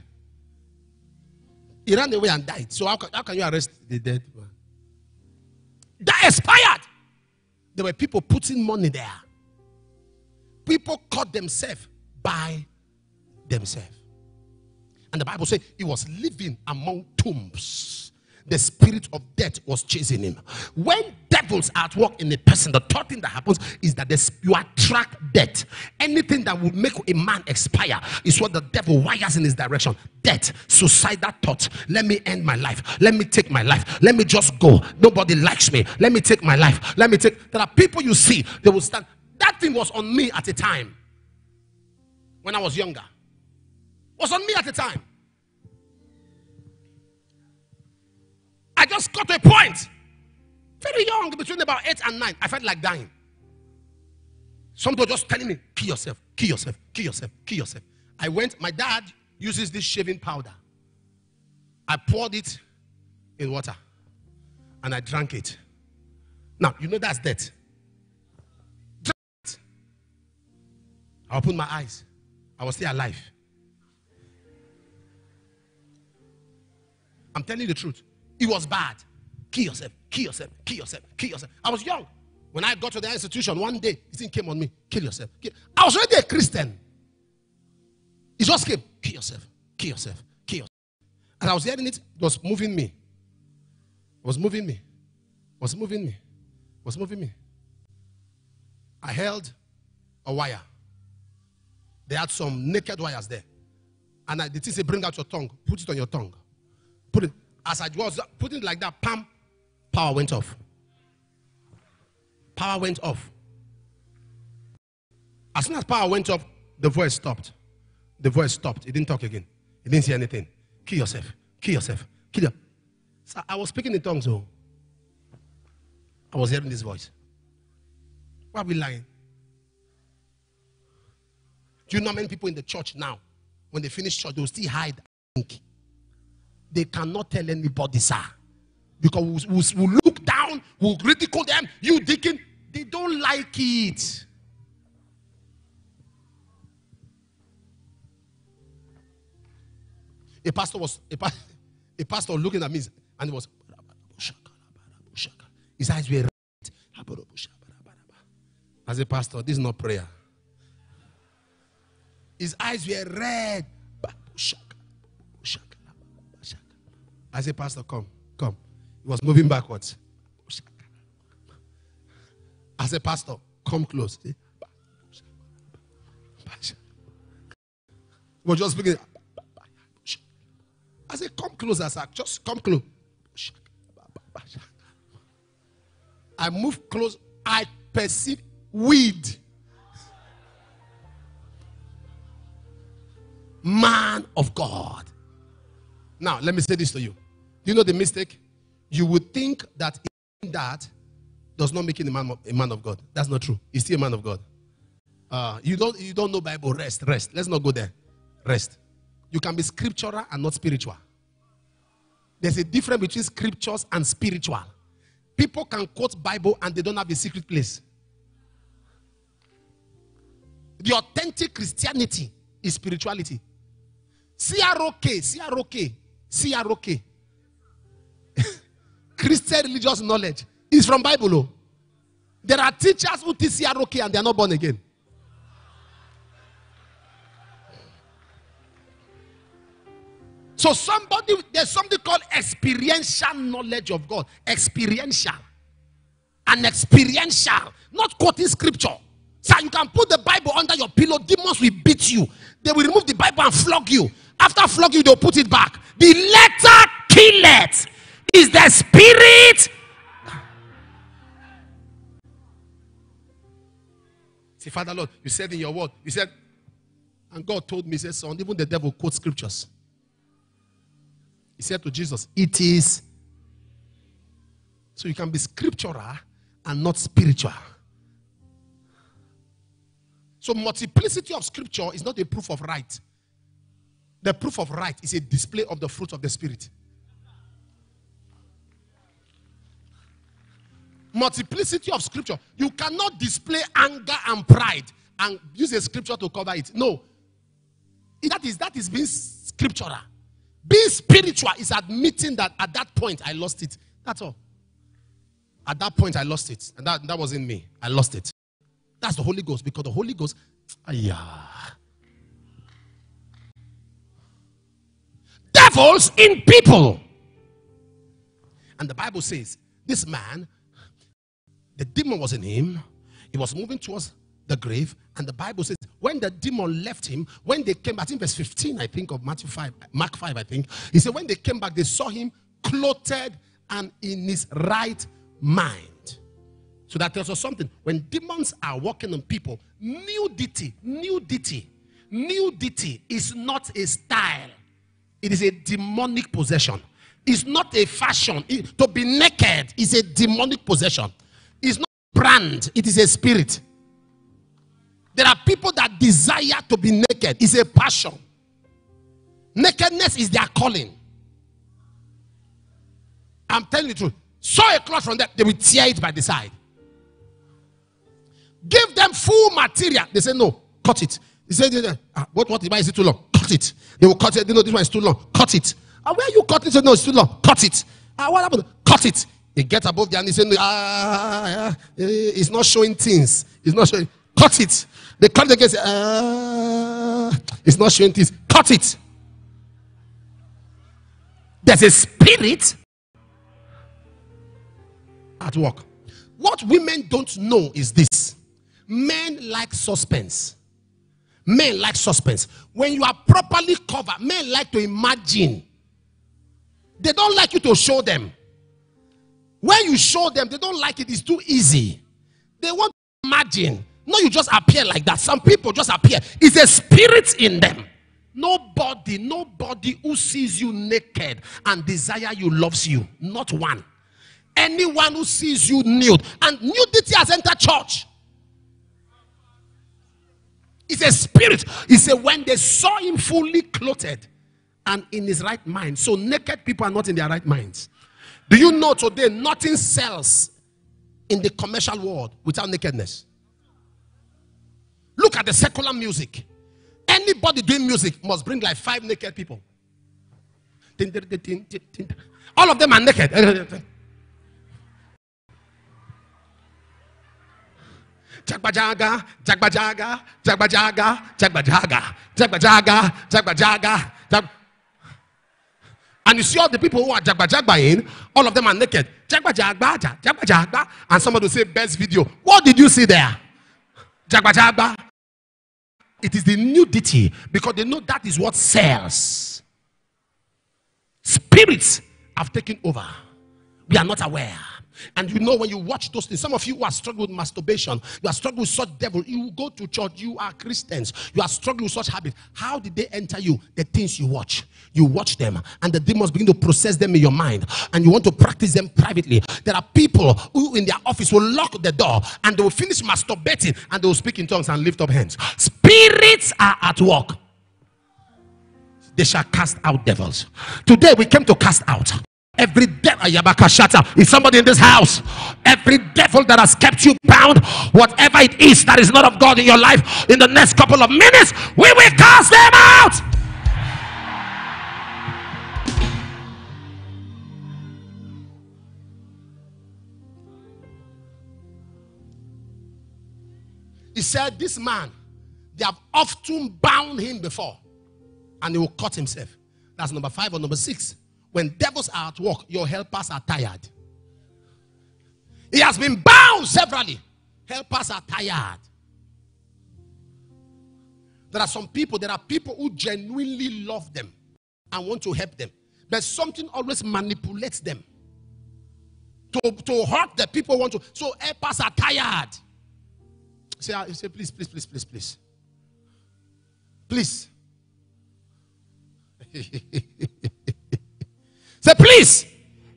He ran away and died. So how can, how can you arrest the dead man? That expired. There were people putting money there. People caught themselves by themselves. And the Bible says he was living among tombs. The spirit of death was chasing him. When devils at work in a person, the third thing that happens is that this, you attract death. Anything that will make a man expire is what the devil wires in his direction. Death, suicidal thought. Let me end my life. Let me take my life. Let me just go. Nobody likes me. Let me take my life. Let me take. There are people you see, they will stand. That thing was on me at a time when I was younger. Was on me at the time. I just got to a point. Very young, between about eight and nine. I felt like dying. Somebody just telling me, kill yourself, kill yourself, kill yourself, kill yourself. I went, my dad uses this shaving powder. I poured it in water and I drank it. Now, you know that's death. I opened my eyes. I was still alive. I'm telling you the truth. It was bad. Kill yourself, kill yourself, kill yourself, kill yourself. I was young. When I got to the institution one day, this thing came on me. Kill yourself. Kill. I was already a Christian. It just came. Kill yourself, kill yourself, kill yourself. And I was hearing it, it was moving me. It was moving me. It was moving me. It was moving me. I held a wire. They had some naked wires there. And I, the thing said, bring out your tongue. Put it on your tongue. Put it. As I was putting it like that, pam, power went off. Power went off. As soon as power went off, the voice stopped. The voice stopped. It didn't talk again. It didn't say anything. Kill yourself. Kill yourself. Kill yourself. So I was speaking in tongues, so I was hearing this voice. Why are we lying? Do you know how many people in the church now, when they finish church, they'll still hide? They cannot tell anybody, sir. Because we'll, we'll, look down, we'll ridicule them. You deacon, they don't like it. A pastor was a, pa- a pastor looking at me and he was his eyes were red. As a pastor, this is not prayer. His eyes were red. As a Pastor, come, He was moving backwards. As a Pastor, come close. Eh? He was just speaking. I said, come closer, sir. Just come close. I move close. I perceive weed. Man of God. Now, let me say this to you. Do you know the mistake? You would think that that does not make him a man, of, a man of God. That's not true. He's still a man of God. Uh, you don't you don't know Bible. Rest, rest. Let's not go there. Rest. You can be scriptural and not spiritual. There's a difference between scriptures and spiritual. People can quote Bible and they don't have a secret place. The authentic Christianity is spirituality. CROK, CROK, CROK. Christian religious knowledge is from Bible. Oh. There are teachers who teach CROK and they are not born again. So somebody, there's something called experiential knowledge of God. Experiential. An experiential. Not quoting scripture. So you can put the Bible under your pillow. Demons will beat you. They will remove the Bible and flog you. After flog you, they'll put it back. The letter kill it is the spirit. See, Father Lord, you said in your word, you said, and God told me, says, son, even the devil quotes scriptures. He said to Jesus, It is. So you can be scriptural and not spiritual. So multiplicity of scripture is not a proof of right. The proof of right is a display of the fruit of the spirit. Multiplicity of scripture. You cannot display anger and pride and use a scripture to cover it. No. That is that is being scriptural. Being spiritual is admitting that at that point I lost it. That's all. At that point I lost it. And that, that wasn't me. I lost it. That's the Holy Ghost because the Holy Ghost, yeah. Devils in people. And the Bible says, this man, the demon was in him. He was moving towards the grave. And the Bible says, when the demon left him, when they came, back, in verse 15, I think, of Matthew 5, Mark 5, I think. He said, when they came back, they saw him clothed and in his right mind. So that tells us something. When demons are working on people, nudity, nudity, nudity is not a style. It is a demonic possession. It's not a fashion. It- to be naked is a demonic possession. Brand, it is a spirit. There are people that desire to be naked. It's a passion. Nakedness is their calling. I'm telling you the truth. Saw a cloth from them, they will tear it by the side. Give them full material. They say, no, cut it. He said, ah, what, what, why is it too long? Cut it. They will cut it. They know this one is too long. Cut it. Ah, where you cut it? He said, no, it's too long. Cut it. Ah, what happened? Cut it. He get above there and he said, ah, ah, eh, it's not showing things. It's not showing. Cut it. They it again. Say, ah, it's not showing things. Cut it. There's a spirit at work. What women don't know is this men like suspense. Men like suspense. When you are properly covered, men like to imagine. They don't like you to show them. When you show them, they don't like it. It's too easy. They want to imagine. No, you just appear like that. Some people just appear. It's a spirit in them. Nobody, nobody who sees you naked and desire you loves you. Not one. Anyone who sees you nude and nudity has entered church. It's a spirit. He said, when they saw him fully clothed and in his right mind. So naked people are not in their right minds. Do you know today nothing sells in the commercial world without nakedness? Look at the secular music. Anybody doing music must bring like five naked people. All of them are naked. Jagbajaga, jagbajaga, jagbajaga, jagbajaga, jagbajaga, jagbajaga, jag- And you see all the people who are jagba jagba in, all of them are naked. Jagba jagba, jagba jagba. And somebody will say, best video. What did you see there? Jagba jagba. It is the nudity because they know that is what sells. Spirits have taken over. We are not aware. And you know when you watch those things, some of you who are struggling with masturbation, you are struggling with such devil. You go to church, you are Christians, you are struggling with such habits. How did they enter you? The things you watch. You watch them, and the demons begin to process them in your mind, and you want to practice them privately. There are people who in their office will lock the door and they will finish masturbating and they will speak in tongues and lift up hands. Spirits are at work they shall cast out devils. Today we came to cast out every devil. Ah, Yabakashata. Is somebody in this house? Every devil that has kept you bound, whatever it is that is not of God in your life, in the next couple of minutes, we will cast them out. He said, This man, they have often bound him before and he will cut himself. That's number five or number six. When devils are at work, your helpers are tired. He has been bound severally. Helpers are tired. There are some people, there are people who genuinely love them and want to help them. But something always manipulates them to, to hurt the people want to. So helpers are tired. Say, ah, say, please, please, please, please, please. Please. Say, please.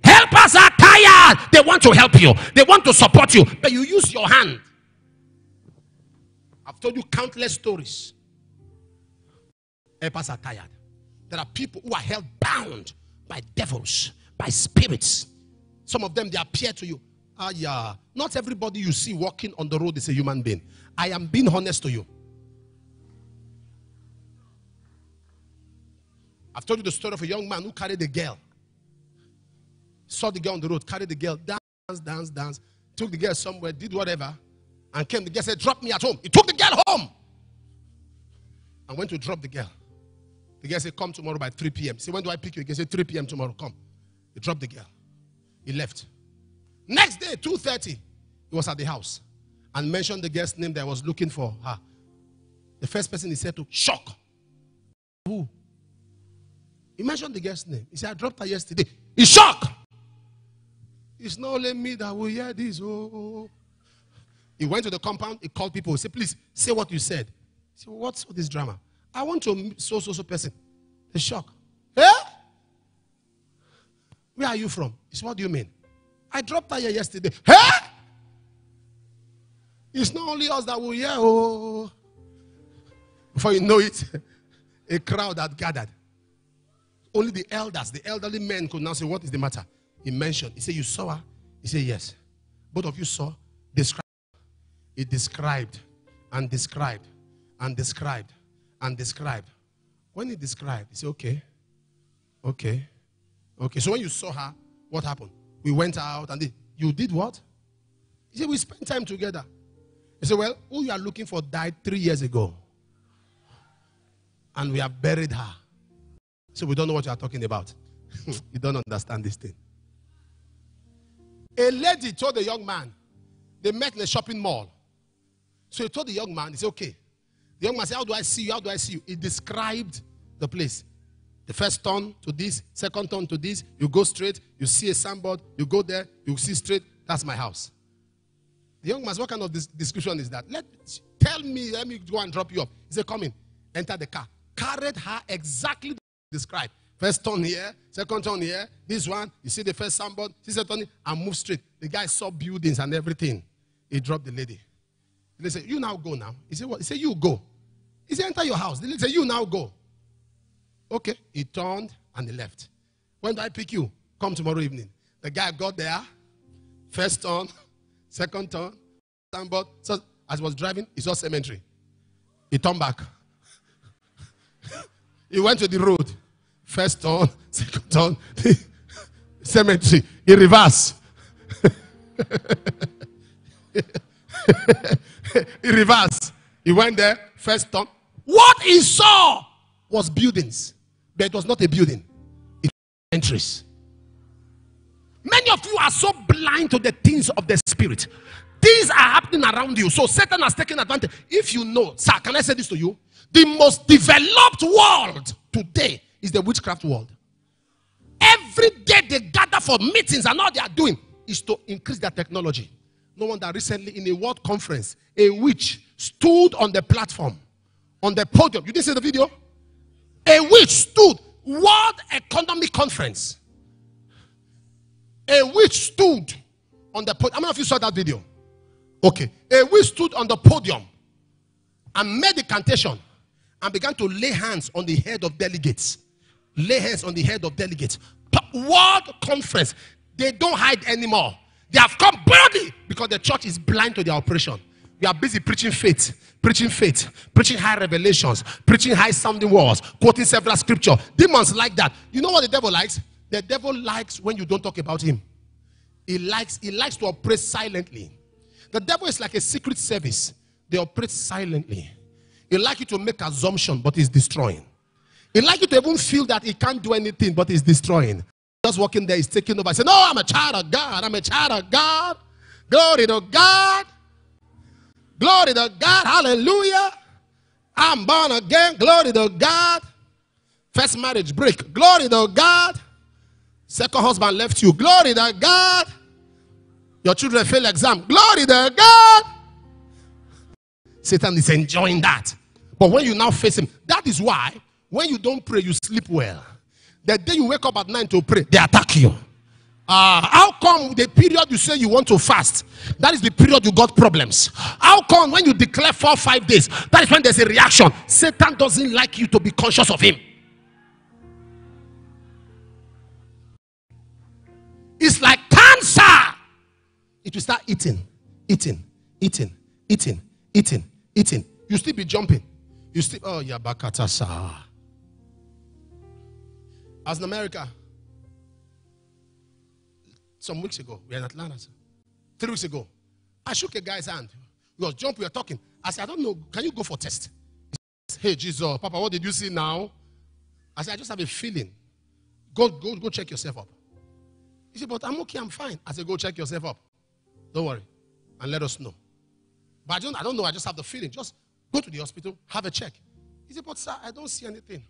Helpers are tired. They want to help you, they want to support you, but you use your hand. I've told you countless stories. Helpers are tired. There are people who are held bound by devils, by spirits. Some of them they appear to you. Ah, yeah. Not everybody you see walking on the road is a human being. I am being honest to you. I've told you the story of a young man who carried a girl. Saw the girl on the road, carried the girl, dance, dance, dance, took the girl somewhere, did whatever, and came. The girl said, Drop me at home. He took the girl home and went to drop the girl. The girl said, Come tomorrow by 3 p.m. Said, When do I pick you? He said, 3 p.m. tomorrow. Come. He dropped the girl. He left. Next day, 2:30, he was at the house and mentioned the girl's name that I was looking for her. The first person he said to, shock. Who? He mentioned the girl's name. He said, I dropped her yesterday. He shocked. It's not only me that will hear this. Oh, oh, oh. He went to the compound. He called people. He said, please say what you said. Said, what's all this drama? I want to meet so, so, so person. The shock. Eh? Where are you from? Said, What do you mean? I dropped her here yesterday. Huh? It's not only us that will hear, oh. Before you know it, a crowd had gathered. Only the elders, the elderly men could now say, What is the matter? He mentioned, He said, You saw her? He said, Yes. Both of you saw, described. He described and described and described and described. When he described, he said, Okay, okay, okay. So when you saw her, what happened? We went out and you did what? He said, We spent time together. He said, Well, who you are looking for died three years ago. And we have buried her. So we don't know what you are talking about. you don't understand this thing. A lady told the young man, they met in a shopping mall. So he told the young man, he said, okay. The young man said, How do I see you? How do I see you? He described the place. The first turn to this, second turn to this, you go straight, you see a signboard, you go there, you see straight, that's my house. The young man said, What kind of description is that? Let tell me, let me go and drop you off. He said, Come in, enter the car. Carried her exactly described. First turn here, second turn here, this one, you see the first signboard, see second turn, and move straight. The guy saw buildings and everything. He dropped the lady. The lady said, You now go now. He said, What? He said, You go. He said, Enter your house. The lady said, You now go. Okay. He turned and he left. When do I pick you? Come tomorrow evening. The guy got there. First turn, second turn, signboard. So as he was driving, he saw cemetery. He turned back. he went to the road. First turn, second turn, cemetery. in reverse. in reverse. He went there, first turn. What he saw was buildings, but it was not a building. It was entries. Many of you are so blind to the things of the spirit. Things are happening around you. So Satan has taken advantage. If you know, sir, can I say this to you? The most developed world today is the witchcraft world. Every day they gather for meetings, and all they are doing is to increase their technology. No wonder recently in a world conference, a witch stood on the platform, on the podium. You didn't see the video? A witch stood, World Economic Conference. A witch stood on the podium. How many of you saw that video? Okay. A witch stood on the podium and made the cantation and began to lay hands on the head of delegates. Lay hands on the head of delegates. World conference. They don't hide anymore. They have come boldly because the church is blind to their operation. We are busy preaching faith, preaching faith, preaching high revelations, preaching high sounding words, quoting several scripture. Demons like that. You know what the devil likes? The devil likes when you don't talk about him. He likes he likes to operate silently. The devil is like a secret service. They operate silently. He like you to make assumption, but he's destroying. He like you to even feel that he can't do anything, but he's destroying. Just walking there, he's taking over. Say, No, I'm a child of God. I'm a child of God. Glory to God. Glory to God. Hallelujah. I'm born again. Glory to God. First marriage break. Glory to God. Second husband left you. Glory to God. Your children fail exam. Glory to God. Satan is enjoying that. But when you now face him, that is why when you don't pray, you sleep well. The day you wake up at night to pray, they attack you. Uh, how come the period you say you want to fast, that is the period you got problems? How come when you declare four five days, that is when there's a reaction? Satan doesn't like you to be conscious of him. It's like cancer. It will start eating, eating, eating, eating, eating, eating. You still be jumping. You still, oh, yeah, bakatasa. As in America, some weeks ago, we were in Atlanta. sir. Three weeks ago, I shook a guy's hand. He was jump, we were talking. I said, I don't know, can you go for test? He said, hey, Jesus, Papa, what did you see now? I said, I just have a feeling. Go, go, go check yourself up. He said, but I'm okay, I'm fine. I said, go check yourself up. Don't worry. And let us know. But I don't, I don't know, I just have the feeling. Just go to the hospital, have a check. He said, but sir, I don't see anything.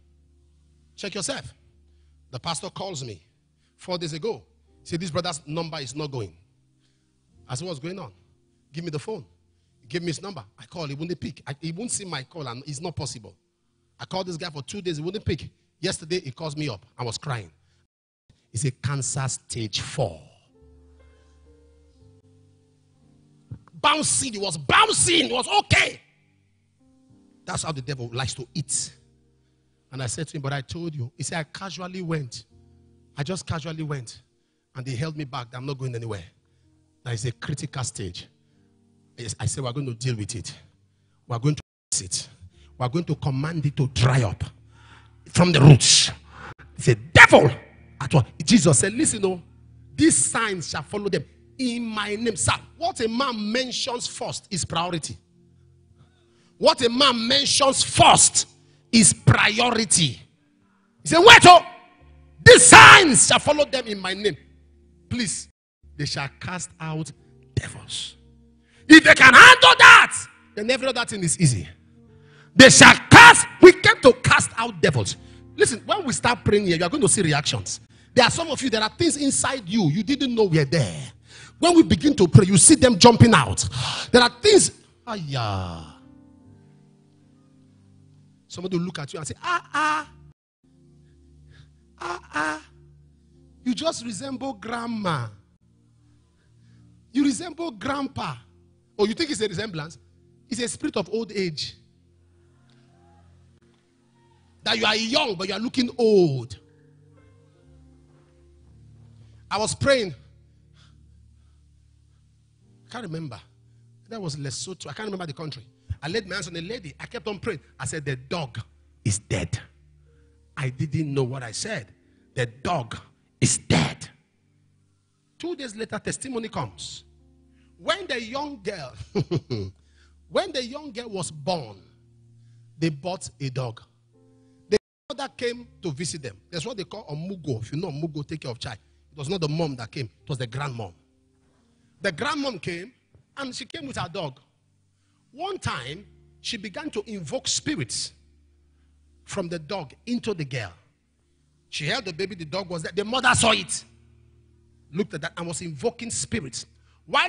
Check yourself. The pastor calls me four days ago. He said, This brother's number is not going. I said, What's going on? Give me the phone. He gave me his number. I call, he wouldn't pick. I, he won't see my call, and it's not possible. I called this guy for two days, he wouldn't pick. Yesterday, he calls me up. I was crying. It's a cancer stage four. Bouncing, it was bouncing, it was okay. That's how the devil likes to eat. And I said to him, But I told you. He said, I casually went. I just casually went. And they held me back. I'm not going anywhere. That is a critical stage. I said, We're going to deal with it. We're going to fix it. We're going to command it to dry up from the roots. He said, Devil! At what? Jesus said, Listen, oh, these signs shall follow them in my name. Sir, what a man mentions first is priority. What a man mentions first is priority. He said, Wait, oh, these signs shall follow them in my name. Please, they shall cast out devils. If they can handle that, then every other thing is easy. They shall cast, we came to cast out devils. Listen, when we start praying here, you are going to see reactions. There are some of you, there are things inside you you didn't know were there. When we begin to pray, you see them jumping out. There are things, ah, yeah. Somebody will look at you and say, ah, ah, ah, ah. You just resemble grandma. You resemble grandpa. Or you think it's a resemblance? It's a spirit of old age. That you are young, but you are looking old. I was praying. I can't remember. That was Lesotho. I can't remember the country. I laid my hands on a lady. I kept on praying. I said, The dog is dead. I didn't know what I said. The dog is dead. Two days later, testimony comes. When the young girl, when the young girl was born, they bought a dog. The mother came to visit them. That's what they call a mugo. If you know mugo, take care of child. It was not the mom that came, it was the grandmom. The grandmom came and she came with her dog. One time, she began to invoke spirits from the dog into the girl. She held the baby, the dog was there. The mother saw it, looked at that, and was invoking spirits. Why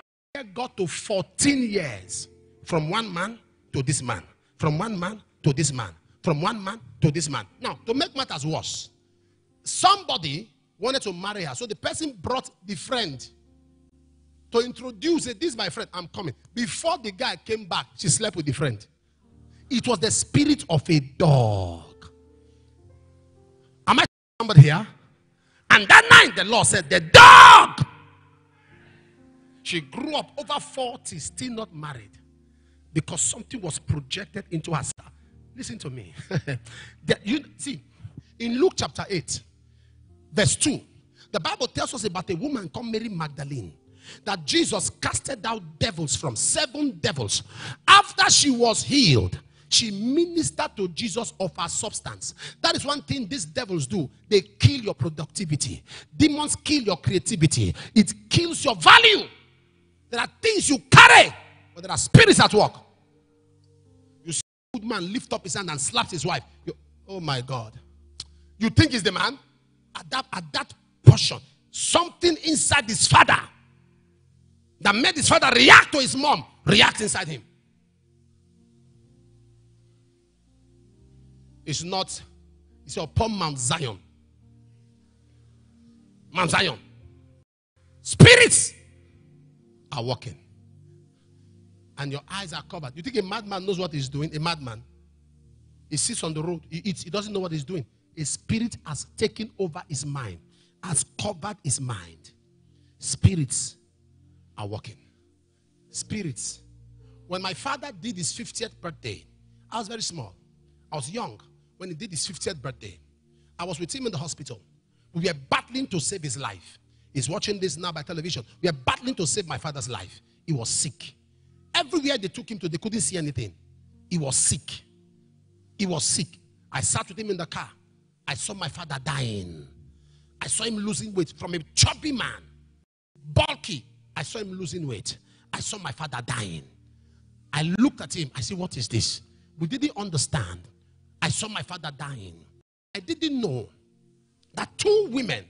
got to 14 years from one man to this man, from one man to this man, from one man to this man. Now, to make matters worse, somebody wanted to marry her. So the person brought the friend to introduce it. This is my friend. I'm coming. Before the guy came back, she slept with the friend. It was the spirit of a dog. Am I somebody here? And that night, the Lord said, The dog. She grew up over 40, still not married, because something was projected into her. Listen to me. you see, in Luke chapter 8, verse 2, the Bible tells us about a woman called Mary Magdalene that Jesus casted out devils from seven devils. After she was healed, she ministered to Jesus of her substance. That is one thing these devils do. They kill your productivity. Demons kill your creativity. It kills your value. There are things you carry, but there are spirits at work. You see a good man lift up his hand and slaps his wife. You, oh my God. You think he's the man? At that, at that portion, something inside his father that made his father react to his mom react inside him. It's not, it's upon Mount Zion. Mount Zion. Spirits are walking. And your eyes are covered. You think a madman knows what he's doing? A madman. He sits on the road, he eats, he doesn't know what he's doing. A spirit has taken over his mind, has covered his mind. Spirits are walking. Spirits. When my father did his 50th birthday, I was very small. I was young when he did his 50th birthday. I was with him in the hospital. We were battling to save his life. He's watching this now by television. We are battling to save my father's life. He was sick. Everywhere they took him to, they couldn't see anything. He was sick. He was sick. I sat with him in the car. I saw my father dying. I saw him losing weight from a chubby man. I saw him losing weight. I saw my father dying. I looked at him. I said, What is this? We didn't understand. I saw my father dying. I didn't know that two women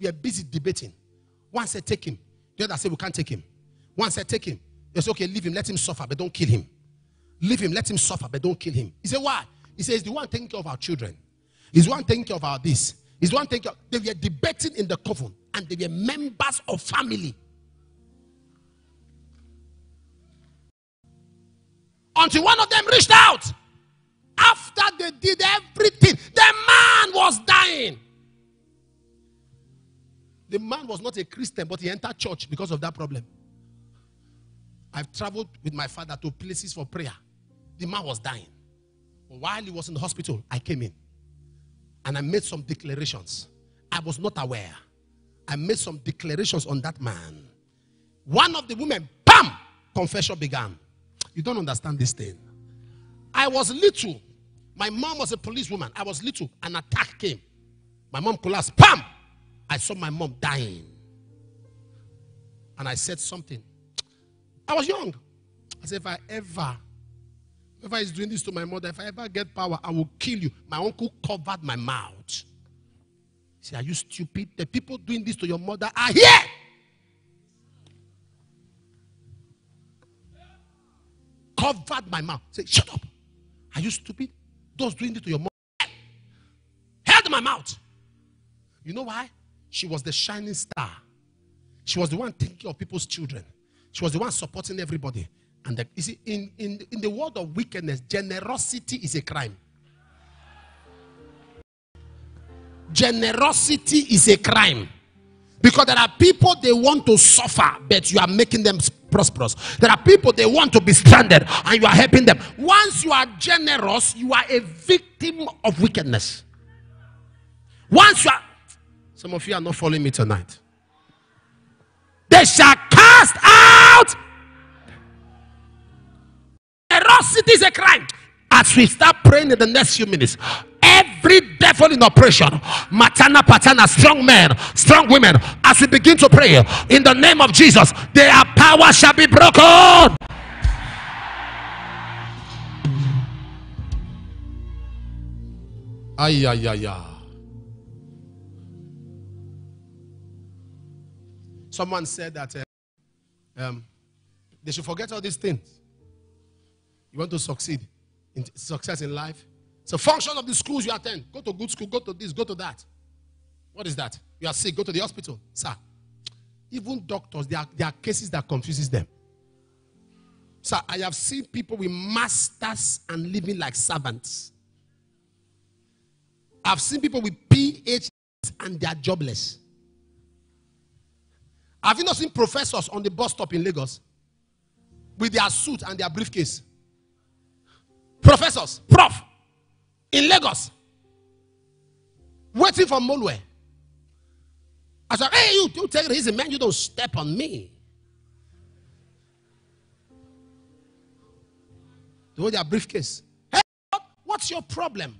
were busy debating. One said, Take him. The other said, We can't take him. One said, Take him. They said, Okay, leave him. Let him suffer, but don't kill him. Leave him. Let him suffer, but don't kill him. He said, Why? He says, The one taking care of our children. He's the one taking care of our this. Is one thing they were debating in the coven and they were members of family. Until one of them reached out. After they did everything, the man was dying. The man was not a Christian, but he entered church because of that problem. I've traveled with my father to places for prayer. The man was dying. While he was in the hospital, I came in and I made some declarations. I was not aware. I made some declarations on that man. One of the women, bam, confession began. You don't understand this thing. I was little. My mom was a policewoman. I was little. An attack came. My mom collapsed. Bam! I saw my mom dying. And I said something. I was young. I said, if I ever, whoever is doing this to my mother, if I ever get power, I will kill you. My uncle covered my mouth. He said, Are you stupid? The people doing this to your mother are here. Covered my mouth. Say, shut up. Are you stupid? Those doing this to your mother. Held my mouth. You know why? She was the shining star. She was the one care of people's children. She was the one supporting everybody. And the, you see, in, in, in the world of wickedness, generosity is a crime. Generosity is a crime. Because there are people they want to suffer, but you are making them prosperous. There are people they want to be stranded, and you are helping them. Once you are generous, you are a victim of wickedness. Once you are, some of you are not following me tonight. They shall cast out. Generosity is a crime. As we start praying in the next few minutes, every devil in operation, matana patana, strong men, strong women, as we begin to pray in the name of Jesus, their power shall be broken. Ay, ay, ay, ay. Someone said that uh, um, they should forget all these things. You want to succeed in success in life? It's a function of the schools you attend. Go to good school, go to this, go to that. What is that? You are sick, go to the hospital. Sir, even doctors, there are, there are cases that confuses them. Sir, I have seen people with masters and living like servants. I've seen people with PhDs and they are jobless. Have you not seen professors on the bus stop in Lagos with their suit and their briefcase? Professors, prof, in Lagos, waiting for Molue. I said, hey, you, you take it easy, man. You don't step on me. They hold their briefcase. Hey, what's your problem?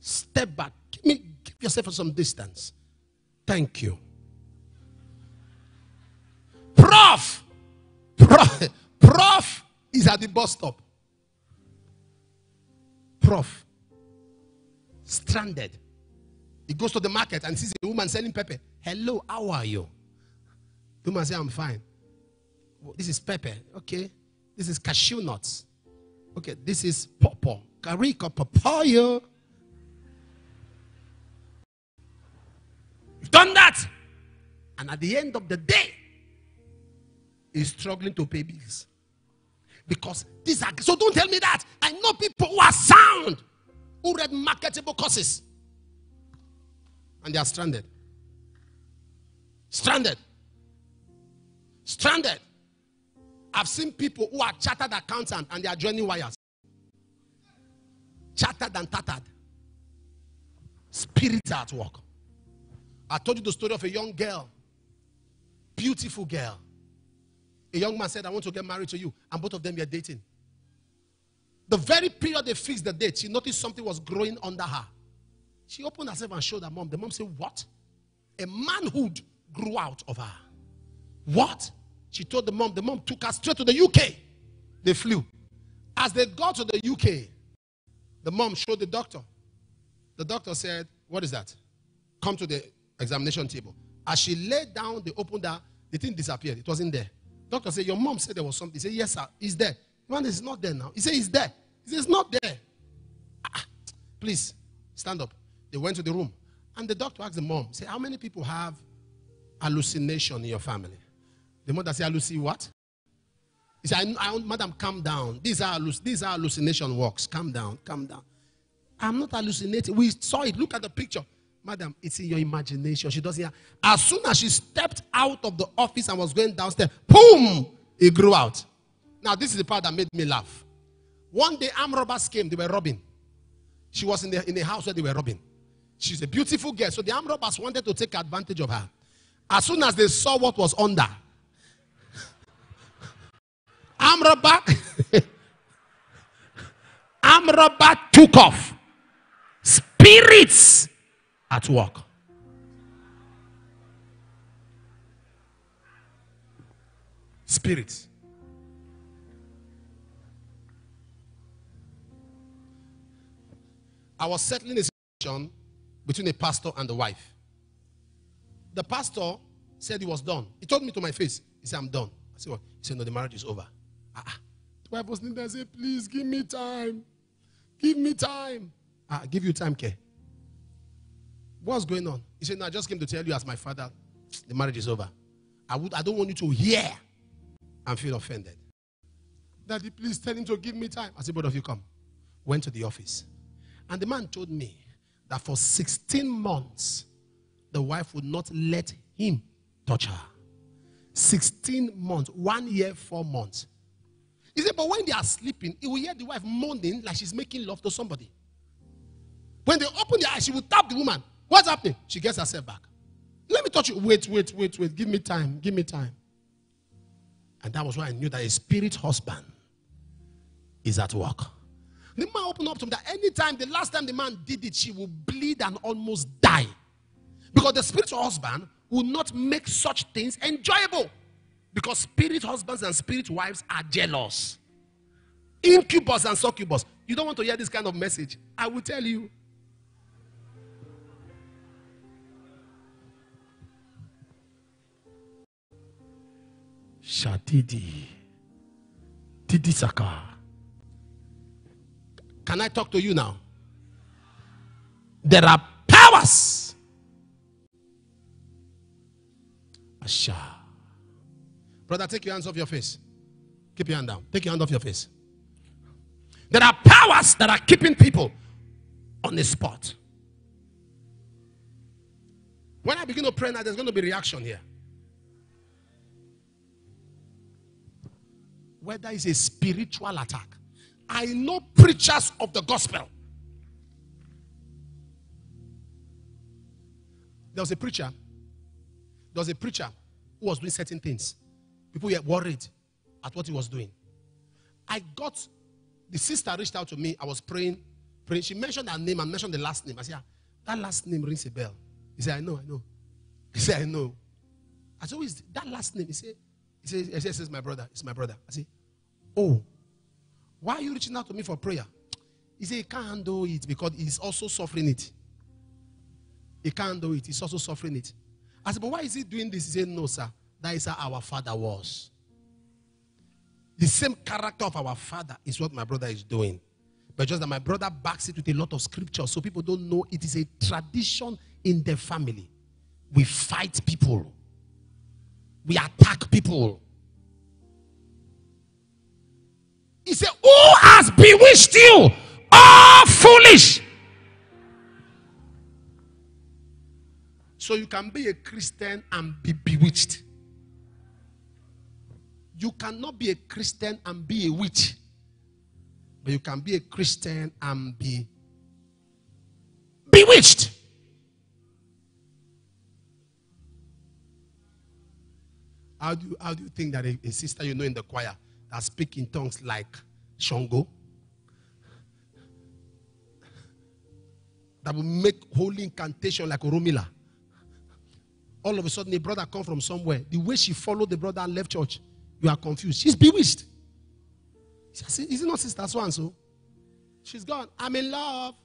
Step back. Give me, give yourself some distance. Thank you. Prof, prof, prof is at the bus stop. Prof, stranded. He goes to the market and sees a woman selling pepper. Hello, how are you? The woman says, I'm fine. This is pepper. Okay. This is cashew nuts. Okay. This is pawpaw. Carica papaya. You've done that. And at the end of the day, he's struggling to pay bills. Because these are so don't tell me that. I know people who are sound, who read marketable courses, and they are stranded. Stranded. Stranded. I've seen people who are chartered accountant and they are joining wires. Chartered and tattered. Spirits at work. I told you the story of a young girl, beautiful girl. A young man said, I want to get married to you. And both of them were dating. The very period they fixed the date, she noticed something was growing under her. She opened herself and showed her mom. The mom said, What? A manhood grew out of her. What? She told the mom. The mom took her straight to the UK. They flew. As they got to the UK, the mom showed the doctor. The doctor said, What is that? Come to the examination table. As she laid down, they opened her. The thing disappeared. It wasn't there. Doctor said, Your mom said there was something. He said, Yes, sir. He's there. Man, is not there now. He said, He's there. He said, It's not there. Ah, please, stand up. They went to the room. And the doctor asked the mom, say, how many people have hallucination in your family? The mother said, hallucinate what? He said, I, I, madam, calm down. These are, these are hallucination works. Calm down, calm down. I'm not hallucinating. We saw it. Look at the picture. Madam, it's in your imagination. She doesn't hear. As soon as she stepped out of the office and was going downstairs, boom, it grew out. Now, this is the part that made me laugh. One day, armed robbers came. They were robbing. She was in the, in the house where they were robbing. She's a beautiful girl. So the armed robbers wanted to take advantage of her. As soon as they saw what was under, armed robber, armed robber took off. Spirits at work. Spirits. I was settling a situation between a pastor and the wife. The pastor said he was done. He told me to my face. He said, I'm done. I said, what? He said, no, the marriage is over. Ah, ah. The wife was in there. I said, please give me time. Give me time. Ah, give you time, care. What's going on? He said, no, I just came to tell you as my father, the marriage is over. I, would, I don't want you to hear and feel offended. Daddy, please tell him to give me time. I said, both of you come. Went to the office. And the man told me that for 16 months, the wife would not let him touch her. 16 months, one year, four months. He said, but when they are sleeping, he will hear the wife moaning like she's making love to somebody. When they open their eyes, she will tap the woman. What's happening? She gets herself back. Let me touch you. Wait, wait, wait, wait. Give me time. Give me time. And that was why I knew that a spirit husband is at work. The man opened up to me that anytime, the last time the man did it, she will bleed and almost die. Because the spiritual husband will not make such things enjoyable. Because spirit husbands and spirit wives are jealous. Incubus and succubus. You don't want to hear this kind of message. I will tell you. Shadidi. Didi Saka. Can I talk to you now? There are powers. Asha. Brother, take your hands off your face. Keep your hand down. Take your hand off your face. There are powers that are keeping people on the spot. When I begin to pray now, there's going to be reaction here. Whether it's a spiritual attack. I know preachers of the gospel. There was a preacher. There was a preacher who was doing certain things. People were worried at what he was doing. I got the sister reached out to me. I was praying, praying. She mentioned her name and mentioned the last name. I said, "Ah, that last name rings a bell. He said, I know, I know. He said, I know. I said, who is that last name? He said, he said, he says, my brother. It's my brother. I said, oh, why are you reaching out to me for prayer? He said, he can't handle it because he's also suffering it. He can't handle it. He's also suffering it. I said, but why is he doing this? He said, no, sir. That is how our father was. The same character of our father is what my brother is doing. But just that my brother backs it with a lot of scripture. So people don't know it is a tradition in the family. We fight people, we attack people. He said, Who has bewitched you? All foolish. So you can be a Christian and be bewitched. You cannot be a Christian and be a witch. But you can be a Christian and be bewitched. How do you, how do you think that a, a sister you know in the choir that speak in tongues like Shango that will make holy incantation like Orunmila. All of a sudden a brother come from somewhere. The way she followed the brother and left church you are confused. She's bewitched. Is it not sister so and so? She's gone. I'm in love.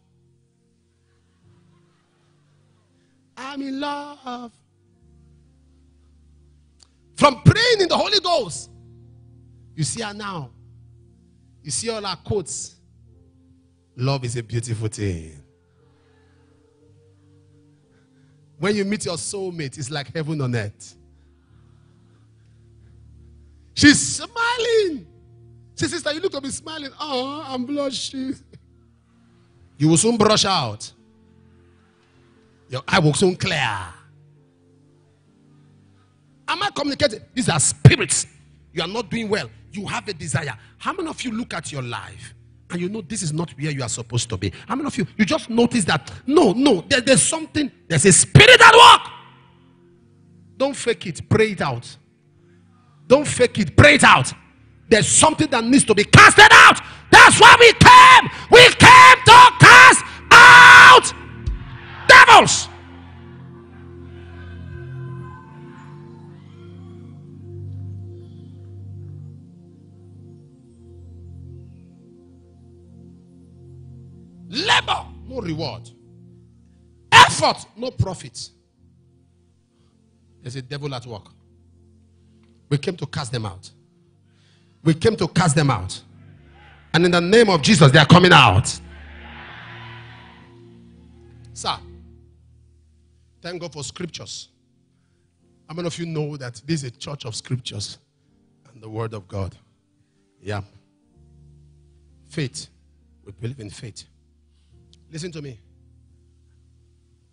I'm in love. From praying in the holy ghost you see her now you see all her quotes love is a beautiful thing When you meet your soulmate, it's like heaven on earth. She's smiling. Say, sister, you look to be smiling. Oh, I'm blushing. You will soon brush out. Your eye will soon clear. Am I communicating? These are spirits. You are not doing well. You have a desire. How many of you look at your life and you know this is not where you are supposed to be? How many of you you just notice that no, no, there- there's something, there's a spirit at work. Don't fake it, pray it out. Don't fake it, pray it out. There's something that needs to be casted out. That's why we came. We came to cast out devils. No reward. Effort, no profit. There's a devil at work. We came to cast them out. We came to cast them out. And in the name of Jesus, they are coming out. Sir, thank God for scriptures. How many of you know that this is a church of scriptures and the word of God? Yeah. Faith. We believe in faith. Listen to me.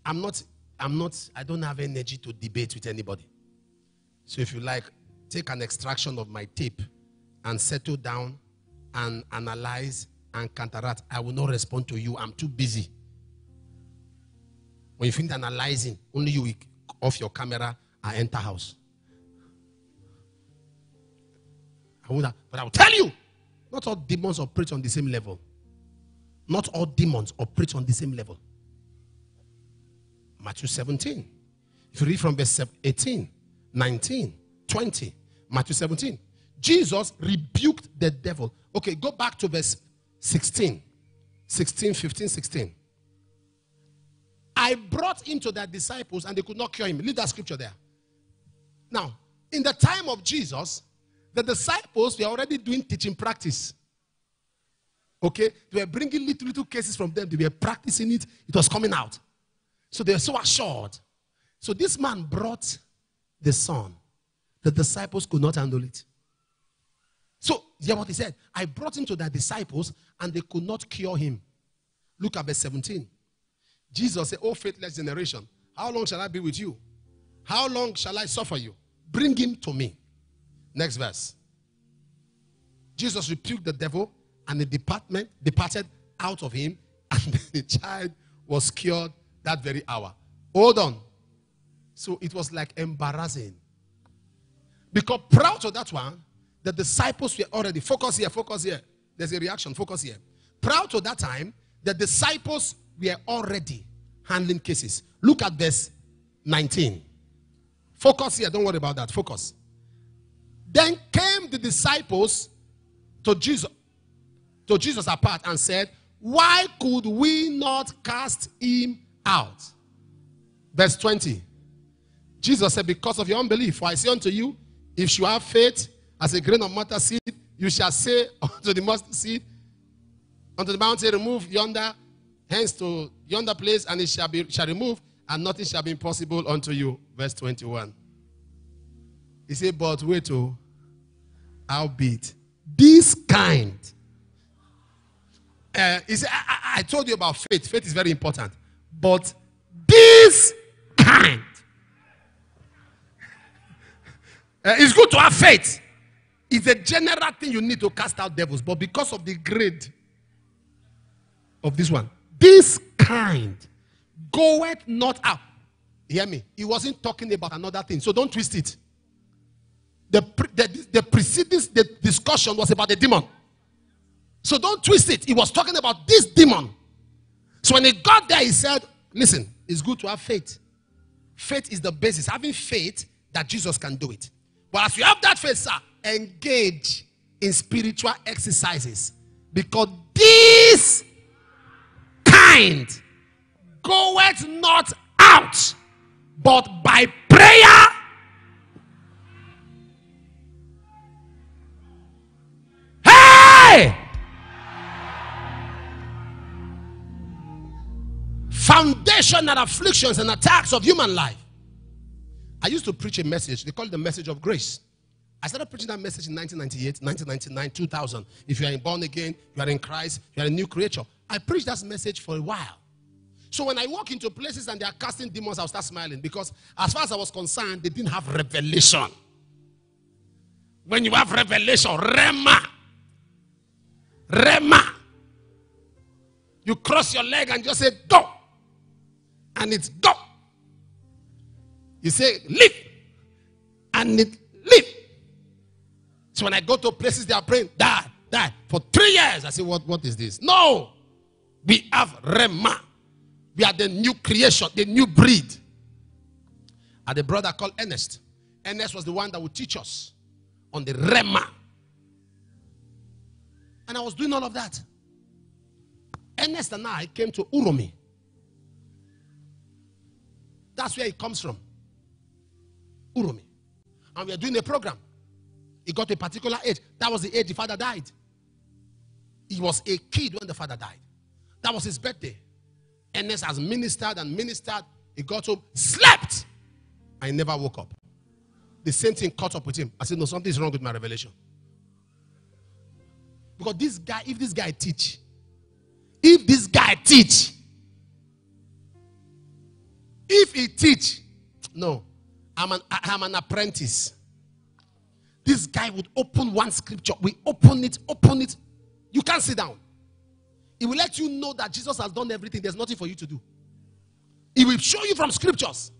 I'm not, I'm not, I don't have energy to debate with anybody. So if you like, take an extraction of my tape and settle down and analyze and counteract. I will not respond to you. I'm too busy. When you finish analyzing, only you will off your camera and enter house. I would have, but I will tell you, not all demons operate on the same level. Not all demons operate on the same level. Matthew 17. If you read from verse 18, 19, 20, Matthew 17, Jesus rebuked the devil. Okay, go back to verse 16, 16, 15, 16. I brought him to their disciples and they could not cure him. Leave that scripture there. Now, in the time of Jesus, the disciples were already doing teaching practice. Okay? They were bringing little, little cases from them. They were practicing it. It was coming out. So they were so assured. So this man brought the son. The disciples could not handle it. So, hear what he said. I brought him to the disciples and they could not cure him. Look at verse 17. Jesus said, Oh, faithless generation, how long shall I be with you? How long shall I suffer you? Bring him to me. Next verse. Jesus rebuked the devil, and the department departed out of him, and the child was cured that very hour. Hold on. So it was like embarrassing. Because proud of that one, the disciples were already focus here, focus here. There's a reaction, focus here. Proud to that time, the disciples were already handling cases. Look at verse 19. Focus here, don't worry about that. Focus. Then came the disciples to Jesus to Jesus apart and said, Why could we not cast him out? Verse 20. Jesus said, Because of your unbelief, for I say unto you, if you have faith as a grain of mustard seed, you shall say unto the mustard seed, unto the mountain, remove yonder, hence to yonder place, and it shall be shall remove, and nothing shall be impossible unto you. Verse 21. He said, But wait, oh, albeit this kind. Uh, he said, I, I- told you about faith. Faith is very important. But this kind. Uh, it's good to have faith. It's a general thing you need to cast out devils. But because of the grade of this one, this kind goeth not out. Hear me. He wasn't talking about another thing. So don't twist it. The, the, the preceding the discussion was about the demon. So don't twist it. He was talking about this demon. So when he got there, he said, Listen, it's good to have faith. Faith is the basis. Having faith that Jesus can do it. But as you have that faith, sir, engage in spiritual exercises. Because this kind goeth not out, but by prayer Hey! Foundational afflictions and attacks of human life. I used to preach a message, they call it the message of grace. I started preaching that message in 1998, 1999, 2000. If you are born again, you are in Christ, you are a new creature. I preached that message for a while. So when I walk into places and they are casting demons, I'll start smiling because as far as I was concerned, they didn't have revelation. When you have revelation, Rhema. Rhema. You cross your leg and just say, go. And it's. You say, leave. And it leave. So when I go to places they are praying, die, die. For three years, I say, what, what is this? No. We have Rhema. We are the new creation, the new breed. I had a brother called Ernest. Ernest was the one that would teach us on the Rhema. And I was doing all of that. Ernest and I came to Uromi. That's where it comes from. Uromi. And we are doing a program. He got a particular age. That was the age the father died. He was a kid when the father died. That was his birthday. Ernest has ministered and ministered. He got home, slept, and he never woke up. The same thing caught up with him. I said, No, something's wrong with my revelation. Because this guy, if this guy teach, if this guy teach, if he teach, no, I'm an, I'm an apprentice. This guy would open one scripture. We open it, open it. You can't sit down. He will let you know that Jesus has done everything. There's nothing for you to do. He will show you from scriptures.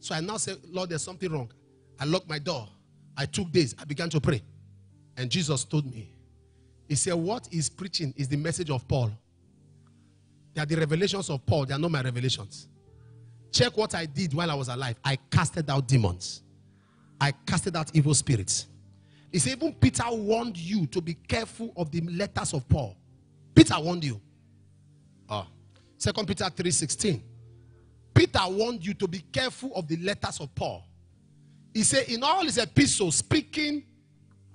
So I now say, Lord, there's something wrong. I locked my door. I took days. I began to pray. And Jesus told me, He said, What he's preaching is the message of Paul. They are the revelations of Paul. They are not my revelations. Check what I did while I was alive. I casted out demons. I casted out evil spirits. He said, even Peter warned you to be careful of the letters of Paul. Peter warned you. Oh. Second Peter 3:16. Peter warned you to be careful of the letters of Paul. He said, in all his epistles, speaking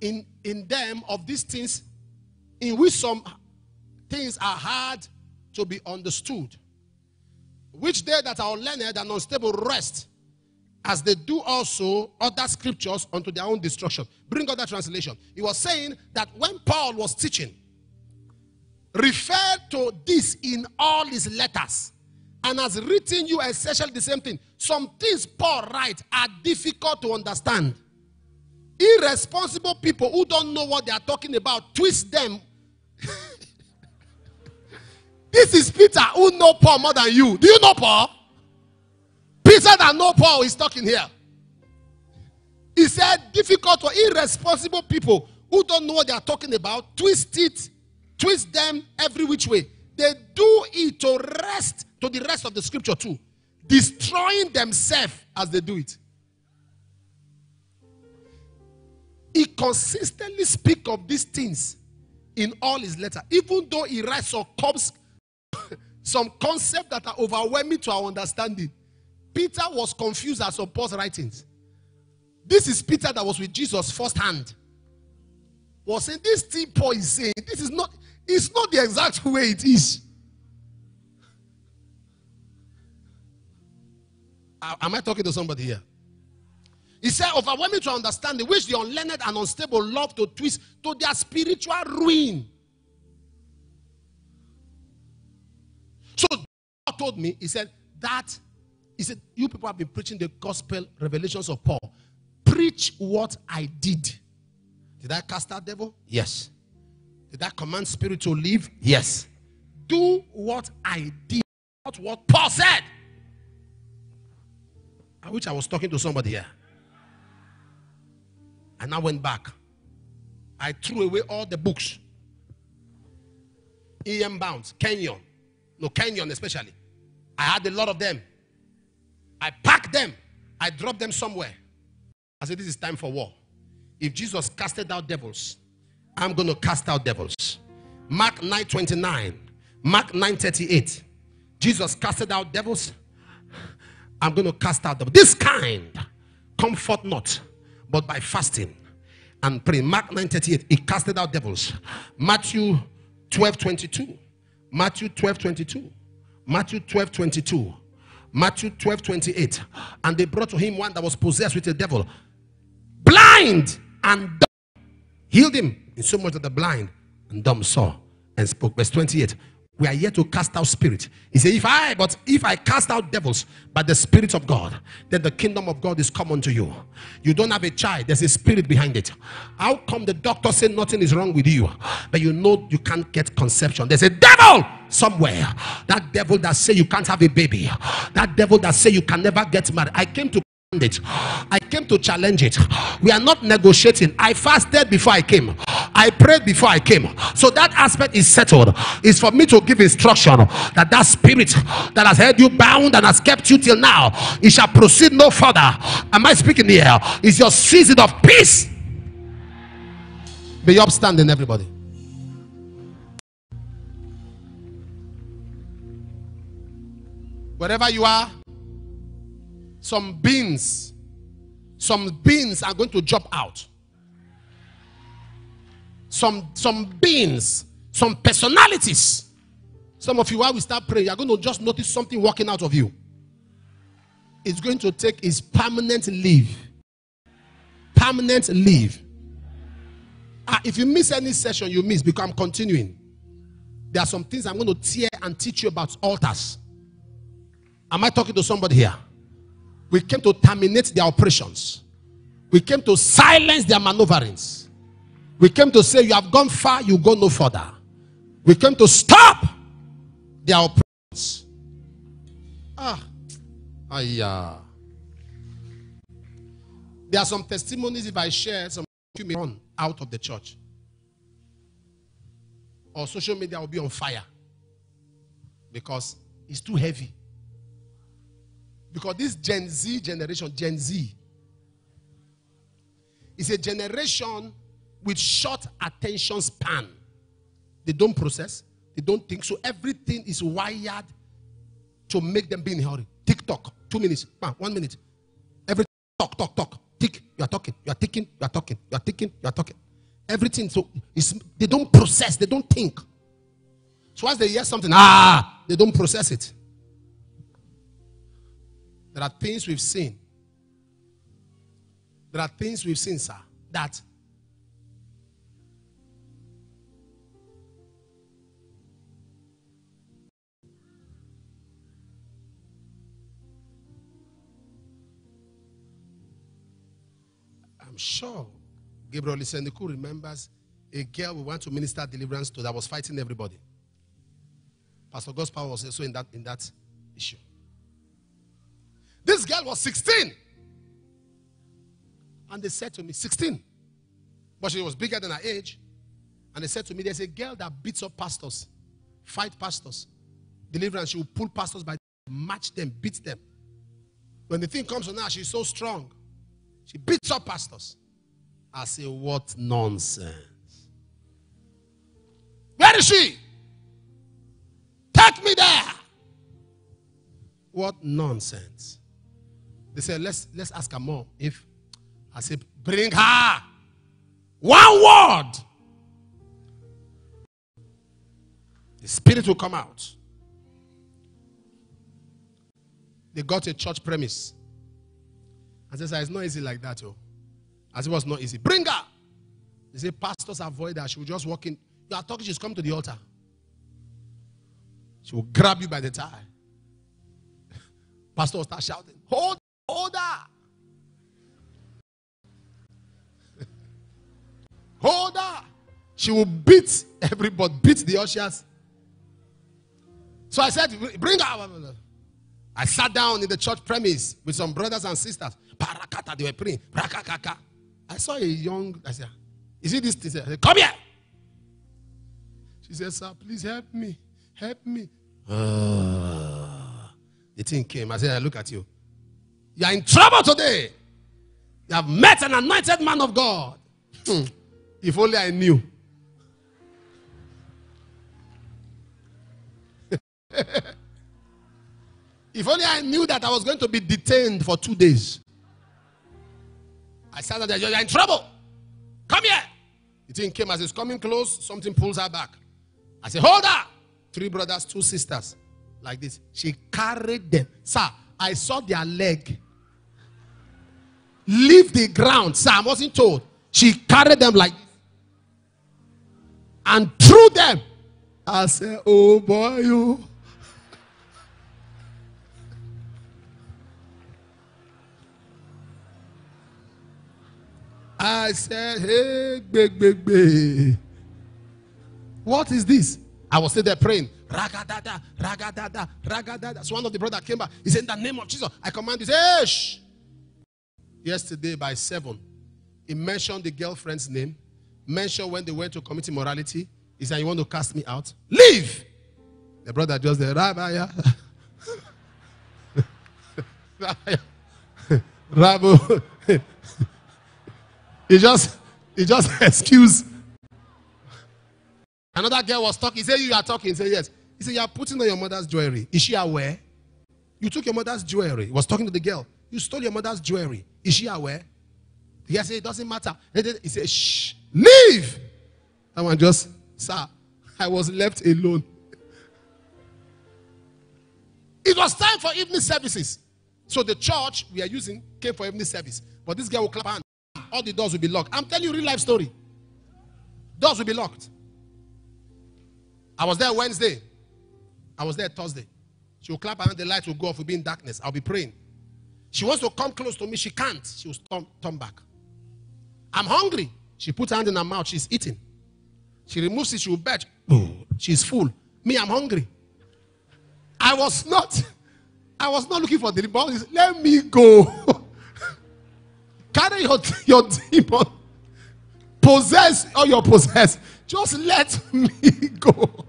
in, in them of these things, in which some things are hard to be understood, which they that are unlearned and unstable rest, as they do also other scriptures unto their own destruction. Bring other translation. He was saying that when Paul was teaching, referred to this in all his letters and has written you essentially the same thing. Some things Paul writes are difficult to understand. Irresponsible people who don't know what they are talking about twist them. this is Peter who know Paul more than you. Do you know Paul? Peter that know Paul is talking here. He said difficult for irresponsible people who don't know what they are talking about twist it twist them every which way. They do it to rest to the rest of the scripture too, destroying themselves as they do it. He consistently speak of these things in all his letter, even though he writes some, some concepts that are overwhelming to our understanding. Peter was confused at some Paul's writings. This is Peter that was with Jesus firsthand. Was saying this thing Paul is saying, this is not it's not the exact way it is. Am I talking to somebody here? He said, overwhelming to understanding, which the unlearned and unstable love to twist to their spiritual ruin. So God told me, He said, that He said, You people have been preaching the gospel revelations of Paul. Preach what I did. Did I cast out devil? Yes. Did I command spirit to leave? Yes. Do what I did, not what Paul said. I wish I was talking to somebody here. And I went back. I threw away all the books. E.M. Bounds, Kenyon. No, Kenyon especially. I had a lot of them. I packed them. I dropped them somewhere. I said, This is time for war. If Jesus casted out devils, I'm going to cast out devils. Mark 9 29. Mark 9 38. Jesus casted out devils. I'm going to cast out devils. This kind comfort not, but by fasting and praying. Mark 9 38. He casted out devils. Matthew 12 22. Matthew 12 22. Matthew 12 22. Matthew 12 28. And they brought to him one that was possessed with a devil, blind and dumb. Healed him in so much that the blind and dumb saw and spoke. Verse 28. We are here to cast out spirit. He said, If I, but if I cast out devils by the Spirit of God, then the kingdom of God is come unto you. You don't have a child, there's a spirit behind it. How come the doctor said nothing is wrong with you, but you know you can't get conception? There's a devil somewhere. That devil that say you can't have a baby, that devil that say you can never get married. I came to it. I came to challenge it. We are not negotiating. I fasted before I came. I prayed before I came. So that aspect is settled. It's for me to give instruction that that spirit that has held you bound and has kept you till now, it shall proceed no further. Am I speaking here? It's your season of peace. Be upstanding, everybody. Wherever you are, some beans, some beans are going to drop out. Some some beans, some personalities. Some of you, while we start praying, you're going to just notice something walking out of you. It's going to take its permanent leave. Permanent leave. Ah, if you miss any session, you miss because I'm continuing. There are some things I'm going to tear and teach you about altars. Am I talking to somebody here? We came to terminate their operations. We came to silence their maneuverings. We came to say, You have gone far, you go no further. We came to stop their operations. Ah, ah yeah. There are some testimonies if I share some you may run out of the church. Or social media will be on fire. Because it's too heavy. Because this Gen Z generation, Gen Z, is a generation with short attention span. They don't process, they don't think. So everything is wired to make them be in a hurry. TikTok, two minutes, bam, one minute. Every talk, talk, talk. Tick, you are talking, you are ticking, you are talking, you are ticking, you are talking. Everything. So they don't process, they don't think. So once they hear something, ah, they don't process it. There are things we've seen. There are things we've seen, sir, that I'm sure Gabriel Lisendiku remembers a girl we went to minister deliverance to that was fighting everybody. Pastor Gospel was also in that, in that issue. This girl was 16. And they said to me, 16. But she was bigger than her age. And they said to me, There's a girl that beats up pastors, fight pastors. Deliverance, she will pull pastors by match them, beat them. When the thing comes on her, she's so strong. She beats up pastors. I say, What nonsense. Where is she? Take me there. What nonsense. They said, let's, let's ask her mom if I said, bring her. One word. The spirit will come out. They got a church premise. I said, it's not easy like that, oh. As it was not easy. Bring her. They say, pastors avoid her. She will just walk in. You are talking, she's come to the altar. She will grab you by the tie. Pastor will start shouting, Hold Hold her. She will beat everybody, beat the ushers. So I said, Bring her. I sat down in the church premise with some brothers and sisters. Parakata, they were praying. I saw a young, I said, Is it this? I said, Come here. She said, Sir, please help me. Help me. Uh, the thing came. I said, I look at you. You are in trouble today. You have met an anointed man of God. Hmm. If only I knew. if only I knew that I was going to be detained for two days. I said that you're in trouble. Come here. The thing came as it's coming close, something pulls her back. I said, Hold her. Three brothers, two sisters. like this. She carried them. Sir, I saw their leg leave the ground. Sam wasn't told. She carried them like and threw them. I said, Oh boy, you. I said, Hey, big, big, big. What is this? I was still there praying. Ragadada, ragadada, ragadada. So one of the brother came back. He said, In the name of Jesus, I command you. Hey, shh. Yesterday by seven, he mentioned the girlfriend's name, mentioned when they went to commit immorality. He said, You want to cast me out? Leave! The brother just there, Rabbi. Rabo. he just, he just excuse. Another girl was talking. He said, You are talking. He said, Yes. He said, You are putting on your mother's jewelry. Is she aware? You took your mother's jewelry. He was talking to the girl. You stole your mother's jewelry. Is she aware? Said, It doesn't matter. He said, Shh, leave. That one just, Sir, I was left alone. It was time for evening services. So the church we are using came for evening service. But this guy will clap hand. All the doors will be locked. I'm telling you real life story. Doors will be locked. I was there Wednesday. I was there Thursday. She will clap and the light will go off. We'll be in darkness. I'll be praying. She wants to come close to me. She can't. She will turn, turn back. I'm hungry. She puts her hand in her mouth. She's eating. She removes it. She will bet. She's full. Me, I'm hungry. I was not. I was not looking for the demon. Let me go. Carry your, your demon. Possess all your possess. Just let me go.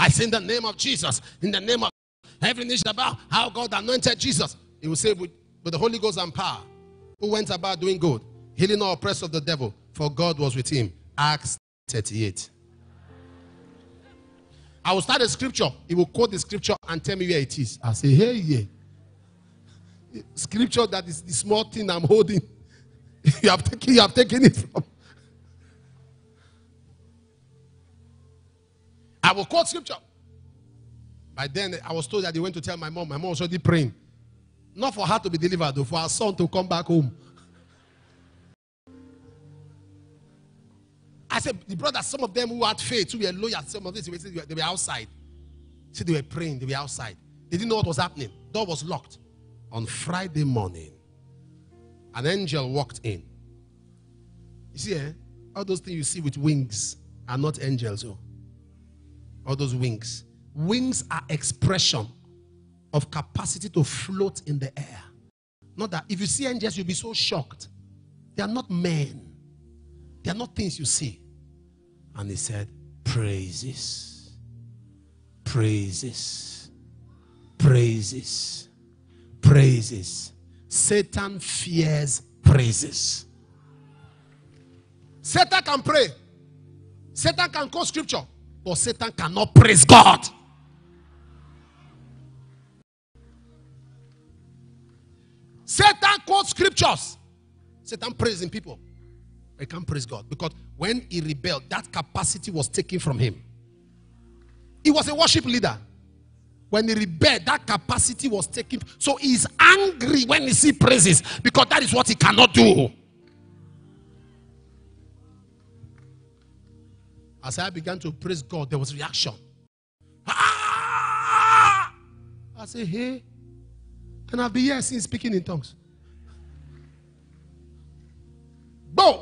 I say in the name of Jesus, in the name of every nation about how God anointed Jesus. He will say with, with the Holy Ghost and power, who went about doing good, healing all oppressed of the devil, for God was with him. Acts 38. I will start a scripture. He will quote the scripture and tell me where it is. I say, hey, yeah. Scripture that is the small thing I'm holding. you have taken, you have taken it from. I will quote scripture. By then, I was told that they went to tell my mom. My mom was already praying. Not for her to be delivered, though, for her son to come back home. I said, the brothers, some of them who had faith, who were lawyers, some of were, they were outside. See, they were praying, they were outside. They didn't know what was happening. Door was locked. On Friday morning, an angel walked in. You see, eh? all those things you see with wings are not angels. Oh. All those wings. Wings are expression of capacity to float in the air. Not that if you see angels, you'll be so shocked. They are not men. They are not things you see. And he said, Praises, praises, praises, praises. Satan fears praises. Satan can pray, Satan can quote scripture, but Satan cannot praise God. Satan quotes scriptures. Satan praising people. He can't praise God because when he rebelled, that capacity was taken from him. He was a worship leader. When he rebelled, that capacity was taken. So he's angry when he sees praises because that is what he cannot do. As I began to praise God, there was reaction. Ah! I said, hey, and I've been here since speaking in tongues. Boom!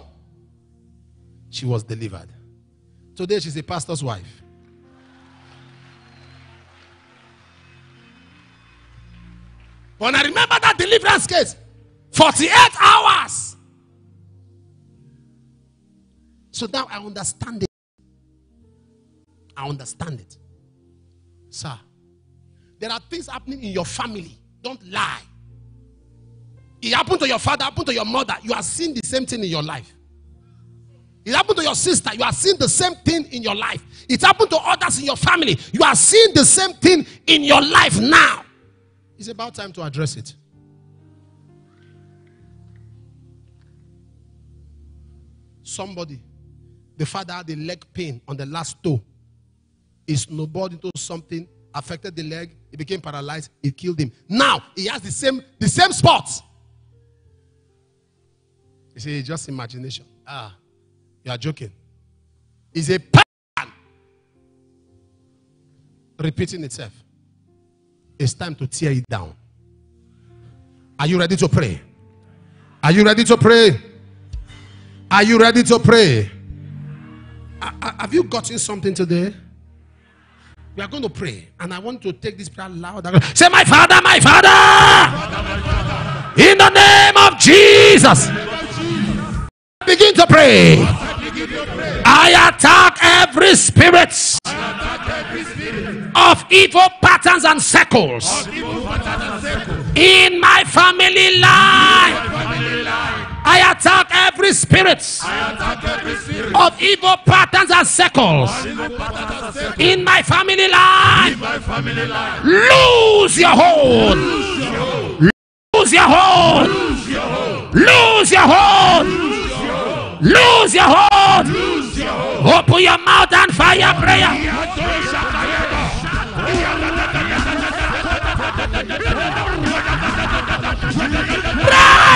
She was delivered. Today she's a pastor's wife. When I remember that deliverance case, 48 hours. So now I understand it. I understand it. Sir, there are things happening in your family. Don't lie. It happened to your father, happened to your mother. You are seeing the same thing in your life. It happened to your sister. You are seeing the same thing in your life. It happened to others in your family. You are seeing the same thing in your life now. It's about time to address it. Somebody, The father had a leg pain on the last toe. He snowboarded into something, affected the leg, he became paralyzed, it killed him. Now he has the same the same spot. You see, it's just imagination. Ah, you are joking. It's a pattern repeating itself. It's time to tear it down. Are you ready to pray? Are you ready to pray? Are you ready to pray? A- a- Have you gotten something today? We are going to pray, and I want to take this prayer loud. Say, My Father, my Father, in the name of Jesus, begin to pray. I attack every spirit of evil patterns and circles in my family life. I attack every spirit of evil patterns and circles in my family life. Lose your hold. Lose your hold. Lose your hold. Lose your hold. Open your mouth and fire prayer. Shaladada.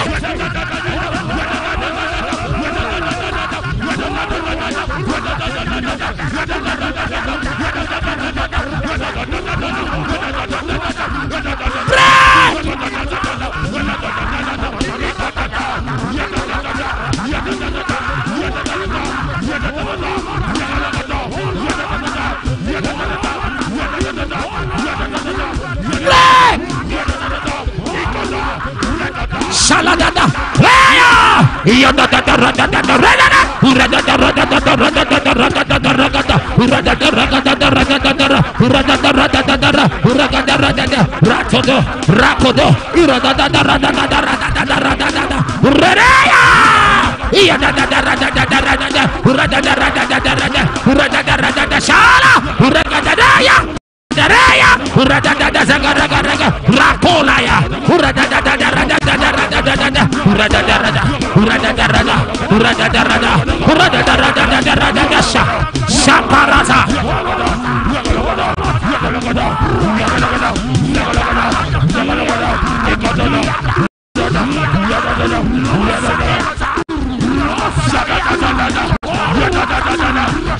play. Shaladada. Shala! rakolaya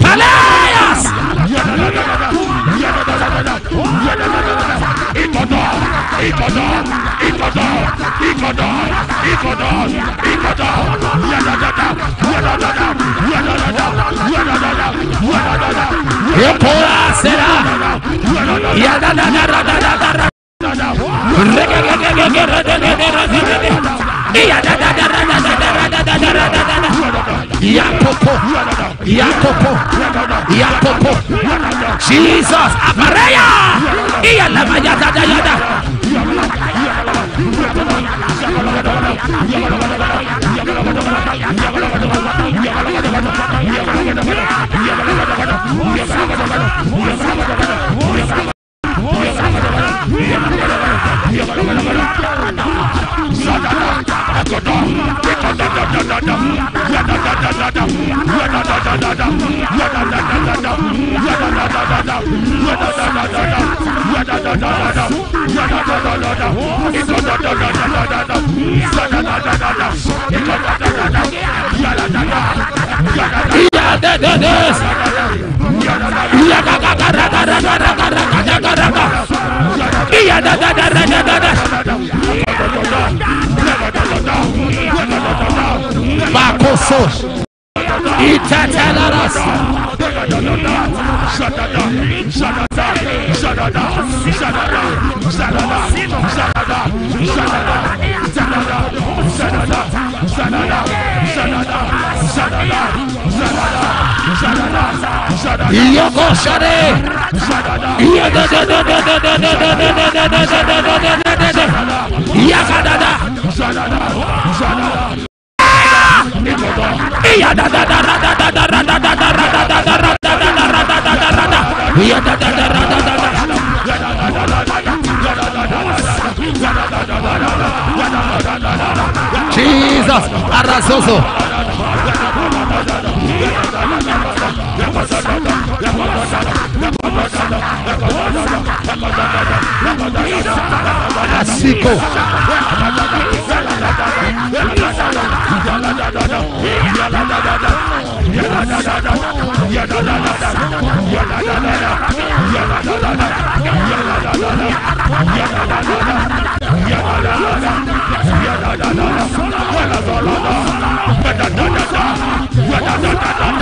Hello! Yakopo, Yakopo, Jesus. Maria. yeah, yeah, yeah, yeah, Yeah, Bacosos. Yoko shade. Yakadada. Jesus, Arazoso. Asiko. da da, ya da da da da, ya da da da da, ya da da da da, ya da da da da, ya da da da da, ya da da da da, ya da da da da, ya da da da da, ya da da da da, ya da da da da, ya da da da da, ya da da da da, ya da da da da, ya da da da da,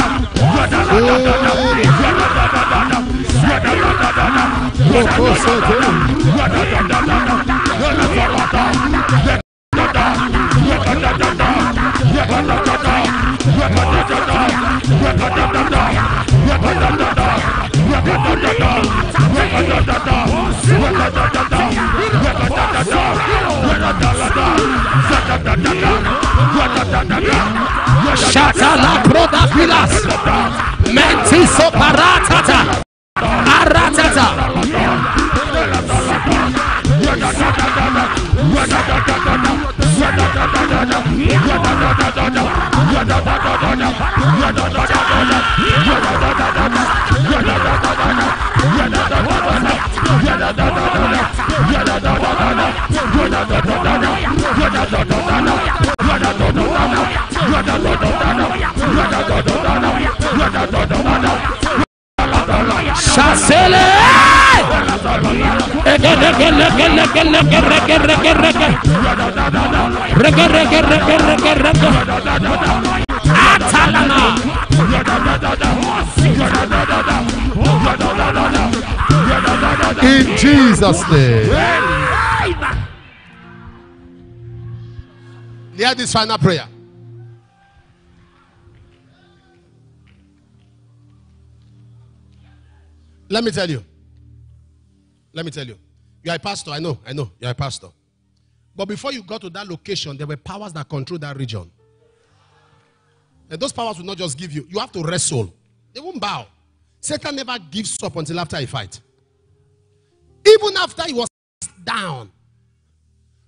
ya da da da da, ya da da da da, ya da da da da, rege. Rege, rege, rege, rege, rege. Atalana. In Jesus' name. Hear this final prayer. Let me tell you. Let me tell you. You are a pastor. I know. I know. You are a pastor. But before you got to that location, there were powers that control that region. And those powers will not just give you. You have to wrestle. They won't bow. Satan never gives up until after a fight. Even after he was cast down.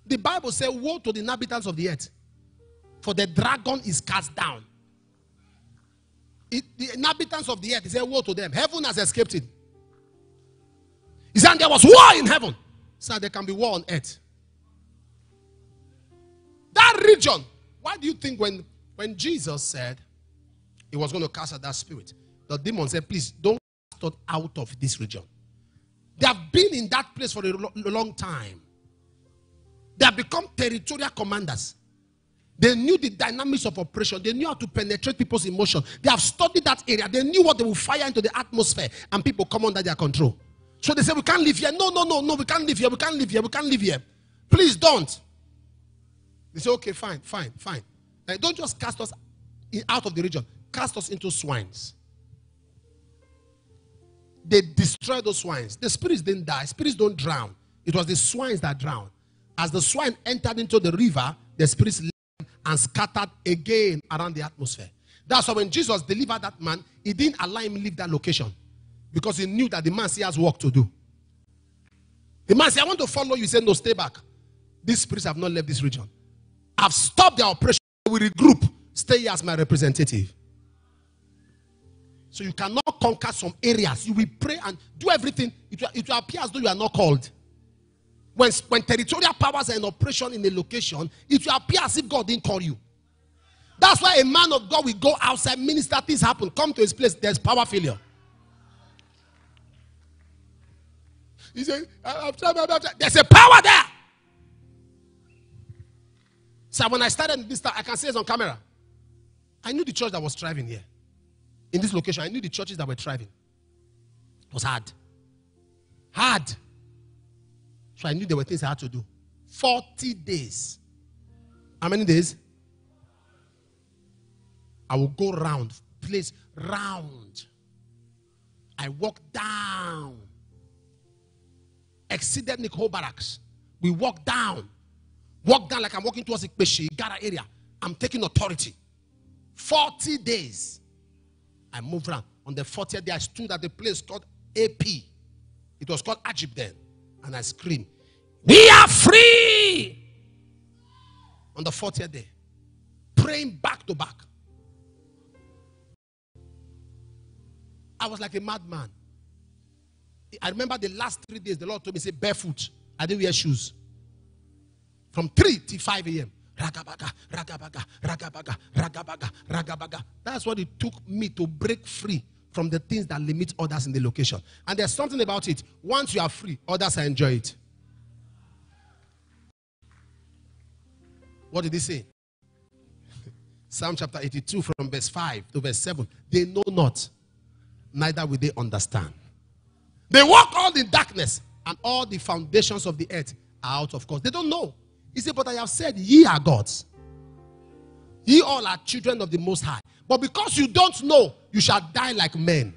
The Bible says, Woe to the inhabitants of the earth, for the dragon is cast down. It- the inhabitants of the earth, he said, Woe to them. Heaven has escaped it. He said, There was war in heaven. So there can be war on earth. That region, why do you think when, when Jesus said he was going to cast out that spirit, the demon said, Please don't cast out of this region. They have been in that place for a lo- long time. They have become territorial commanders. They knew the dynamics of operation. They knew how to penetrate people's emotion. They have studied that area. They knew what they will fire into the atmosphere, and people come under their control. So they say, We can't live here. No, no, no, no, we can't live here. We can't live here. We can't live here. Please don't. They say, Okay, fine, fine, fine. Eh, don't just cast us out of the region, cast us into swines. They destroyed those swines. The spirits didn't die, spirits don't drown. It was the swines that drowned. As the swine entered into the river, the spirits left and scattered again around the atmosphere. That's why when Jesus delivered that man, he didn't allow him leave that location because he knew that the man still has work to do. The man said, I want to follow you. He said, No, stay back. These spirits have not left this region. I've stopped their operation. We regroup. Stay here as my representative. So you cannot conquer some areas. You will pray and do everything. It will, it will appear as though you are not called. When, when territorial powers are in operation in a location, it will appear as if God didn't call you. That's why a man of God will go outside, minister, things happen, come to his place, there's power failure. He said, "I- I've tried, I've tried." There's a power there. So when I started this time, I can say it on camera. I knew the church that was thriving here. In this location, I knew the churches that were thriving. It was hard. Hard. So I knew there were things I had to do. 40 days. How many days? I will go round, place round. I walk down. Exceeded Nicole Barracks. We walk down. Walk down like I'm walking towards Ikpeshi, Gara area. I'm taking authority. 40 days. I moved around. On the 40th day, I stood at the place called AP. It was called Ajib then. And I screamed, We are free! On the 40th day, praying back to back. I was like a madman. I remember the last three days, the Lord told me, say, barefoot. I didn't wear shoes. From 3 to 5 a.m. Ragabaga, ragabaga, ragabaga, ragabaga, ragabaga. That's what it took me to break free from the things that limit others in the location. And there's something about it. Once you are free, others enjoy it. What did he say? Psalm chapter 82 from verse 5 to verse 7. They know not, neither will they understand. They walk all in darkness, and all the foundations of the earth are out of course. They don't know. He said, But I have said, Ye are gods. Ye all are children of the Most High. But because you don't know, you shall die like men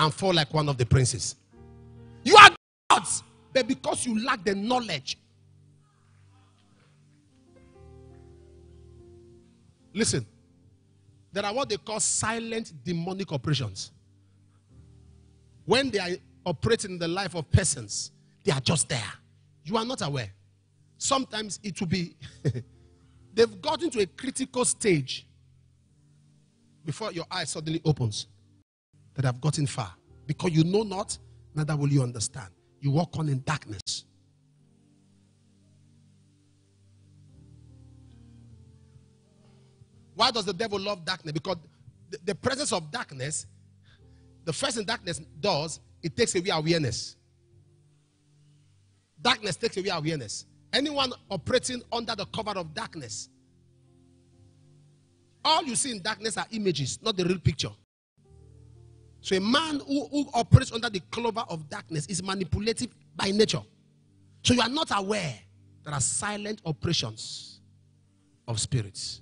and fall like one of the princes. You are gods, but because you lack the knowledge. Listen, there are what they call silent demonic operations. When they are operating in the life of persons, they are just there. You are not aware. Sometimes it will be, they've gotten to a critical stage before your eye suddenly opens that have gotten far. Because you know not, neither will you understand. You walk on in darkness. Why does the devil love darkness? Because the, the presence of darkness, the first thing darkness does, it takes away awareness. Darkness takes away awareness. Anyone operating under the cover of darkness, all you see in darkness are images, not the real picture. So a man who, who operates under the cover of darkness is manipulative by nature. So you are not aware there are silent operations of spirits.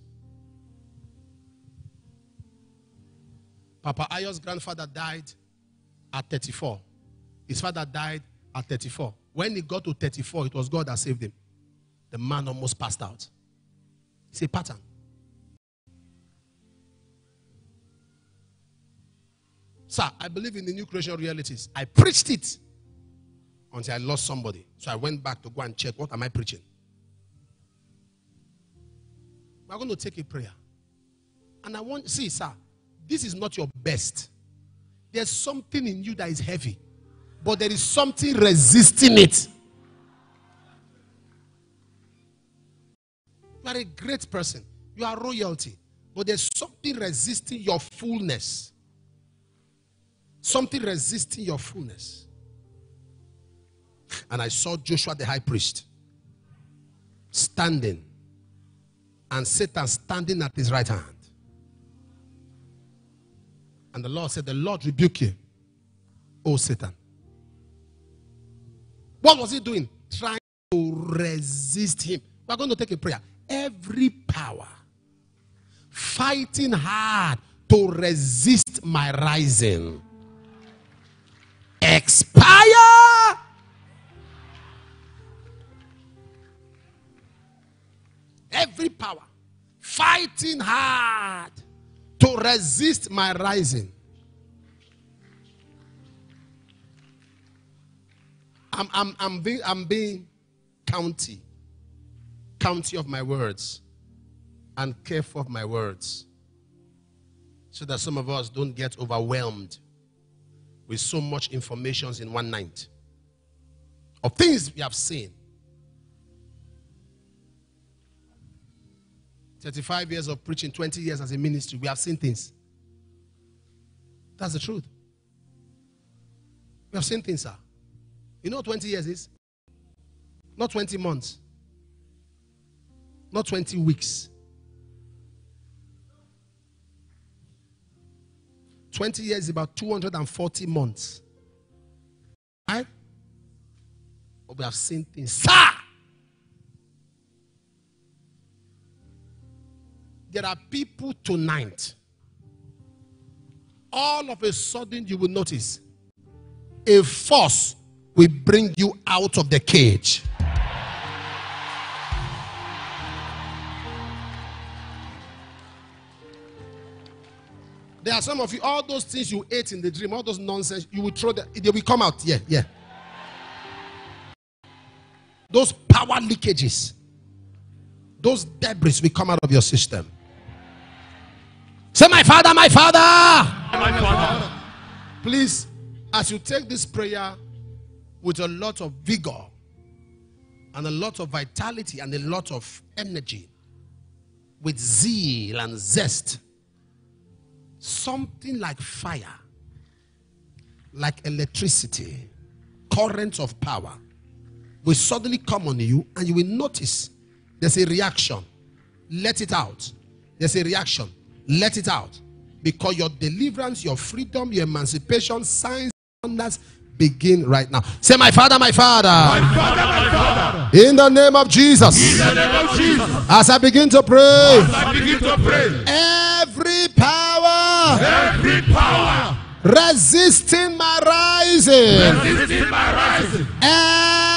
Papa Ayo's grandfather died at 34. His father died at 34. When he got to 34, it was God that saved him. The man almost passed out. It's a pattern. Sir, I believe in the new creation realities. I preached it until I lost somebody. So I went back to go and check what am I preaching. We're going to take a prayer. And I want, see, sir, this is not your best. There's something in you that is heavy, but there is something resisting it. You are a great person, you are royalty, but there's something resisting your fullness. Something resisting your fullness. And I saw Joshua the high priest standing, and Satan standing at his right hand. And the Lord said, The Lord rebuke you, O Satan. What was he doing? Trying to resist him. We're going to take a prayer. Every power fighting hard to resist my rising expire. Every power fighting hard to resist my rising. I'm, I'm, I'm, being, I'm being county, county of my words, and careful of my words, so that some of us don't get overwhelmed with so much information in one night of things we have seen. 35 years of preaching, 20 years as a ministry, we have seen things. That's the truth. We have seen things, sir. You know what 20 years is? Not 20 months. Not 20 weeks. 20 years is about 240 months. Right? But we have seen things. Sir! There are people tonight, all of a sudden you will notice a force will bring you out of the cage. There are some of you, all those things you ate in the dream, all those nonsense, you will throw them, they will come out. Yeah, yeah. Those power leakages, those debris will come out of your system. Say, My Father, my Father. My Father. Please, as you take this prayer with a lot of vigor and a lot of vitality and a lot of energy, with zeal and zest, something like fire, like electricity, currents of power will suddenly come on you and you will notice there's a reaction. Let it out. There's a reaction let it out. Because your deliverance, your freedom, your emancipation, signs, wonders begin right now. Say, My Father, my Father. My Father, my Father. In the name of Jesus. In the name of Jesus. As I begin to pray. As I begin to pray. Every power. Every power. Resisting my rising. Resisting my rising.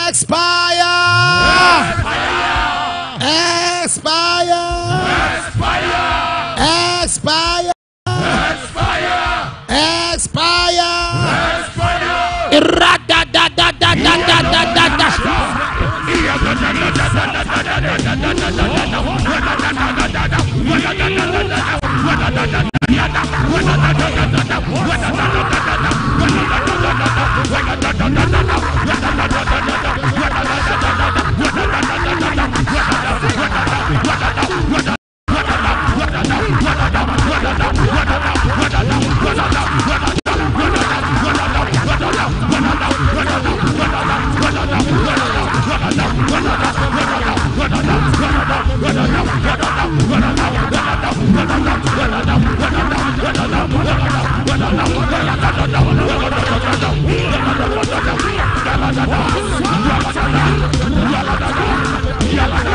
Expire. Expire. Expire. Expire. Expire. Expire. Expire. Expire. Da da da da Yeah, yeah, yeah.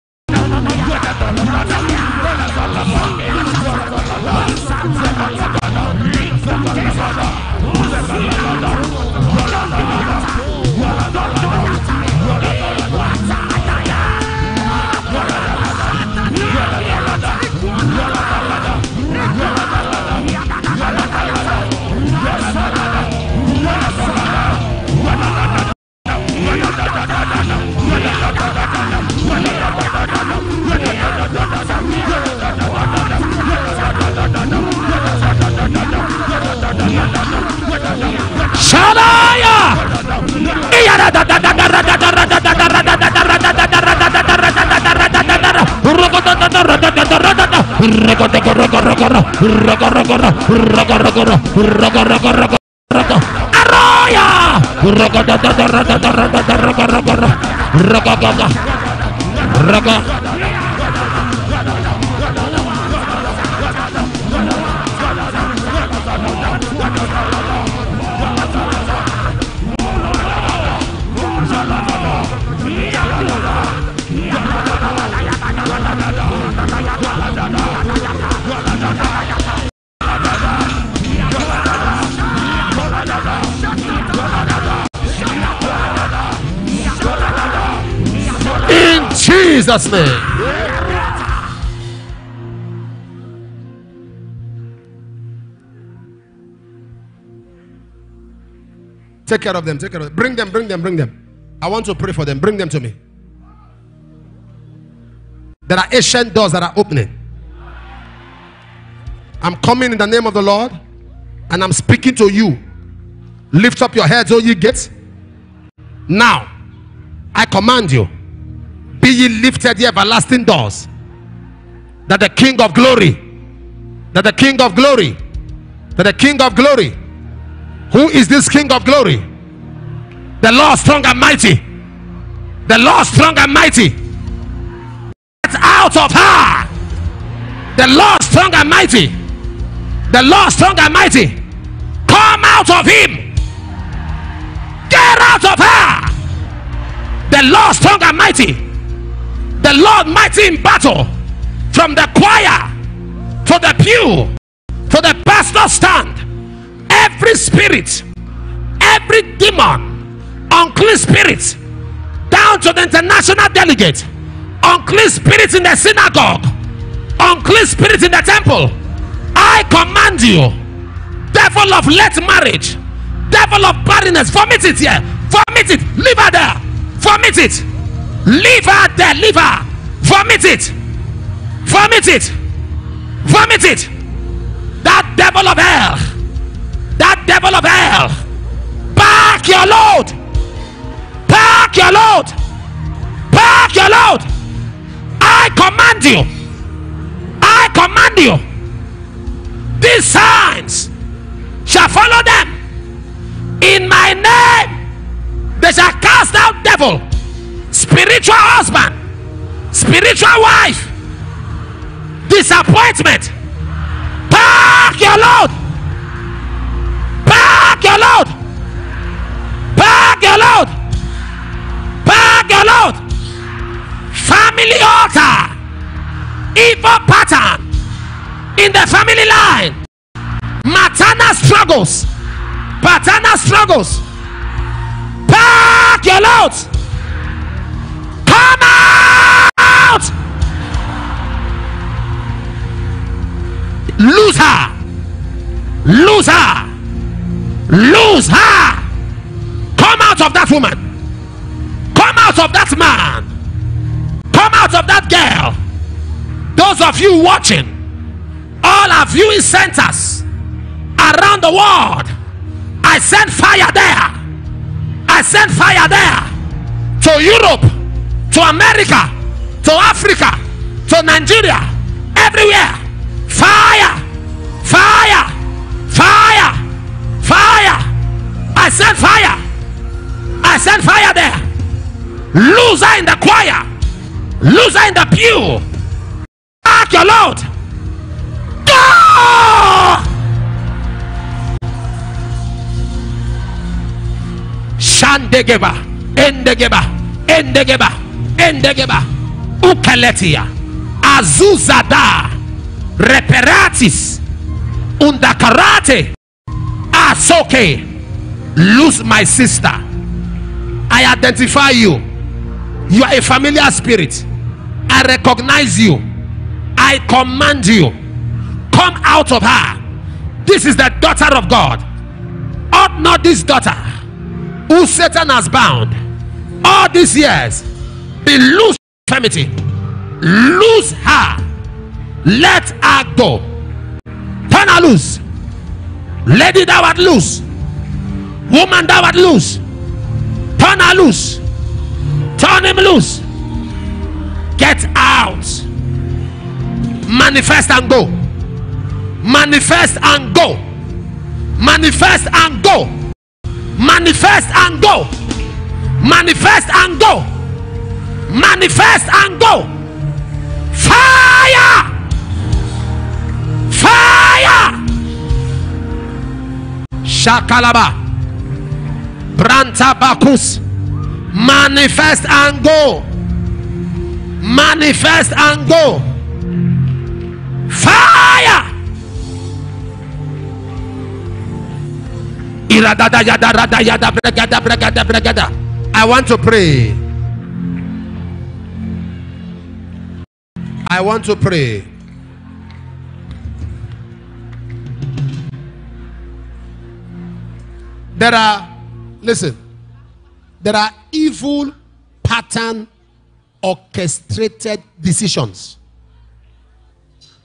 Surabaya. Iya Raka Jesus' name. Take care of them. Take care of them. Bring them, bring them, bring them. I want to pray for them. Bring them to me. There are ancient doors that are opening. I'm coming in the name of the Lord and I'm speaking to you. Lift up your heads, O ye gates. Now, I command you, be ye lifted, ye everlasting doors, that the King of glory, that the King of glory, that the King of glory, who is this King of glory? The Lord strong and mighty, the Lord strong and mighty, get out of her, the Lord strong and mighty, the Lord strong and mighty, come out of him. Get out of her. The Lord strong and mighty. The Lord mighty in battle. From the choir to the pew to the pastor stand. Every spirit, every demon, unclean spirit, down to the international delegate, unclean spirit in the synagogue, unclean spirit in the temple. I command you, devil of late marriage, devil of barrenness, vomit it here, vomit it, leave her there, vomit it, leave her her, vomit it, vomit it, vomit it. That devil of hell, that devil of hell, pack your load, pack your load, pack your load. I command you, I command you. These signs shall follow them. In my name they shall cast out devil spiritual husband. Spiritual wife. Disappointment. Pack your load. Pack your load. Pack your load. Pack your load. Family altar. Evil pattern in the family line. Maternal struggles. Paternal struggles. Pack your load. Come out. Lose her. Lose her. Lose her. Come out of that woman. Come out of that man. Come out of that girl. Those of you watching, all our viewing centers around the world. I send fire there. I send fire there to Europe, to America, to Africa, to Nigeria, everywhere. Fire, fire, fire, fire. I send fire. I send fire there. Loser in the choir, loser in the pew. Back your load. Go! Shandegeba, Endegeba, Endegeba, Endegeba, Ukeletia, Azuzada, Reparatis, Undakarate, Asoke. Lose my sister. I identify you. You are a familiar spirit. I recognize you. I command you. Come out of her. This is the daughter of God. Ought not this daughter who Satan has bound all these years be loose infirmity. Lose her. Let her go. Turn her loose. Lady thou art loose. Woman thou art loose. Turn her loose. Turn him loose. Get out. Manifest and go. Manifest and go. Manifest and go. Manifest and go. Manifest and go. Manifest and go. Fire. Fire. Shakalaba. Branta Bakus. Manifest and go. Manifest and go. Fire. I want to pray. I want to pray. There are, listen, there are evil pattern orchestrated decisions.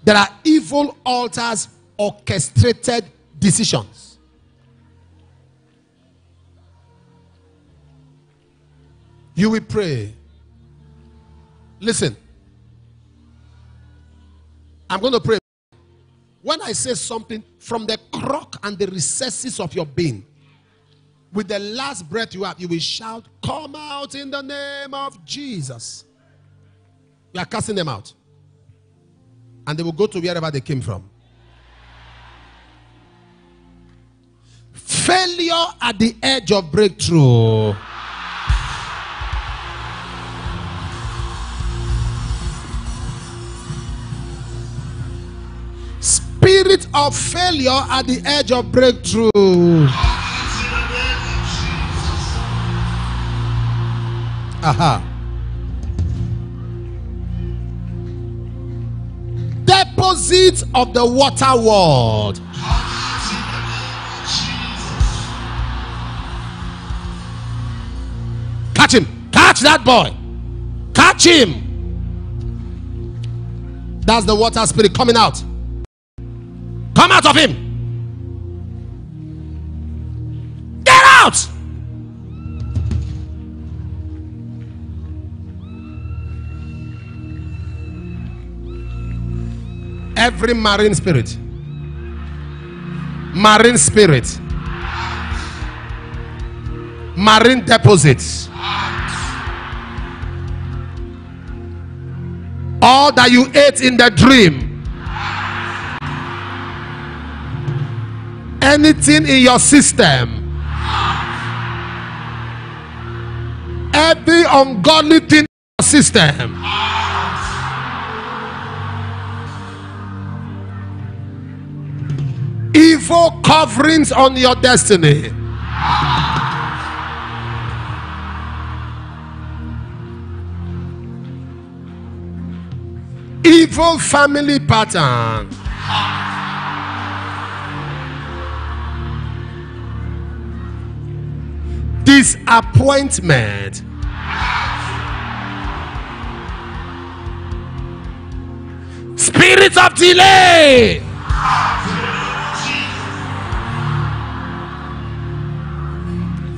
There are evil altars orchestrated decisions. You will pray. Listen. I'm going to pray. When I say something from the crock and the recesses of your being, with the last breath you have, you will shout, Come out in the name of Jesus. You are casting them out. And they will go to wherever they came from. Failure at the edge of breakthrough. Spirit of failure at the edge of breakthrough. Aha. Deposits of the water world. Catch him. Catch that boy. Catch him. That's the water spirit coming out. Come out of him. Get out. Every marine spirit, marine spirit, marine deposits, all that you ate in the dream, anything in your system, every ungodly thing in your system. Evil coverings on your destiny. Evil family pattern. Disappointment. Spirit of delay.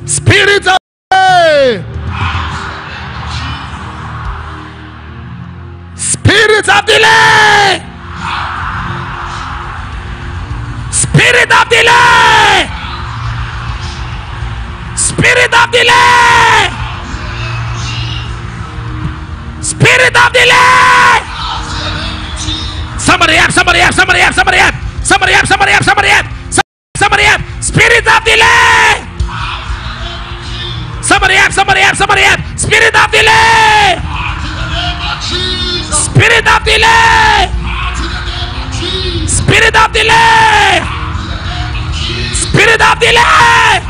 Spirit of delay. Spirit of delay. Spirit of delay. Spirit of delay. Spirit of delay. Somebody up, somebody up, somebody up, somebody up, somebody up, somebody up, somebody up, somebody up. Spirit of delay. Somebody up, somebody up, somebody up. Spirit of delay. Spirit of delay. Spirit of delay. Spirit of delay.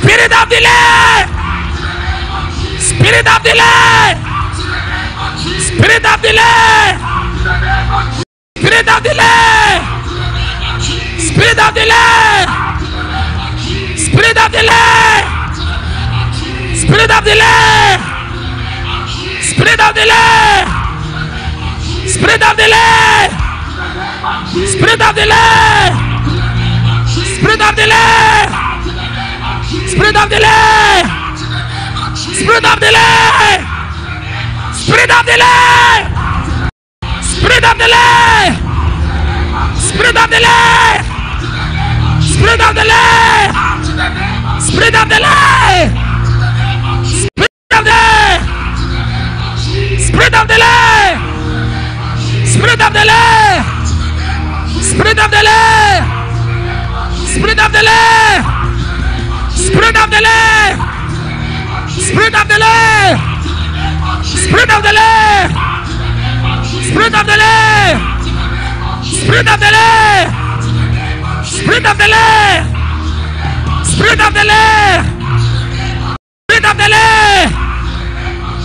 Spirit of delay. Spirit of delay. Spirit of delay. Spirit of delay. Spirit of delay. Spirit of delay. Spirit of delay. Spirit of delay. Spirit of delay. Spirit of delay. Spirit of delay. Spirit of delay. Spirit of delay. Spirit of delay. Spirit of delay. Spirit of delay. Spirit of delay. Spirit of delay. Spirit of delay. Spirit of delay. Spirit of delay. Spirit of delay. Spirit of delay. Spirit of the delay. Spirit of the delay. Spirit of the delay. Spirit of the delay. Spirit of the delay. Spirit of the delay. Spirit of the delay. Spirit of the delay.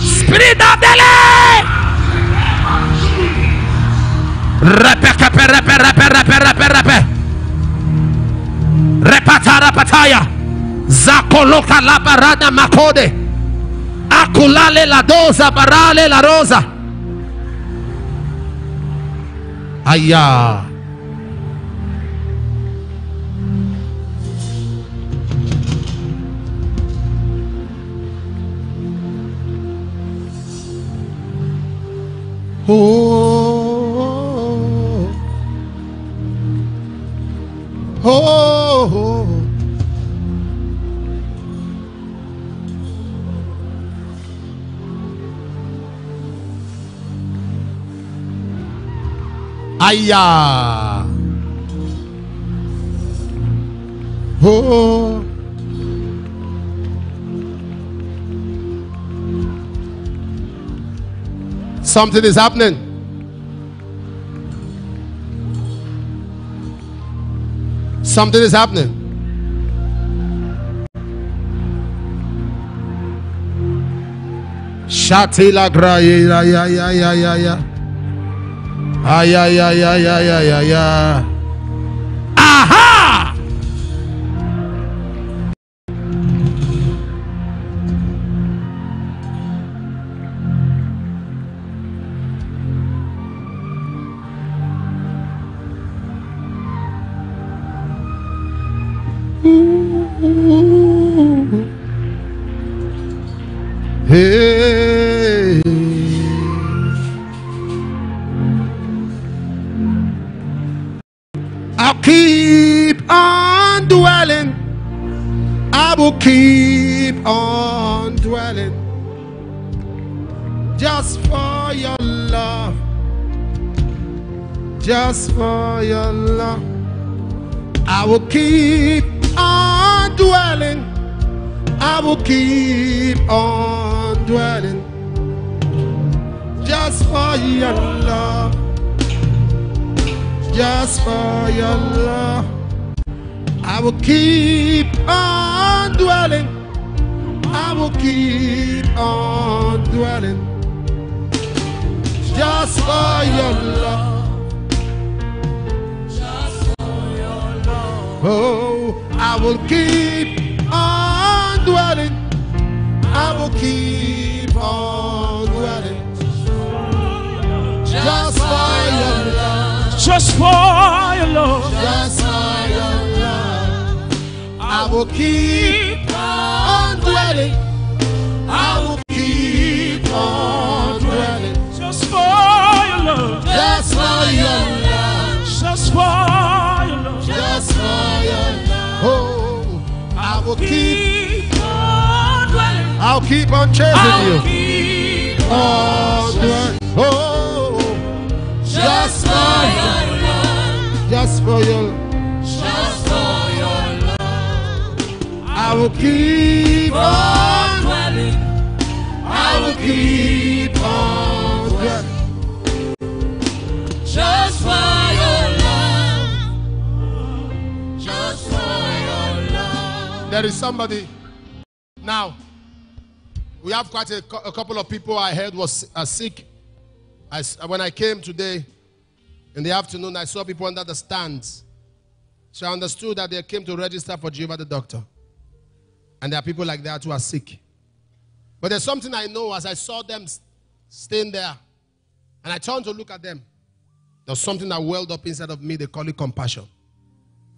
Spirit of delay. Repekepe, repe, repe, repe, repe, repe. Repatara pataya. Zakoloka la barada makode. Akulale la doza barale la rosa. Oh, oh, oh. Aya. Oh. Something is happening. Something is happening. Shatila graye ya ya ya ya ya ya. Ay ay ay ay ay ay ay ay. Aha! Keep on dwelling. Just for your love. Just for your love. I will keep on dwelling. I will keep on dwelling. Just for your love just for your love. I will keep on dwelling. I will keep on dwelling. Just for your love. Oh, I will keep on dwelling. I will keep on dwelling. Just for your love. Just for your love. Just for your love. I will keep on dwelling. I will keep on dwelling. Just for your love. Just for your love. Just for your love. Just for your love. Oh, I will keep on dwelling. I'll keep on chasing I'll you. keep on dwelling. Oh, just for your love. Just for your Just will keep on dwelling. I will keep on dwelling. Just for your love. Just for your love. There is somebody now. We have quite a, a couple of people I heard was are sick. I when I came today in the afternoon, I saw people under the stands. So I understood that they came to register for Jehovah the doctor. And there are people like that who are sick. But there's something I know as I saw them staying there. And I turned to look at them. There's something that welled up inside of me. They call it compassion.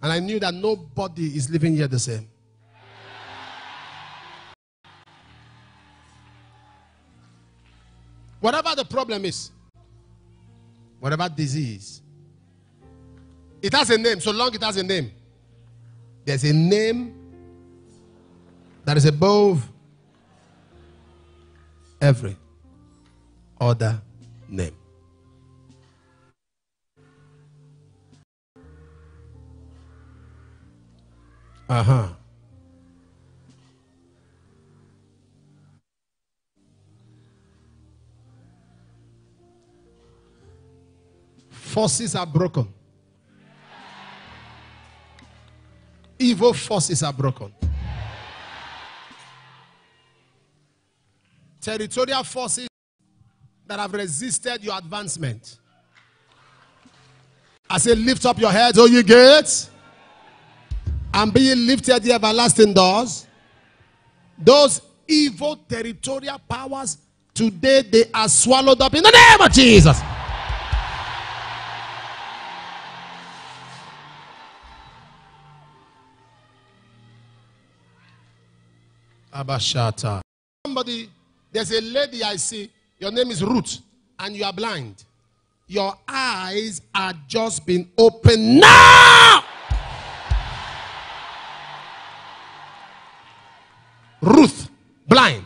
And I knew that nobody is living here the same. Whatever the problem is, whatever disease, it has a name. So long it has a name, there's a name that is above every other name. Uh huh. Forces are broken. Evil forces are broken. Territorial forces that have resisted your advancement I say, lift up your heads, O ye gates, and be lifted the everlasting doors. Those evil territorial powers, today they are swallowed up in the name of Jesus. Abashata. Somebody, there's a lady I see, your name is Ruth, and you are blind. Your eyes are just been opened now. Ruth, blind.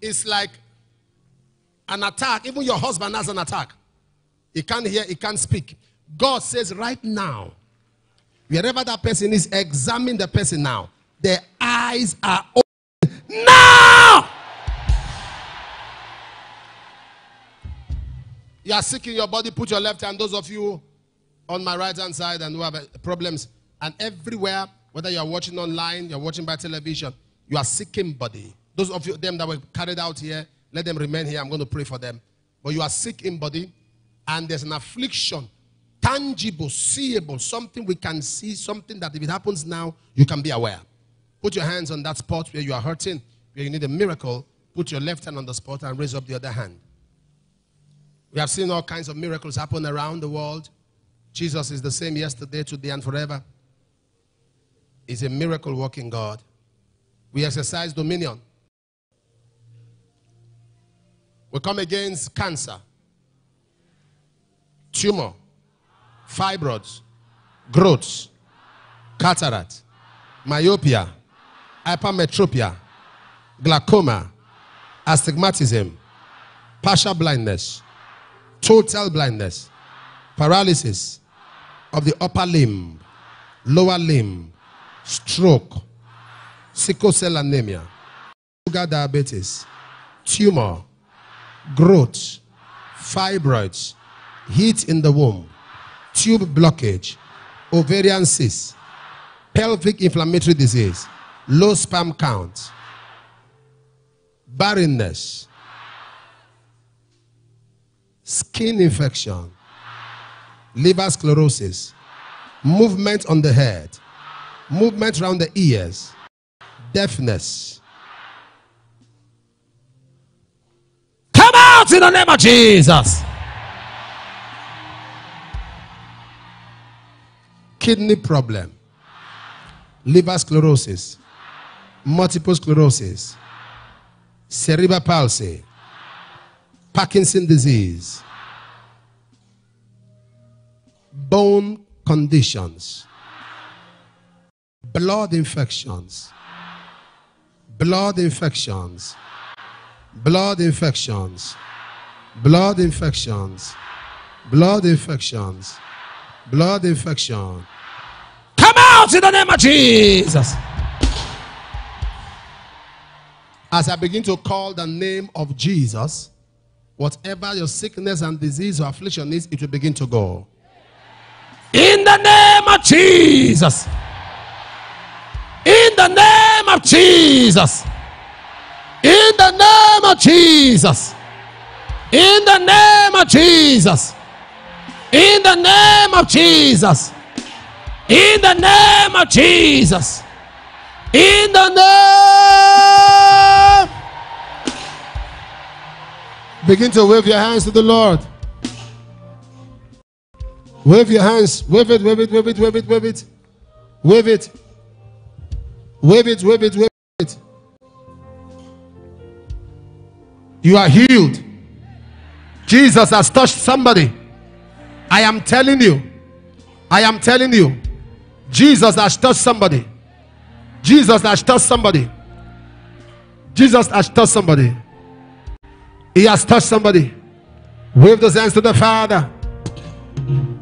It's like an attack. Even your husband has an attack. He can't hear, he can't speak. God says, right now, wherever that person is, examine the person now. Their eyes are open now. You are sick in your body, put your left hand. Those of you on my right hand side and who have uh, problems, and everywhere, whether you are watching online, you're watching by television, you are sick in body. Those of you, them that were carried out here, let them remain here. I'm going to pray for them. But you are sick in body, and there's an affliction, tangible, seeable, something we can see, something that if it happens now, you can be aware. Put your hands on that spot where you are hurting, where you need a miracle. Put your left hand on the spot and raise up the other hand. We have seen all kinds of miracles happen around the world. Jesus is the same yesterday, today, and forever. He's a miracle working God. We exercise dominion. We come against cancer, tumor, fibroids, growths, cataract, myopia, hypermetropia, glaucoma, astigmatism, partial blindness, total blindness, paralysis of the upper limb, lower limb, stroke, sickle cell anemia, sugar diabetes, tumor, growth, fibroids, heat in the womb, tube blockage, ovarian cyst, pelvic inflammatory disease, low sperm count, barrenness, skin infection, liver sclerosis, movement on the head, movement around the ears, deafness. Come out in the name of Jesus. Kidney problem, liver sclerosis, multiple sclerosis, cerebral palsy, Parkinson disease, bone conditions, blood infections, blood infections, blood infections, blood infections, blood infections, blood infection. Come out in the name of Jesus. As I begin to call the name of Jesus, whatever your sickness and disease or affliction is, it will begin to go. In the name of Jesus. In the name of Jesus. In the name of Jesus. In the name of Jesus. In the name of Jesus. In the name of Jesus. In the name. Begin to wave your hands to the Lord. Wave your hands. Wave it, wave it, wave it, wave it, wave it. Wave it. Wave it, wave it, wave it. You are healed. Jesus has touched somebody. I am telling you. I am telling you. Jesus has touched somebody. Jesus has touched somebody. Jesus has touched somebody. He has touched somebody. Wave those hands to the Father.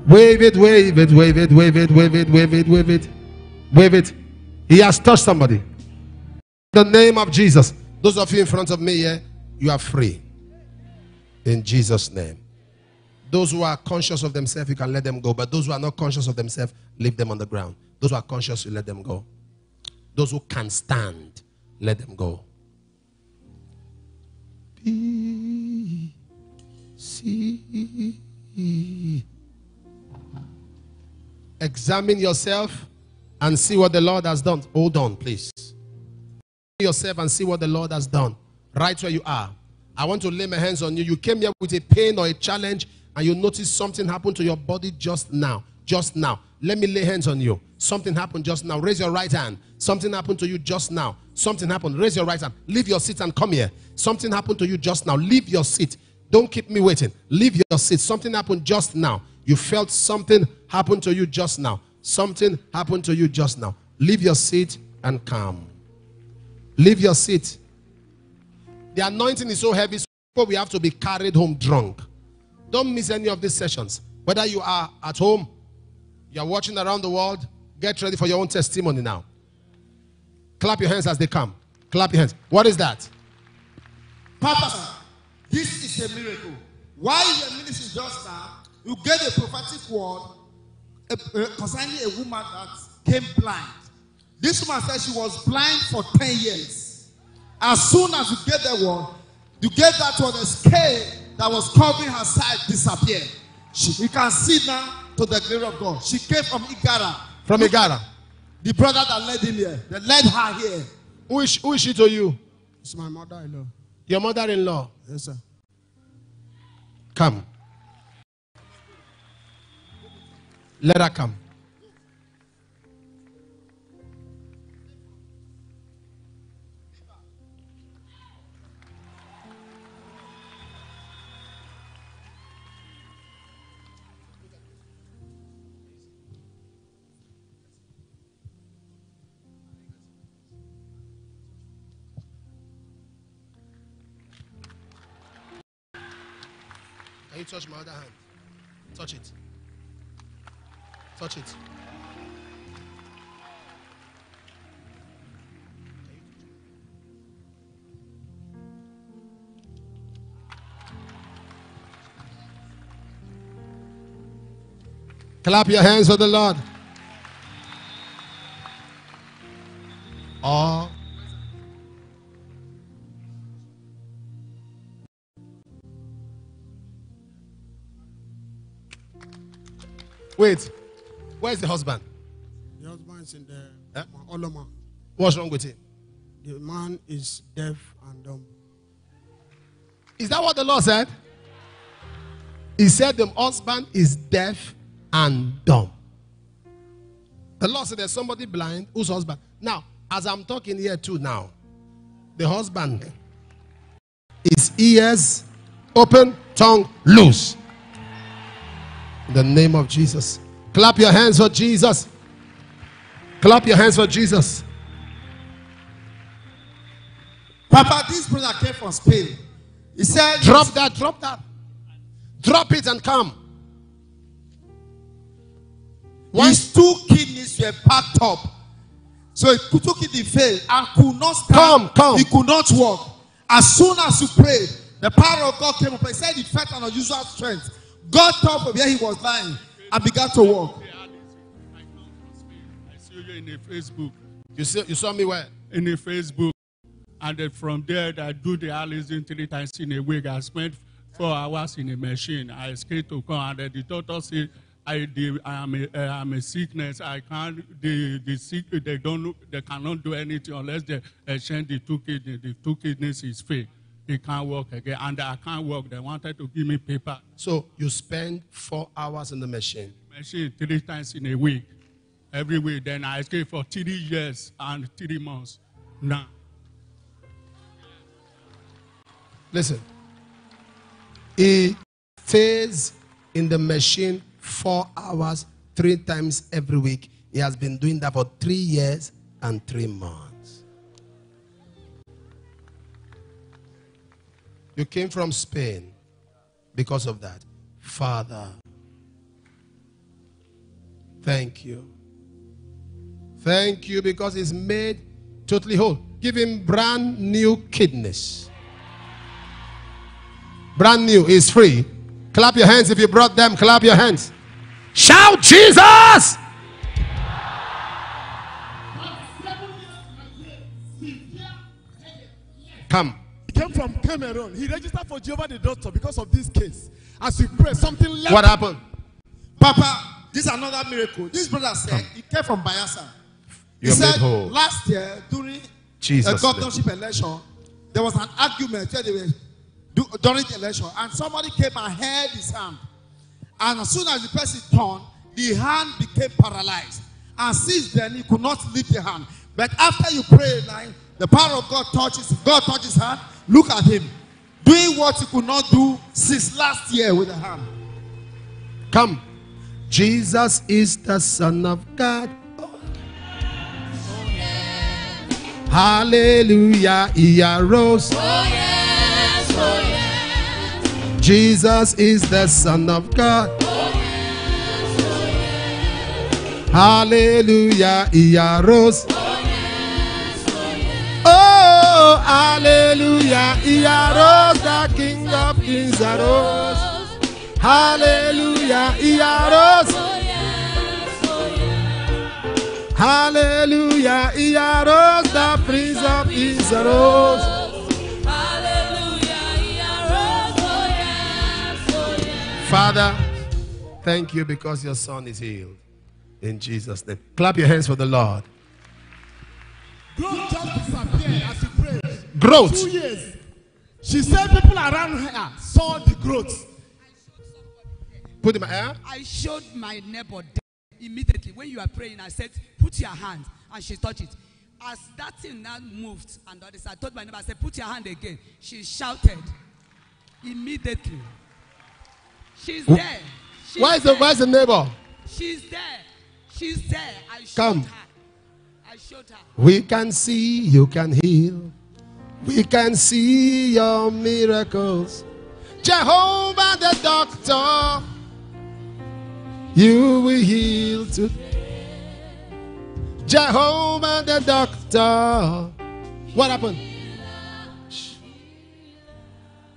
Wave it, wave it, wave it, wave it, wave it, wave it, wave it, wave it. He has touched somebody. In the name of Jesus. Those of you in front of me here, you are free. In Jesus' name. Those who are conscious of themselves, you can let them go. But those who are not conscious of themselves, leave them on the ground. Those who are conscious, you let them go. Those who can stand, let them go. B C Examine yourself and see what the Lord has done. Hold on, please. Yourself and see what the Lord has done. Right where you are. I want to lay my hands on you. You came here with a pain or a challenge, and you notice something happened to your body just now. Just now. Let me lay hands on you. Something happened just now. Raise your right hand. Something happened to you just now. Something happened. Raise your right hand. Leave your seat and come here. Something happened to you just now. Leave your seat. Don't keep me waiting. Leave your seat. Something happened just now. You felt something happened to you just now. Something happened to you just now. Leave your seat and come. Leave your seat. The anointing is so heavy, so we have to be carried home drunk. Don't miss any of these sessions. Whether you are at home, you're watching around the world, get ready for your own testimony now. Clap your hands as they come. Clap your hands. What is that? Papa, this is a miracle. While you were ministering just now, you gave a prophetic word concerning a woman that came blind. This woman said she was blind for 10 years. As soon as you gave that word, you gave that word, the scale that was covering her side disappeared. She, you can see now to the glory of God. She came from Igara. From Igara. The brother that led him here, that led her here. Who is, who is she to you? It's my mother-in-law. Your mother in law. Yes, sir. Come. Let her come. Touch my other hand? Touch it. Touch it. Clap your hands for the Lord. Wait. Where's the husband? The husband is in the Eh? Oloma. What's wrong with him? The man is deaf and dumb. Is that what the Lord said? He said the husband is deaf and dumb. The Lord said there's somebody blind whose husband. Now, as I'm talking here too now, the husband, his ears open, tongue loose. In the name of Jesus. Clap your hands for Jesus. Clap your hands for Jesus. Papa, this brother came from Spain. He said, Drop that, drop that. Drop it and come. His two kidneys were packed up. So he took it in faith and could not stand. Come, come. He could not walk. As soon as you prayed, the power of God came up. He said he felt an unusual strength. God told from where he was lying and began to walk. I saw you in the Facebook. You, see, you saw me where? In the Facebook. And then from there, I do dialysis three times in a week. I spent four hours in a machine. I escaped to come, and then the doctor said, I, the, I am a, I am a sickness. I can't. The the sick they don't they cannot do anything unless they exchange the two kidneys. The two kidneys is fake. He can't work again, and I can't work. They wanted to give me paper. So you spend four hours in the machine. Machine three times in a week, every week. Then I escaped for three years and three months. Now. Listen. He stays in the machine four hours, three times every week. He has been doing that for three years and three months. You came from Spain because of that. Father, thank you. Thank you because he's made totally whole. Give him brand new kidneys. Brand new is free. Clap your hands if you brought them. Clap your hands. Shout Jesus! Come. Came from Cameroon. He registered for Jehovah the Doctor because of this case. As we pray, something left. What happened? Papa, This is another miracle. This brother said he came from Bayelsa. He said whole. last year during uh, Jesus' a governorship election, there was an argument where they were do, during the election, and somebody came and held his hand. And as soon as the person turned, the hand became paralyzed. And since then, he could not lift the hand. But after you pray, like, the power of God touches, God touches hand. Look at him, doing what he could not do since last year with the hand. Come. Jesus is the Son of God. Hallelujah. He arose. Oh, oh, Jesus is the Son of God. Oh, Hallelujah. He arose. Oh, hallelujah. He arose. The King of Kings arose. Hallelujah. He arose. Hallelujah. He arose. The Prince of Peace arose. Father, thank you because your son is healed. In Jesus' name. Clap your hands for the Lord. Growth just disappeared as he. Growth. Two years. She said people around her saw the growth. Put in my air. I showed my neighbor immediately when you are praying. I said, "Put your hand," and she touched it. As that thing now moved, and the other side, I told my neighbor, "I said, put your hand again." She shouted immediately. She's Wh- there. She's Where's the there. where's the neighbor? She's there. She's there. I showed Come. her. I showed her. We can see you can heal. We can see your miracles. Jehovah the doctor, you will heal today. Jehovah the doctor. What happened?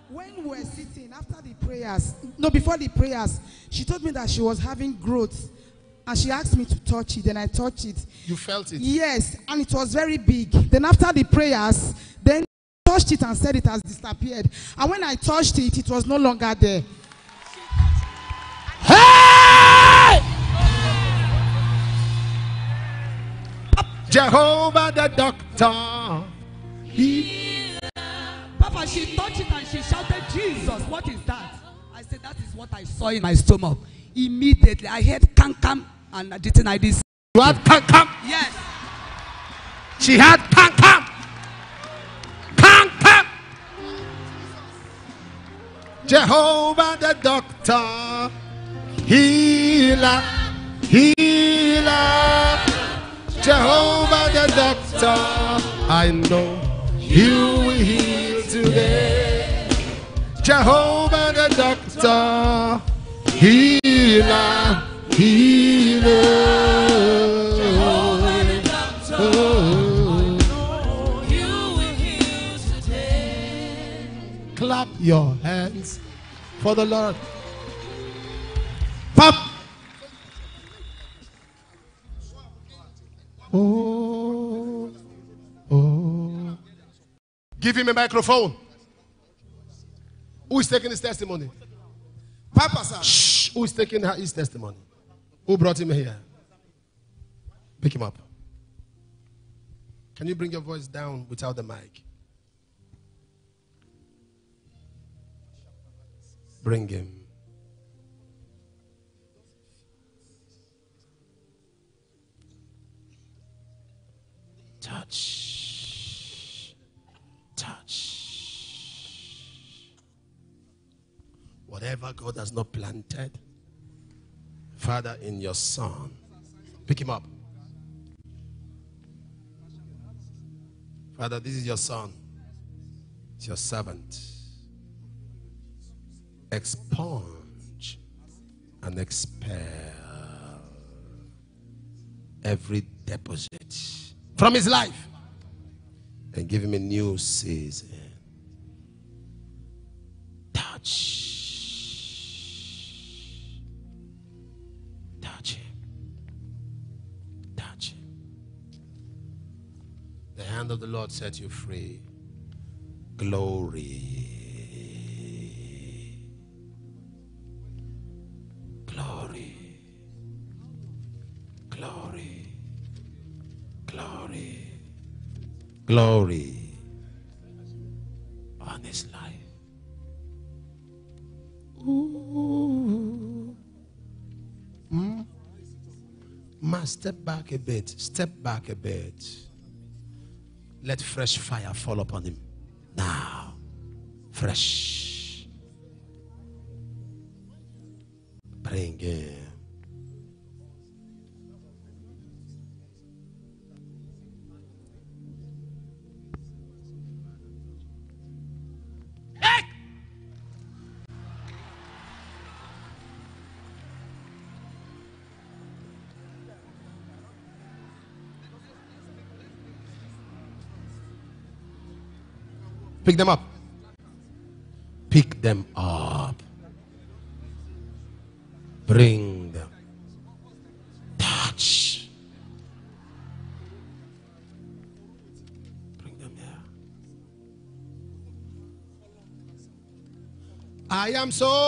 When we were sitting after the prayers, no, before the prayers, she told me that she was having growth. And she asked me to touch it. Then I touched it. You felt it? Yes, and it was very big. Then after the prayers, then touched it and said it has disappeared. And when I touched it, it was no longer there. Hey! Jehovah the doctor. He Papa, she touched it and she shouted, Jesus, what is that? I said, that is what I saw in my stomach. Immediately, I heard kankam and I didn't I did. You had kankam? Yes. She had kankam. Jehovah the doctor. Healer. Healer. Jehovah the doctor. I know you will heal today. Jehovah the doctor. Healer. Healer. Clap your hands for the Lord. Pop. Oh. Oh. Give him a microphone. Who is taking his testimony? Papa, sir. Shh. Who is taking his testimony? Who brought him here? Pick him up. Can you bring your voice down without the mic? Bring him. Touch. Touch. Whatever God has not planted, Father, in your Son, pick him up. Father, this is your Son, it's your servant. Expunge and expel every deposit from his life and give him a new season. Touch. Touch him. Touch him. The hand of the Lord set you free. Glory. Glory. Glory on his life. Ooh. Hmm? Ma, step back a bit. Step back a bit. Let fresh fire fall upon him. Now. Fresh. Bring him. Pick them up. Pick them up. Bring them. Touch. Bring them here. I am so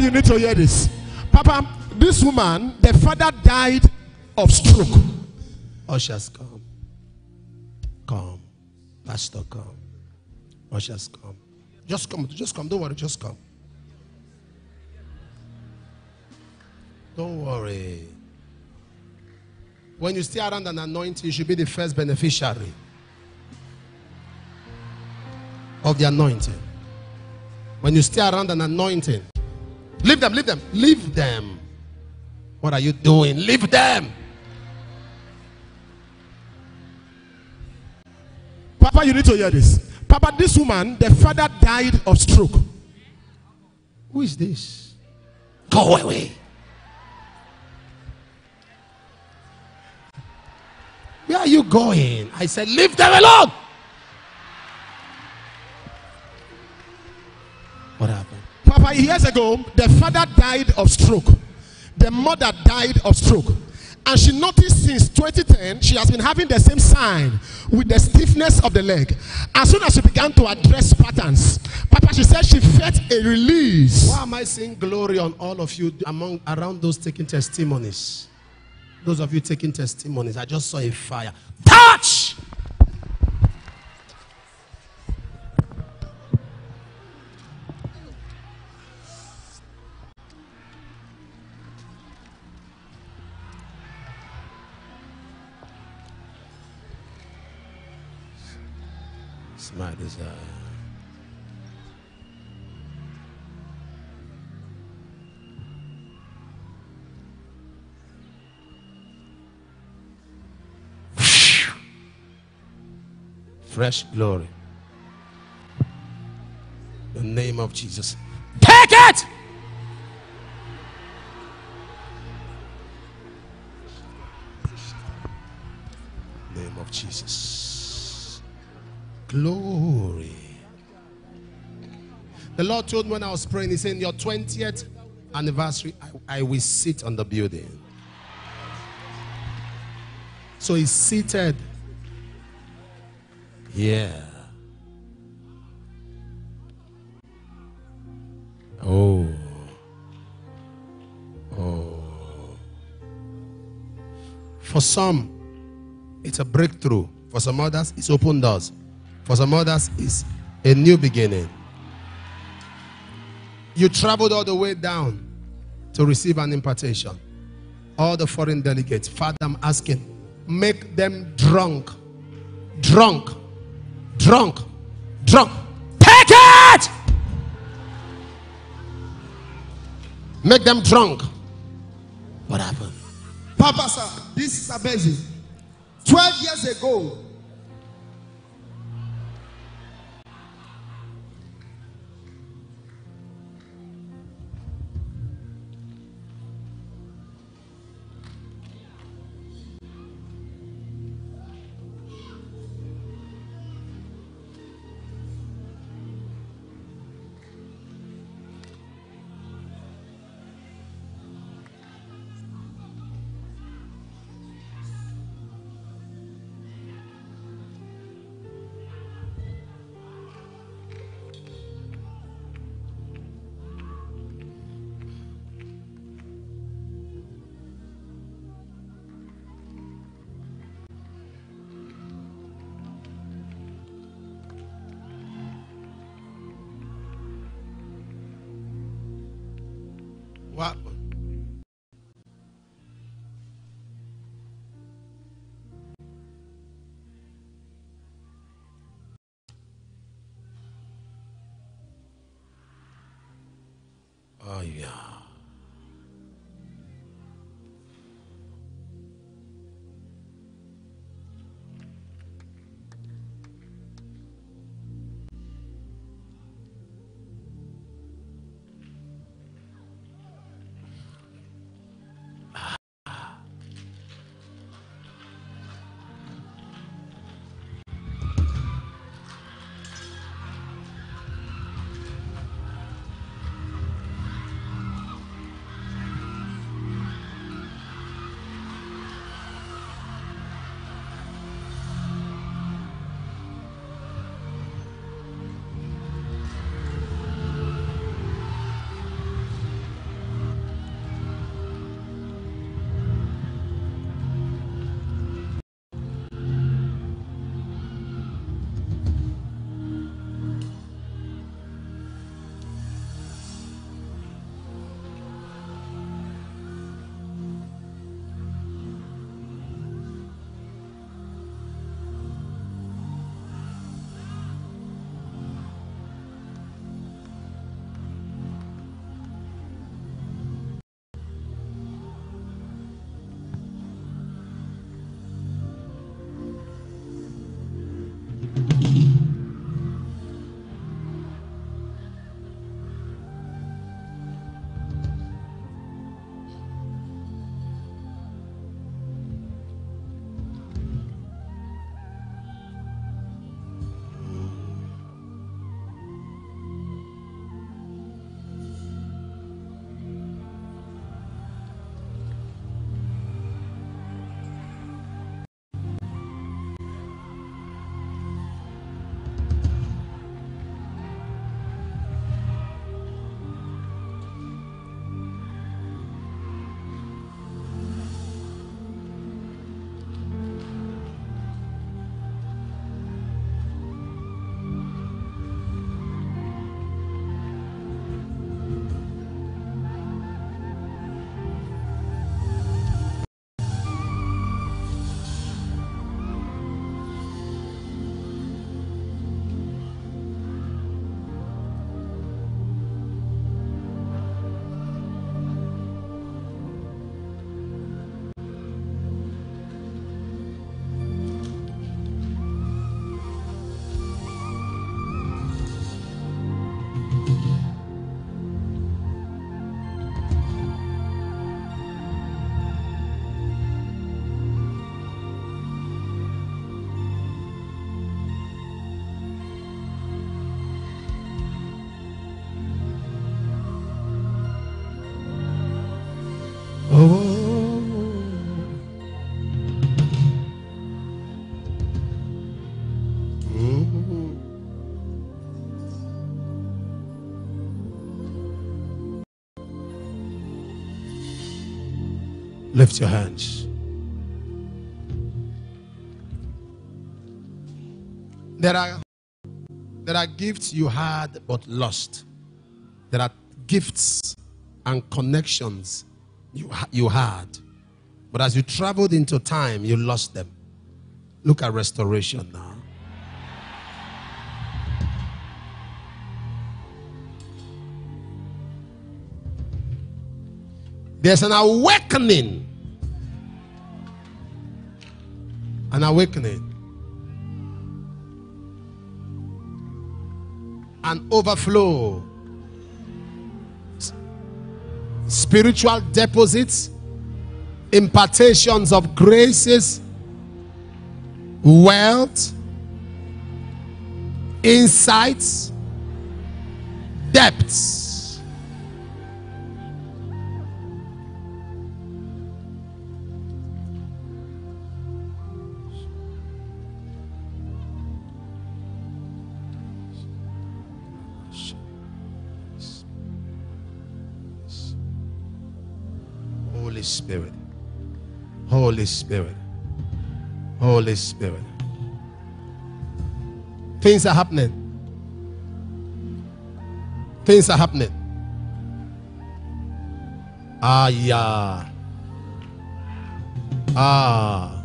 You need to hear this. Papa, this woman, the father died of stroke. Ushers come. Come. Pastor come. Ushers come. Just come. Just come. Don't worry. Just come. Don't worry. When you stay around an anointing, you should be the first beneficiary of the anointing. When you stay around an anointing, leave them, leave them, leave them. What are you doing? Leave them. Papa, you need to hear this. Papa, this woman, the father died of stroke. Who is this? Go away. Where are you going? I said, leave them alone. Papa, years ago, the father died of stroke. The mother died of stroke. And she noticed since 2010, she has been having the same sign with the stiffness of the leg. As soon as she began to address patterns, Papa, she said she felt a release. Why am I seeing glory on all of you among around those taking testimonies? Those of you taking testimonies, I just saw a fire. Touch! My desire. Uh, Fresh glory. The name of Jesus. Glory. The Lord told me when I was praying, He said, In your 20th anniversary, I, I will sit on the building. So He's seated here. Oh. Oh. For some, it's a breakthrough. For some others, it's open doors. For some others, it's a new beginning. You traveled all the way down to receive an impartation. All the foreign delegates, Father, I'm asking, make them drunk. Drunk. Drunk. Drunk. Take it! Make them drunk. What happened? Papa, sir, this is amazing. 12 years ago, Your hands. There are there are gifts you had but lost. There are gifts and connections you, you had. But as you traveled into time, you lost them. Look at restoration now. There's an awakening. An awakening. An overflow. Spiritual deposits, impartations of graces, wealth, insights, depths. Spirit. Holy Spirit. Holy Spirit. Things are happening. Things are happening. Ah, yeah. Ah.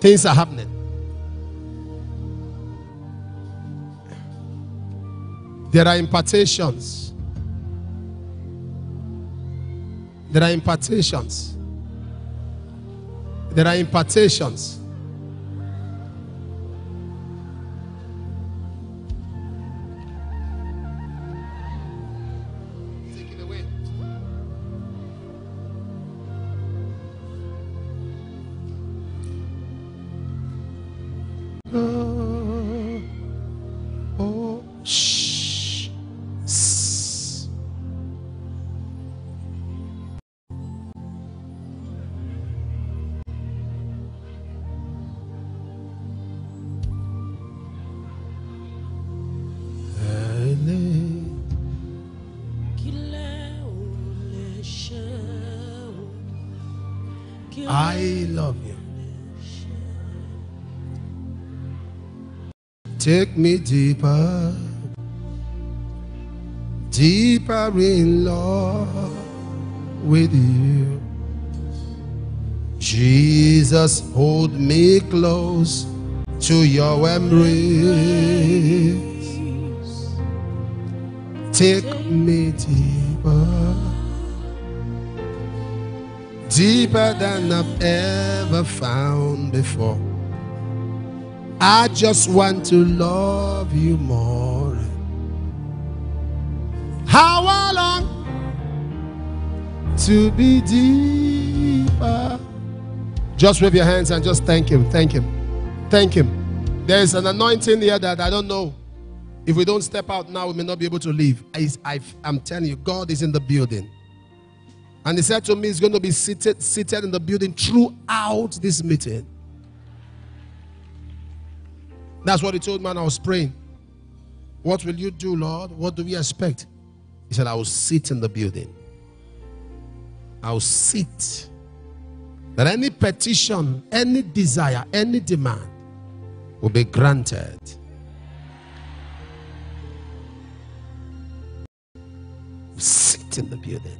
Things are happening. There are impartations. There are impartations. There are impartations. Take me deeper, deeper in love with you. Jesus, hold me close to your embrace. Take me deeper, deeper than I've ever found before. I just want to love you more. How long to be deeper? Just wave your hands and just thank Him. Thank Him. Thank Him. There is an anointing here that I don't know. If we don't step out now, we may not be able to leave. I, I, I'm telling you, God is in the building. And He said to me, He's going to be seated, seated in the building throughout this meeting. That's what he told when I was praying. What will you do, Lord? What do we expect? He said, I will sit in the building. I will sit. That any petition, any desire, any demand will be granted. Sit in the building.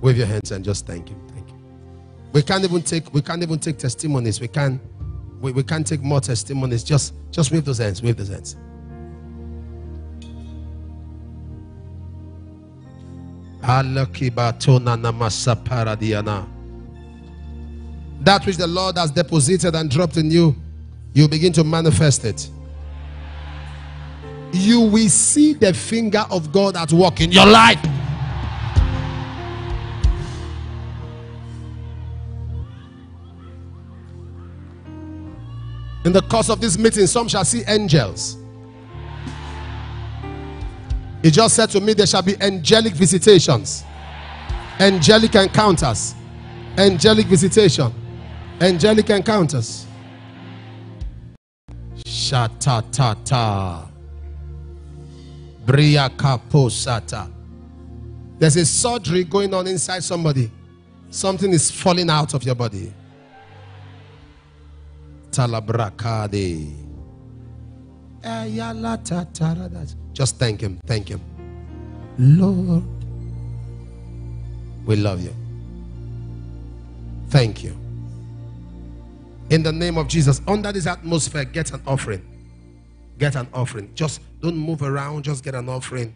Wave your hands and just thank him. Thank you. We can't even take we can't even take testimonies. We can't we, we can't take more testimonies. Just just wave those hands. Wave those hands. That which the Lord has deposited and dropped in you, you begin to manifest it. You will see the finger of God at work in your life. In the course of this meeting, some shall see angels. He just said to me, There shall be angelic visitations, angelic encounters, angelic visitation, angelic encounters. Shatatata. Bria kaposata. There's a surgery going on inside somebody. Something is falling out of your body. Just thank him. Thank him. Lord, we love you. Thank you. In the name of Jesus, under this atmosphere, get an offering. Get an offering. Just don't move around, just get an offering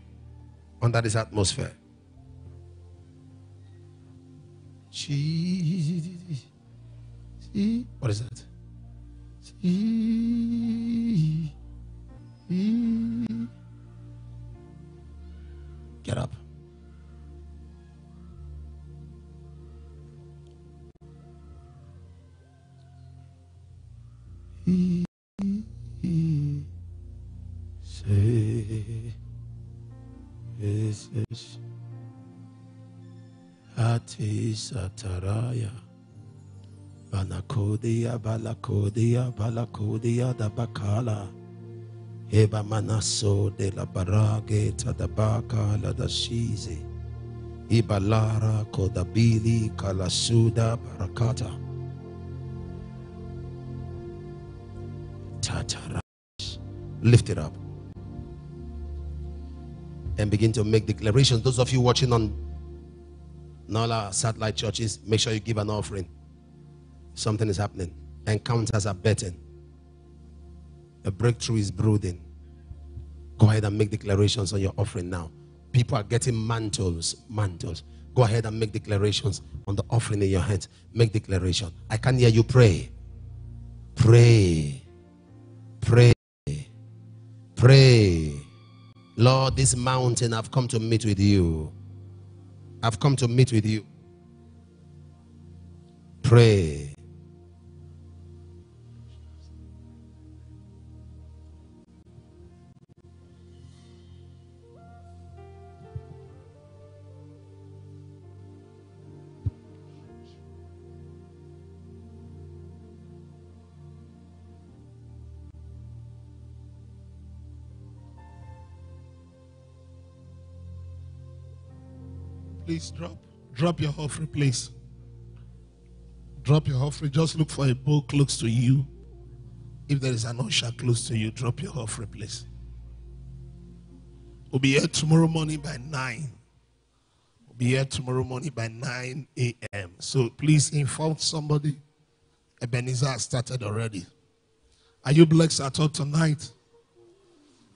under this atmosphere. What is that? Get up. Say, yes, yes. Ati sataraya. Banakodia, balakodia, balakodia da bakala. Eba manaso de la barage tadabaka la da shize. Ibalara kodabili kalasuda barakata. Tatara. Lift it up. and begin to make declarations. Those of you watching on Nala satellite churches, make sure you give an offering. Something is happening. Encounters are betting. A breakthrough is brooding. Go ahead and make declarations on your offering now. People are getting mantles, mantles. Go ahead and make declarations on the offering in your hands. Make declaration. I can hear you pray. Pray. Pray. Pray. Lord, this mountain, I've come to meet with you. I've come to meet with you. Pray. Please drop, drop your offering, please. Drop your offering. Just look for a bowl close to you. If there is an usher close to you, drop your offering, please. We'll be here tomorrow morning by 9. We'll be here tomorrow morning by 9 a.m. So please inform somebody. Ebenezer has started already. Are you blessed at all tonight?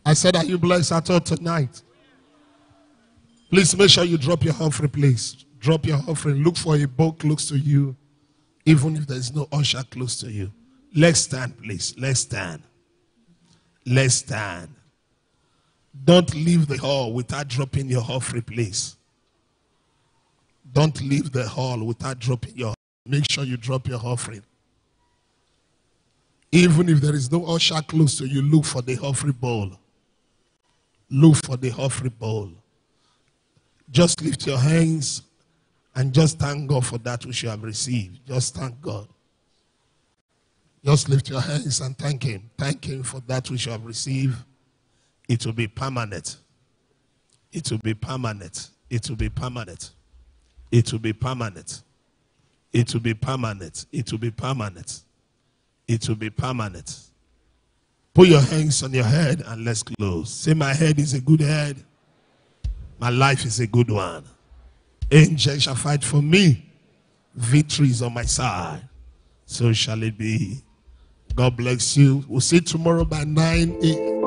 I said, Are you blessed at all tonight? Please make sure you drop your offering, please. Drop your offering. Look for a bowl close to you, even if there's no usher close to you. Let's stand, please. Let's stand. Let's stand. Don't leave the hall without dropping your offering, please. Don't leave the hall without dropping your. Make sure you drop your offering. Even if there is no usher close to you, look for the offering bowl. Look for the offering bowl. Just lift your hands and just thank God for that which you have received. Just thank God. Just lift your hands and thank Him. Thank Him for that which you have received. It will be permanent. It will be permanent. It will be permanent. It will be permanent. It will be permanent. It will be permanent. It will be permanent. Put your hands on your head and let's close. Say, My head is a good head. My life is a good one. Angels shall fight for me. Victory is on my side. So shall it be. God bless you. We'll see you tomorrow by 9 a.m.